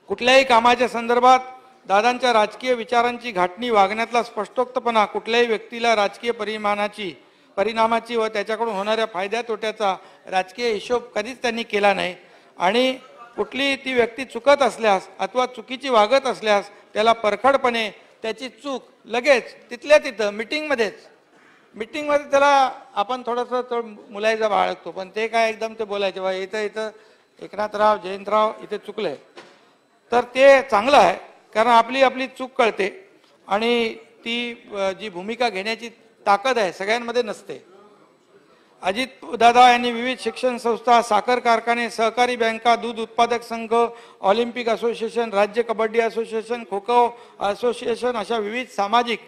कुठल्याही कामाच्या संदर्भात दादांच्या राजकीय विचारांची घाटणी वागण्यातला स्पष्टोक्तपणा कुठल्याही व्यक्तीला राजकीय परिमाणाची परिणामाची व त्याच्याकडून होणाऱ्या फायद्या तोट्याचा राजकीय हिशोब कधीच त्यांनी केला नाही. आणि कुठली ती व्यक्ती चुकत असल्यास अथवा चुकीची वागत असल्यास त्याला परखडपणे त्याची चूक लगेच तिथल्या तिथं मिटिंगमध्येच मिटिंगमध्ये त्याला आपण थोडंसं तो मुलायचा बाळगतो पण ते काय एकदम ते बोलायचे बा इथं इथं एकनाथराव जयंतराव इथे चुकलंय तर ते चांगलं आहे कारण आपली आपली चूक कळते. आणि ती जी भूमिका घेण्याची ताकद आहे सगळ्यांमध्ये नसते. अजित दादा यांनी विविध शिक्षण संस्था साखर कारखाने सहकारी बँका दूध उत्पादक संघ ऑलिम्पिक असोसिएशन राज्य कबड्डी असोसिएशन खो खो असोसिएशन अशा विविध सामाजिक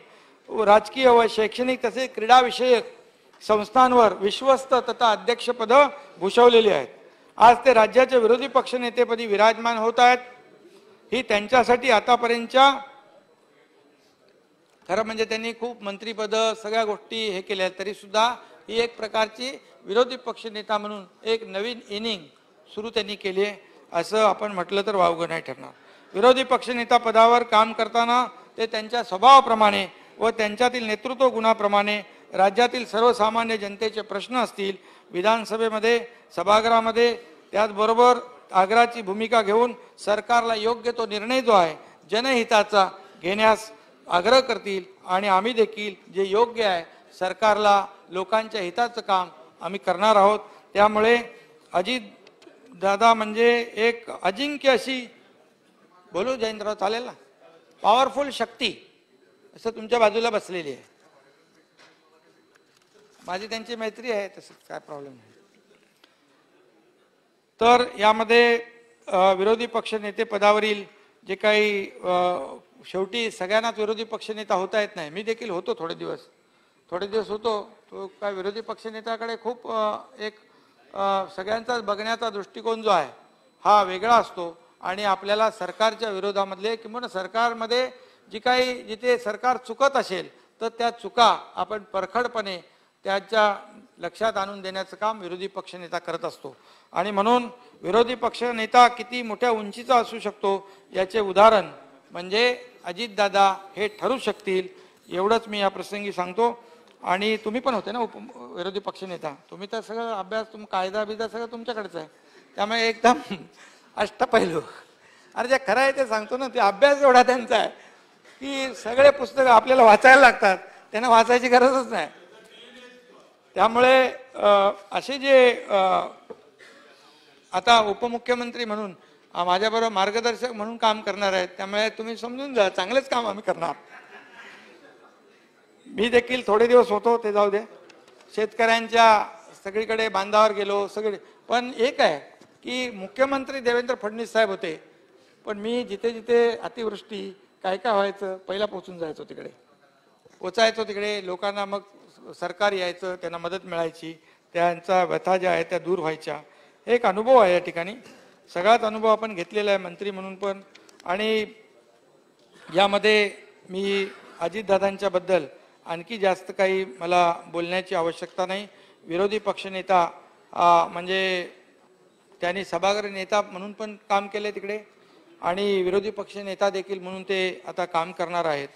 राजकीय व शैक्षणिक तसेच क्रीडाविषयक संस्थांवर विश्वस्त तथा अध्यक्षपद भूषवलेली आहेत. आज ते राज्याच्या विरोधी पक्षनेतेपदी विराजमान होत आहेत. ही त्यांच्यासाठी आतापर्यंतच्या खरं म्हणजे त्यांनी खूप मंत्रीपद सगळ्या गोष्टी हे केल्या आहेत. तरी सुद्धा ही एक प्रकारची विरोधी पक्ष नेता म्हणून एक नवीन इनिंग सुरू त्यांनी केली आहे असं आपण म्हटलं तर वावगं नाही ठरणार. विरोधी पक्षनेता पदावर काम करताना ते त्यांच्या स्वभावाप्रमाणे व त्यांच्यातील नेतृत्व गुणाप्रमाणे राज्यातील सर्वसामान्य जनतेचे प्रश्न असतील विधानसभेमध्ये सभागृहामध्ये त्याचबरोबर आग्राची भूमिका घेऊन सरकारला योग्य तो निर्णय जो आहे जनहिताचा घेण्यास आग्रह करतील आणि आम्ही देखील जे योग्य आहे सरकारला लोकांच्या हिताचं काम आम्ही करणार आहोत. त्यामुळे अजित दादा म्हणजे एक अजिंक्य अशी बोलू जयंतराव चालेल ना? पॉवरफुल शक्ती असं तुमच्या बाजूला बसलेली आहे. माझी त्यांची मैत्री आहे तसं काय प्रॉब्लेम नाही. तर यामध्ये विरोधी पक्ष नेते पदावरील जे काही शेवटी सगळ्यांनाच विरोधी पक्षनेता होता येत नाही. मी देखील होतो थोडे दिवस. थोडे दिवस होतो. तो काय विरोधी पक्षनेत्याकडे खूप एक सगळ्यांचा बघण्याचा दृष्टिकोन जो आहे हा वेगळा असतो. आणि आपल्याला सरकारच्या विरोधामधले किंवा सरकारमध्ये जी काही जिथे सरकार चुकत असेल तर त्या चुका आपण परखडपणे त्याच्या लक्षात आणून देण्याचं काम विरोधी पक्षनेता करत असतो. आणि म्हणून विरोधी पक्षनेता किती मोठ्या उंचीचा असू शकतो याचे उदाहरण म्हणजे अजितदादा हे ठरू शकतील एवढंच मी या प्रसंगी सांगतो. आणि तुम्ही पण होते ना उप विरोधी पक्षनेता तुम्ही तर सगळं अभ्यास तुम कायदा बिदा सगळं तुमच्याकडेच आहे. त्यामुळे एकदम अष्टपैलू. अरे जे खरं आहे ते सांगतो ना ते अभ्यास एवढा त्यांचा आहे की सगळे पुस्तकं आपल्याला वाचायला लागतात. त्यांना वाचायची गरजच नाही. त्यामुळे असे जे आता उपमुख्यमंत्री म्हणून माझ्याबरोबर मार्गदर्शक म्हणून काम करणार आहेत त्यामुळे तुम्ही समजून जा चांगलेच काम आम्ही करणार. मी देखील थोडे दिवस होतो ते जाऊ दे. शेतकऱ्यांच्या सगळीकडे बांधावर गेलो सगळे पण एक आहे की मुख्यमंत्री देवेंद्र फडणवीस साहेब होते. पण मी जिथे जिथे अतिवृष्टी काय काय व्हायचं पहिला पोचून जायचो तिकडे. पोचायचो तिकडे लोकांना मग सरकार यायचं त्यांना मदत मिळायची त्यांचा व्यथा ज्या आहे त्या दूर व्हायच्या. हे एक अनुभव आहे या ठिकाणी. सगळाच अनुभव आपण घेतलेला आहे मंत्री म्हणून पण. आणि यामध्ये मी अजितदादांच्याबद्दल आणखी जास्त काही मला बोलण्याची आवश्यकता नाही. विरोधी पक्षनेता म्हणजे त्यांनी सभागृह नेता म्हणून पण काम केले तिकडे आणि विरोधी पक्ष नेता देखील म्हणून ते आता काम करणार आहेत.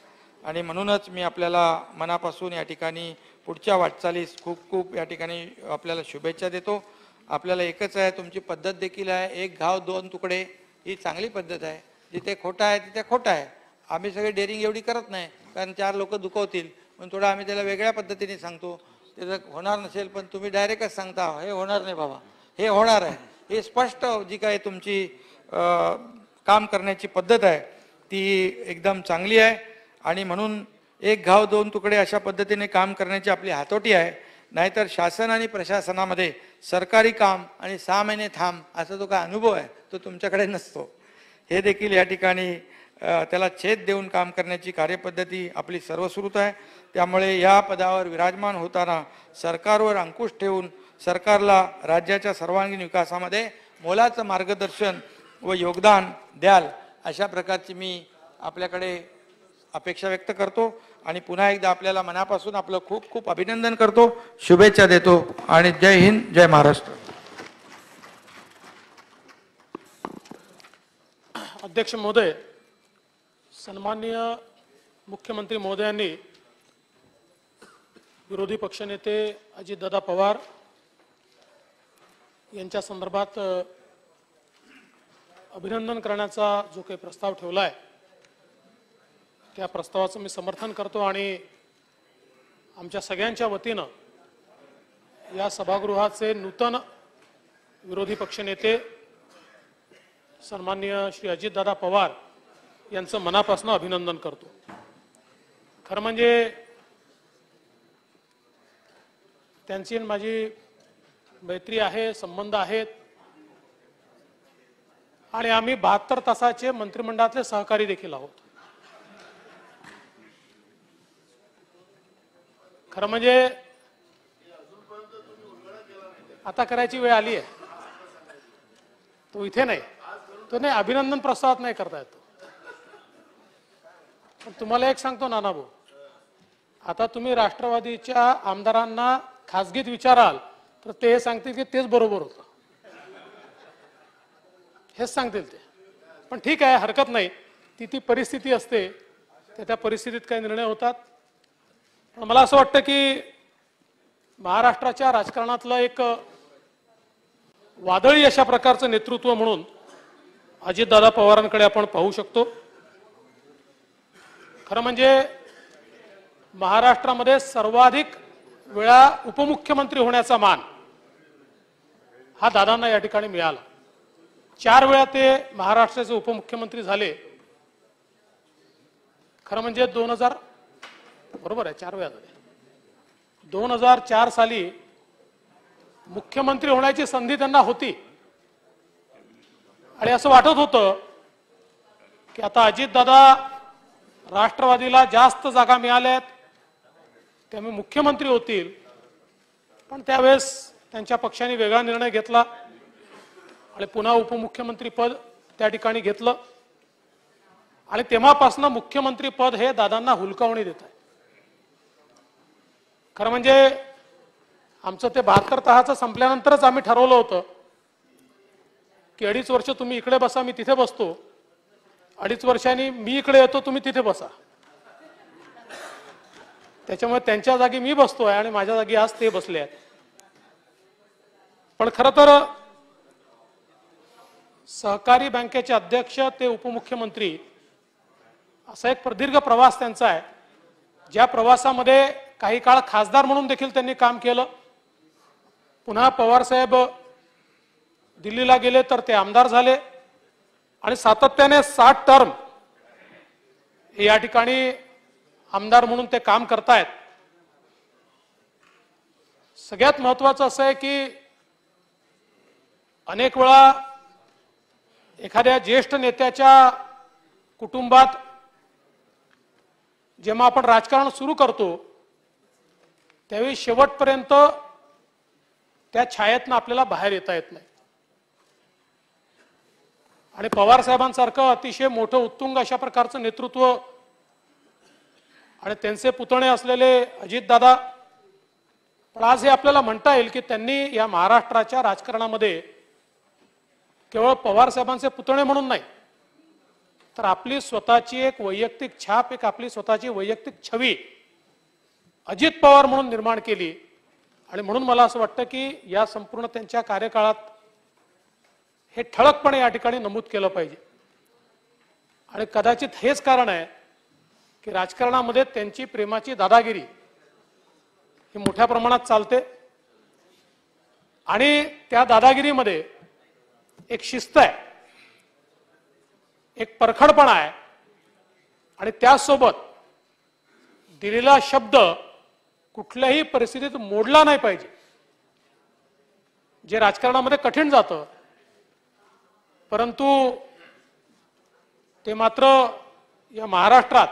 आणि म्हणूनच मी आपल्याला मनापासून या ठिकाणी पुढच्या वाटचालीस खूप खूप या ठिकाणी आपल्याला शुभेच्छा देतो. आपल्याला एकच आहे तुमची पद्धत देखील आहे. एक घाव दोन तुकडे ही चांगली पद्धत आहे. जिथे खोटा आहे तिथे खोटा आहे. आम्ही सगळे डेअरिंग एवढी करत नाही कारण चार लोक दुखवतील. पण थोडं आम्ही त्याला वेगळ्या पद्धतीने सांगतो. त्याचं होणार नसेल पण तुम्ही डायरेक्टच सांगता हे होणार नाही बाबा. हे होणार आहे. हे स्पष्ट जी काय तुमची काम करण्याची पद्धत आहे ती एकदम चांगली आहे. आणि म्हणून एक घाव दोन तुकडे अशा पद्धतीने काम करण्याची आपली हातोटी आहे. नाहीतर शासन आणि प्रशासनामध्ये सरकारी काम आणि सहा महिने थांब असा जो काय अनुभव आहे तो तुमच्याकडे नसतो. हे देखील या ठिकाणी त्याला छेद देऊन काम करण्याची कार्यपद्धती आपली सर्वश्रुत आहे. त्यामुळे या पदावर विराजमान होताना सरकारवर अंकुश ठेवून सरकारला राज्याच्या सर्वांगीण विकासामध्ये मोलाचं मार्गदर्शन व योगदान द्याल अशा प्रकारची मी आपल्याकडे अपेक्षा व्यक्त करतो आणि पुन्हा एकदा आपल्याला मनापासून आपलं खूप खूप अभिनंदन करतो. शुभेच्छा देतो आणि जय हिंद जय महाराष्ट्र. अध्यक्ष महोदय सन्माननीय मुख्यमंत्री महोदयांनी विरोधी पक्षनेते अजितदादा पवार यांच्या संदर्भात अभिनंदन करण्याचा जो काही प्रस्ताव ठेवला आहे त्या प्रस्तावाचं मी समर्थन करतो आणि आमच्या सगळ्यांच्या वतीनं या सभागृहाचे नूतन विरोधी पक्षनेते सन्मान्य श्री अजितदादा पवार यांचं मनापासून अभिनंदन करतो. खरं म्हणजे त्यांची माझी मैत्री आहे संबंध आहेत. आणि आम्ही बहात्तर तासाचे मंत्रिमंडळातले सहकारी देखील आहोत. खरं म्हणजे आता करायची वेळ आली आहे. तो इथे नाही. तो नाही अभिनंदन प्रस्तावात नाही करता येतो. पण तुम्हाला एक सांगतो नाना भाऊ आता तुम्ही राष्ट्रवादीच्या आमदारांना खासगीत विचाराल तर ते हे सांगतील की तेच बरोबर होतं. हेच सांगतील ते. पण ठीक आहे हरकत नाही. ती ती परिस्थिती असते. त्या त्या परिस्थितीत काही निर्णय होतात. पण मला असं वाटतं की महाराष्ट्राच्या राजकारणातलं एक वादळी अशा प्रकारचं नेतृत्व म्हणून अजितदादा पवारांकडे आपण पाहू शकतो. खरं म्हणजे महाराष्ट्रामध्ये सर्वाधिक वेळा उपमुख्यमंत्री होण्याचा मान हा दादांना या ठिकाणी मिळाला. चार वेळा ते महाराष्ट्राचे उपमुख्यमंत्री झाले. खरं म्हणजे दोन हजार बरोबर आहे चार वेळा झाले. दोन हजार चार साली मुख्यमंत्री होण्याची संधी त्यांना होती. आणि असं वाटत होतं की आता अजितदादा राष्ट्रवादीला जास्त जागा मिळाल्यात. आहेत त्यामुळे मुख्यमंत्री होतील. पण त्यावेळेस त्यांच्या पक्षाने वेगळा निर्णय घेतला. आणि पुन्हा उपमुख्यमंत्री पद त्या ठिकाणी घेतलं. आणि तेव्हापासून मुख्यमंत्री पद हे दादांना हुलकावणी देत आहे. खरं म्हणजे आमचं ते बहात्तर तहाचं संपल्यानंतरच आम्ही ठरवलं होतं. की अडीच वर्ष तुम्ही इकडे बसा मी तिथे बसतो. अडीच वर्षांनी मी इकडे येतो तुम्ही तिथे बसा. त्याच्यामुळे त्यांच्या जागी मी बसतोय आणि माझ्या जागी आज ते बसले आहेत. पण खरं तर सहकारी बँकेचे अध्यक्ष ते उपमुख्यमंत्री असा एक प्रदीर्घ प्रवास त्यांचा आहे. ज्या प्रवासामध्ये काही काळ खासदार म्हणून देखील त्यांनी काम केलं. पुन्हा पवारसाहेब दिल्लीला गेले तर ते आमदार झाले. आणि सातत्याने सात टर्म या ठिकाणी आमदार म्हणून ते काम करतायत. सगळ्यात महत्वाचं असं आहे की अनेक वेळा एखाद्या ज्येष्ठ नेत्याच्या कुटुंबात जेव्हा आपण राजकारण सुरू करतो त्यावेळी शेवटपर्यंत त्या छायेतनं आपल्याला बाहेर येता येत नाही. आणि पवार साहेबांसारखं अतिशय मोठं उत्तुंग अशा प्रकारचं नेतृत्व आणि त्यांचे पुतणे असलेले अजितदादा पण आज हे आपल्याला म्हणता येईल की त्यांनी या महाराष्ट्राच्या राजकारणामध्ये केवळ पवार साहेबांचे पुतणे म्हणून नाही तर आपली स्वतःची एक वैयक्तिक छाप एक आपली स्वतःची वैयक्तिक छवी अजित पवार म्हणून निर्माण केली. आणि म्हणून मला असं वाटतं की या संपूर्ण त्यांच्या कार्यकाळात हे ठळकपणे या ठिकाणी नमूद केलं पाहिजे. आणि कदाचित हेच कारण आहे की राजकारणामध्ये त्यांची प्रेमाची दादागिरी ही मोठ्या प्रमाणात चालते. आणि त्या दादागिरीमध्ये एक शिस्त आहे एक परखडपणा आहे. आणि त्यासोबत दिलेला शब्द कुठल्याही परिस्थितीत मोडला नाही पाहिजे. जे राजकारणामध्ये कठीण जातं परंतु ते मात्र या महाराष्ट्रात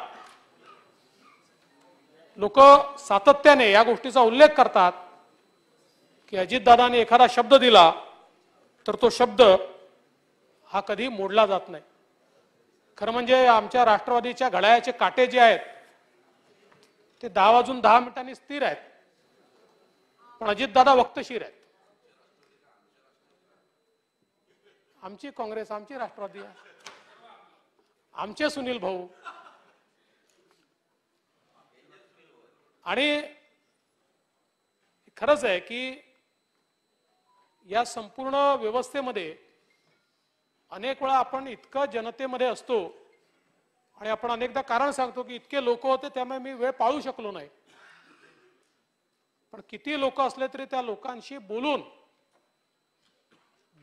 लोक सातत्याने या गोष्टीचा उल्लेख करतात की अजितदादाने एखादा शब्द दिला तर तो शब्द हा कधी मोडला जात नाही. खरं म्हणजे आमच्या राष्ट्रवादीच्या घड्याळाचे काटे जे आहेत ते दहा वाजून दहा मिनिटांनी स्थिर आहेत. पण अजितदादा वक्तशीर आहेत. आमची काँग्रेस आमची राष्ट्रवादी आहे. आमचे सुनील भाऊ. आणि खरंच आहे की या संपूर्ण व्यवस्थेमध्ये अनेक वेळा आपण इतकं जनतेमध्ये असतो आणि आपण अनेकदा कारण सांगतो की इतके लोक होते त्यामुळे मी वेळ पाळू शकलो नाही. पण किती लोक असले तरी त्या लोकांशी बोलून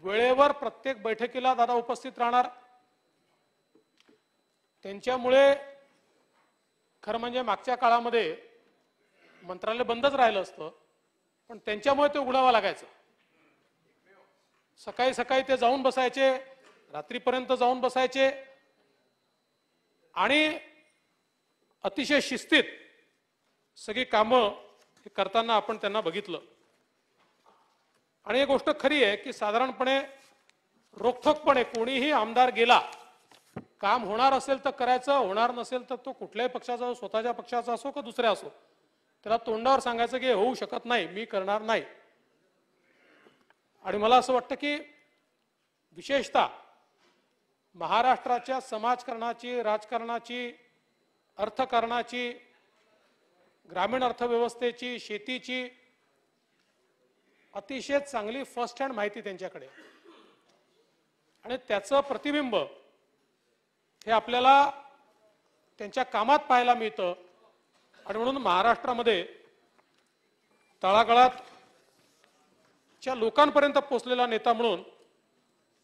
वेळेवर प्रत्येक बैठकीला दादा उपस्थित राहणार. त्यांच्यामुळे खरं म्हणजे मागच्या काळामध्ये मंत्रालय बंदच राहिलं असतं पण त्यांच्यामुळे ते उघडावं लागायचं. सकाळी सकाळी ते जाऊन बसायचे रात्रीपर्यंत जाऊन बसायचे. आणि अतिशय शिस्तीत सगळी कामं हे करताना आपण त्यांना बघितलं. आणि एक गोष्ट खरी आहे की साधारणपणे रोखठोकपणे कोणीही आमदार गेला काम होणार असेल तर करायचं होणार नसेल तर तो कुठल्याही पक्षाचा असो, स्वतःच्या पक्षाचा असो का दुसऱ्या असो त्याला तोंडावर सांगायचं की होऊ शकत नाही मी करणार नाही. आणि मला असं वाटतं की विशेषतः महाराष्ट्राच्या समाजकारणाची राजकारणाची अर्थकारणाची ग्रामीण अर्थव्यवस्थेची शेतीची अतिशय चांगली फर्स्ट हँड माहिती त्यांच्याकडे. आणि त्याचं प्रतिबिंब हे आपल्याला त्यांच्या कामात पाहायला मिळतं. आणि म्हणून महाराष्ट्रामध्ये तळागाळात च्या लोकांपर्यंत पोचलेला नेता म्हणून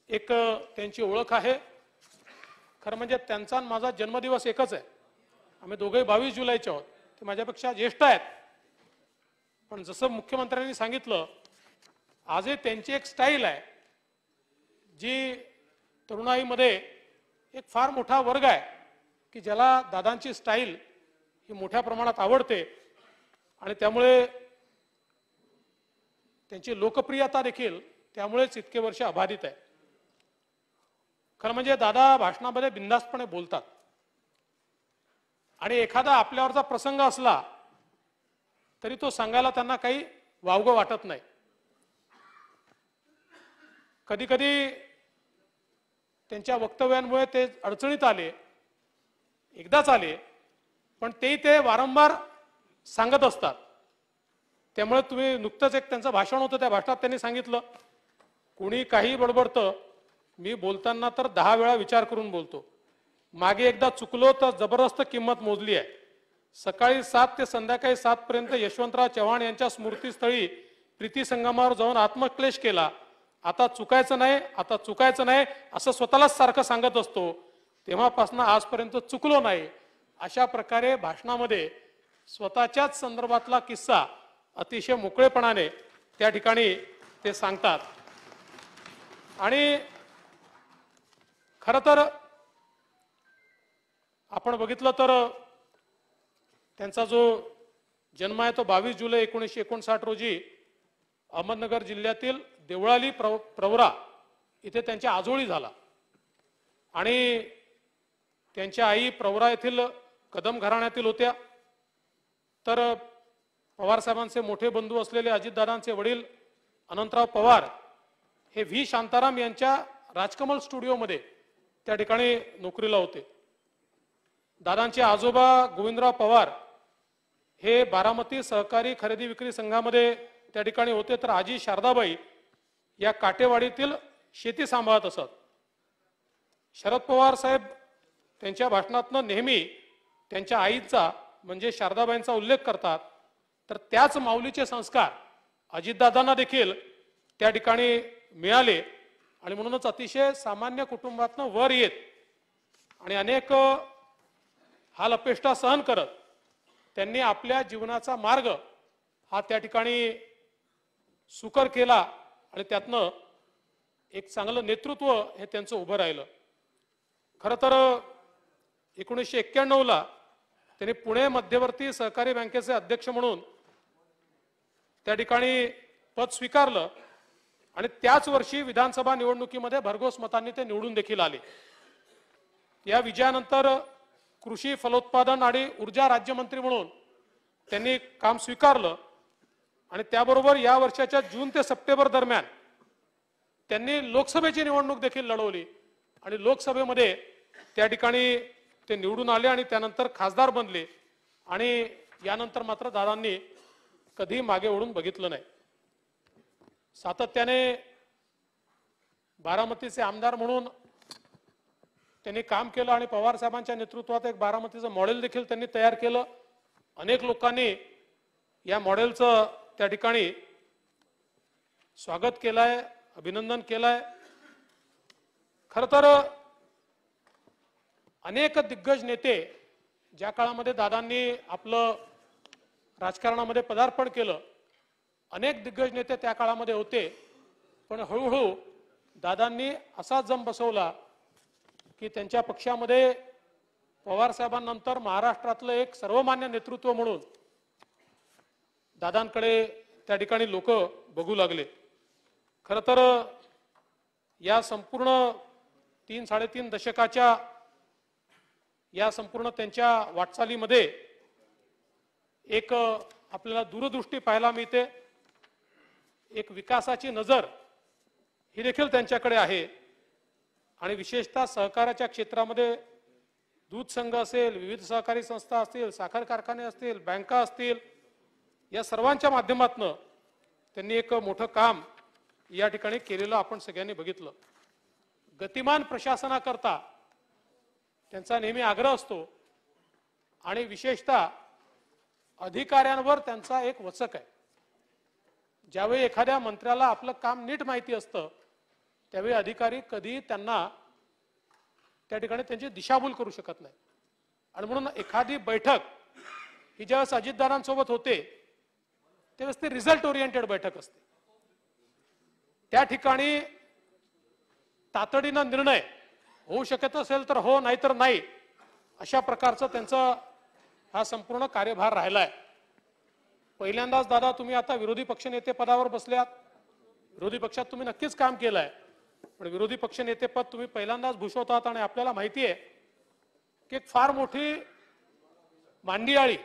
एक त्यांची ओळख आहे. खरं म्हणजे त्यांचा आणि माझा जन्मदिवस एकच आहे. आम्ही दोघे बावीस जुलैचे आहोत. ते माझ्यापेक्षा ज्येष्ठ आहेत. पण जसं मुख्यमंत्र्यांनी सांगितलं आजही त्यांची एक स्टाईल आहे जी तरुणाईमध्ये एक फार मोठा वर्ग आहे की ज्याला दादांची स्टाईल ही मोठ्या प्रमाणात आवडते आणि त्यामुळे त्यांची लोकप्रियता देखील त्यामुळेच इतके वर्ष अबाधित आहे. खरं म्हणजे दादा भाषणामध्ये बिंदास्तपणे बोलतात. आणि एखादा आपल्यावरचा प्रसंग असला तरी तो सांगायला त्यांना काही वावगं वाटत नाही. कधी कधी त्यांच्या वक्तव्यांमुळे ते अडचणीत आले एकदाच आले पण तेही ते वारंवार सांगत असतात. त्यामुळे तुम्ही नुकतंच एक त्यांचं भाषण होतं त्या भाषणात त्यांनी सांगितलं. कुणी काही बडबडतं मी बोलताना तर दहा वेळा विचार करून बोलतो. मागे एकदा चुकलो तर जबरदस्त किंमत मोजली आहे. सकाळी सात ते संध्याकाळी सातपर्यंत यशवंतराव चव्हाण यांच्या स्मृतीस्थळी प्रीती संगमावर जाऊन आत्मक्लेश केला. आता चुकायचं नाही आता चुकायचं नाही असं स्वतःलाच सारखं सांगत असतो. तेव्हापासून आजपर्यंत चुकलो नाही. अशा प्रकारे भाषणामध्ये स्वतःच्याच संदर्भातला किस्सा अतिशय मोकळेपणाने त्या ठिकाणी ते सांगतात. आणि खरं तर आपण बघितलं तर त्यांचा जो जन्म आहे तो बावीस जुलै एकोणीसशे एकोणसाठ रोजी अहमदनगर जिल्ह्यातील देवळाली प्रव प्रवरा इथे त्यांच्या आजोळी झाला. आणि त्यांच्या आई प्रवरा येथील कदम घराण्यातील होत्या. तर पवारसाहेबांचे मोठे बंधू असलेले अजितदादांचे वडील अनंतराव पवार हे व्ही. शांताराम यांच्या राजकमल स्टुडिओमध्ये त्या ठिकाणी नोकरीला होते. दादांचे आजोबा गोविंदराव पवार हे बारामती सहकारी खरेदी विक्री संघामध्ये त्या ठिकाणी होते. तर आजी शारदाबाई या काटेवाडीतील शेती सांभाळत असत. शरद पवार साहेब त्यांच्या भाषणातनं नेहमी त्यांच्या आईचा म्हणजे शारदाबाईंचा उल्लेख करतात. तर त्याच माऊलीचे संस्कार अजितदादांना देखील त्या ठिकाणी मिळाले आणि म्हणूनच अतिशय सामान्य कुटुंबातनं वर येत आणि अनेक हाल अपेष्टा सहन करत त्यांनी आपल्या जीवनाचा मार्ग हा त्या ठिकाणी सुकर केला आणि त्यातनं एक चांगलं नेतृत्व हे त्यांचं उभं राहिलं. खरं तर एकोणीसशे एक्क्याण्णवला त्यांनी पुणे मध्यवर्ती सहकारी बँकेचे अध्यक्ष म्हणून त्या ठिकाणी पद स्वीकारलं आणि त्याच वर्षी विधानसभा निवडणुकीमध्ये भरघोस मतांनी ते निवडून देखील आले. या विजयानंतर कृषी फलोत्पादन आणि ऊर्जा राज्यमंत्री म्हणून त्यांनी काम स्वीकारलं. आणि त्याबरोबर या वर्षाच्या जून ते सप्टेंबर दरम्यान त्यांनी लोकसभेची निवडणूक देखील लढवली. आणि लोकसभेमध्ये त्या ठिकाणी ते निवडून आले आणि त्यानंतर खासदार बनले. आणि यानंतर मात्र दादांनी कधी मागे ओढून बघितलं नाही. सातत्याने बारामतीचे आमदार म्हणून त्यांनी काम केलं आणि पवार साहेबांच्या नेतृत्वात एक बारामतीचं मॉडेल देखील त्यांनी तयार केलं. अनेक लोकांनी या मॉडेलचं त्या ठिकाणी स्वागत केलंय अभिनंदन केलंय. खर तर अनेक दिग्गज नेते ज्या काळामध्ये दादांनी आपलं राजकारणामध्ये पदार्पण केलं अनेक दिग्गज नेते त्या काळामध्ये होते. पण हळूहळू दादांनी असा जम बसवला की त्यांच्या पक्षामध्ये पवारसाहेबांनंतर महाराष्ट्रातलं एक सर्वमान्य नेतृत्व म्हणून दादांकडे त्या ठिकाणी लोक बघू लागले. खरं तर या संपूर्ण तीन साडेतीन दशकाच्या या संपूर्ण त्यांच्या वाटचालीमध्ये एक आपल्याला दूरदृष्टी पाहायला मिळते. एक विकासाची नजर ही देखील त्यांच्याकडे आहे. आणि विशेषतः सहकाराच्या क्षेत्रामध्ये दूध संघ असेल विविध सहकारी संस्था असतील साखर कारखाने असतील बँका असतील या सर्वांच्या माध्यमातून त्यांनी एक मोठं काम या ठिकाणी केलेलं आपण सगळ्यांनी बघितलं. गतिमान प्रशासनाकरता त्यांचा नेहमी आग्रह असतो आणि विशेषतः अधिकाऱ्यांवर त्यांचा एक वचक आहे. ज्यावेळी एखाद्या मंत्र्याला आपलं काम नीट माहिती असतं त्यावेळी अधिकारी कधी त्यांना त्या ठिकाणी त्यांची दिशाभूल करू शकत नाही. आणि म्हणून एखादी बैठक ही ज्यावेळेस अजितदारांसोबत होते त्यावेळेस ते रिझल्ट ओरिएंटेड बैठक असते. त्या ठिकाणी तातडीनं निर्णय होऊ शकत असेल तर हो नाहीतर नाही अशा प्रकारचं त्यांचा हा संपूर्ण कार्यभार राहिलाय. पहिल्यांदाच दादा तुम्ही आता विरोधी पक्षनेते पदावर बसल्यात. विरोधी पक्षात तुम्ही नक्कीच काम केलंय. पण विरोधी पक्षनेते पद तुम्ही पहिल्यांदाच भूषवतात आणि आपल्याला माहिती आहे की एक फार मोठी मांडियाळी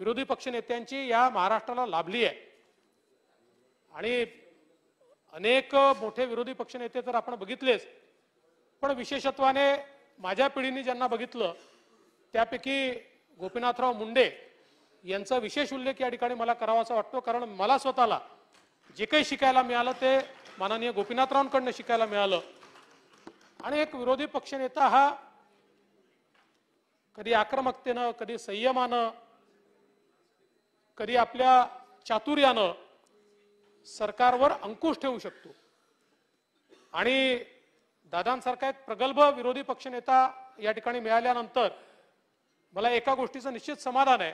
विरोधी पक्षनेत्यांची या महाराष्ट्राला लाभली आहे. आणि अनेक मोठे विरोधी पक्षनेते तर आपण बघितलेच पण विशेषत्वाने माझ्या पिढीने ज्यांना बघितलं त्यापैकी गोपीनाथराव मुंडे यांचा विशेष उल्लेख या ठिकाणी मला करावासा वाटतो. कारण मला स्वतःला जे काही शिकायला मिळालं ते माननीय गोपीनाथरावांकडनं शिकायला मिळालं. आणि एक विरोधी पक्षनेता हा कधी आक्रमकतेनं कधी संयमानं कधी आपल्या चातुर्यानं सरकारवर अंकुश ठेवू शकतो. आणि दादांसारखा एक प्रगल्भ विरोधी पक्षनेता या ठिकाणी मिळाल्यानंतर मला एका गोष्टीचं निश्चित समाधान आहे.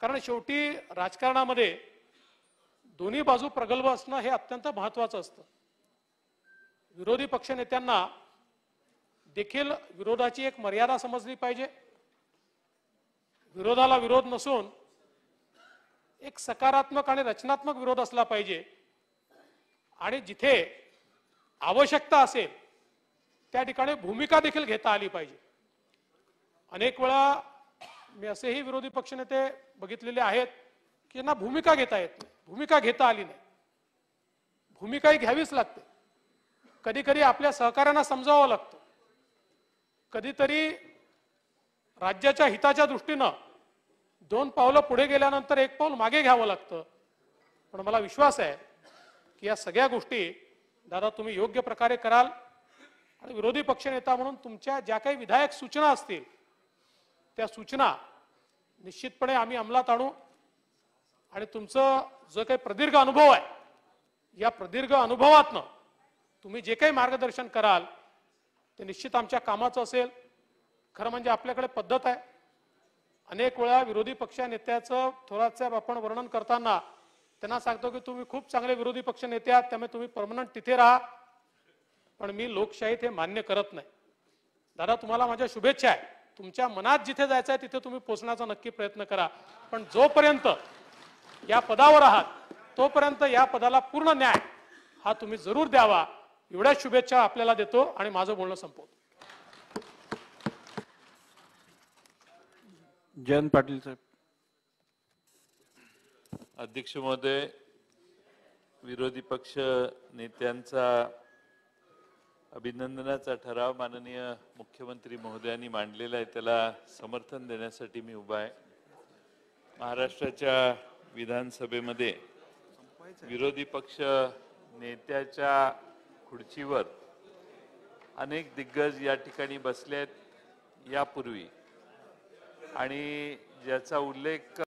कारण शेवटी राजकारणामध्ये दोन्ही बाजू प्रगल्भ असणं हे अत्यंत महत्वाचं असतं. विरोधी पक्षनेत्यांना देखील विरोधाची एक मर्यादा समजली पाहिजे. विरोधाला विरोध नसून एक सकारात्मक आणि रचनात्मक विरोध असला पाहिजे. आणि जिथे आवश्यकता असेल त्या ठिकाणी भूमिका देखील घेता आली पाहिजे. अनेक वेळा मी असेही विरोधी पक्षनेते बघितलेले आहेत की यांना भूमिका घेता येत नाही. भूमिका घेता आली नाही. भूमिकाही घ्यावीच लागते. कधी कधी आपल्या सहकाऱ्यांना समजावं लागतं. कधीतरी राज्याच्या हिताच्या दृष्टीनं दोन पावलं पुढे गेल्यानंतर एक पाऊल मागे घ्यावं लागतं. पण मला विश्वास आहे की या सगळ्या गोष्टी दादा तुम्ही योग्य प्रकारे कराल. आणि विरोधी पक्षनेता म्हणून तुमच्या ज्या काही विधायक सूचना असतील त्या सूचना निश्चितपणे आम्ही अंमलात आणू. आणि तुमचं जो काही प्रदीर्घ अनुभव आहे या प्रदीर्घ अनुभवातनं तुम्ही जे काही मार्गदर्शन कराल ते निश्चित आमच्या कामाचं असेल. खरं म्हणजे आपल्याकडे पद्धत आहे. अनेक वेळा विरोधी पक्ष नेत्याचं थोरात साहेब आपण वर्णन करताना त्यांना सांगतो की तुम्ही खूप चांगले विरोधी पक्ष नेते आहात त्यामुळे तुम्ही परमनंट तिथे राहा. पण मी लोकशाहीत हे मान्य करत नाही. दादा तुम्हाला माझ्या शुभेच्छा आहे. तुमच्या मनात जिथे जायचं आहे तिथे तुम्ही पोचण्याचा नक्की प्रयत्न करा. पण जोपर्यंत या पदावर आहात तोपर्यंत या पदाला पूर्ण न्याय हा तुम्ही जरूर द्यावा. एवढ्या शुभेच्छा आपल्याला देतो आणि माझं बोलणं संपवतो. जयंत पाटील साहेब. अध्यक्ष महोदय विरोधी पक्ष नेत्यांचा अभिनंदनाचा ठराव माननीय मुख्यमंत्री महोदयांनी मांडलेला आहे. त्याला समर्थन देण्यासाठी मी उभा आहे. महाराष्ट्राच्या विधानसभेमध्ये विरोधी पक्ष नेत्याच्या खुर्चीवर अनेक दिग्गज या ठिकाणी बसले आहेत यापूर्वी आणि ज्याचा उल्लेख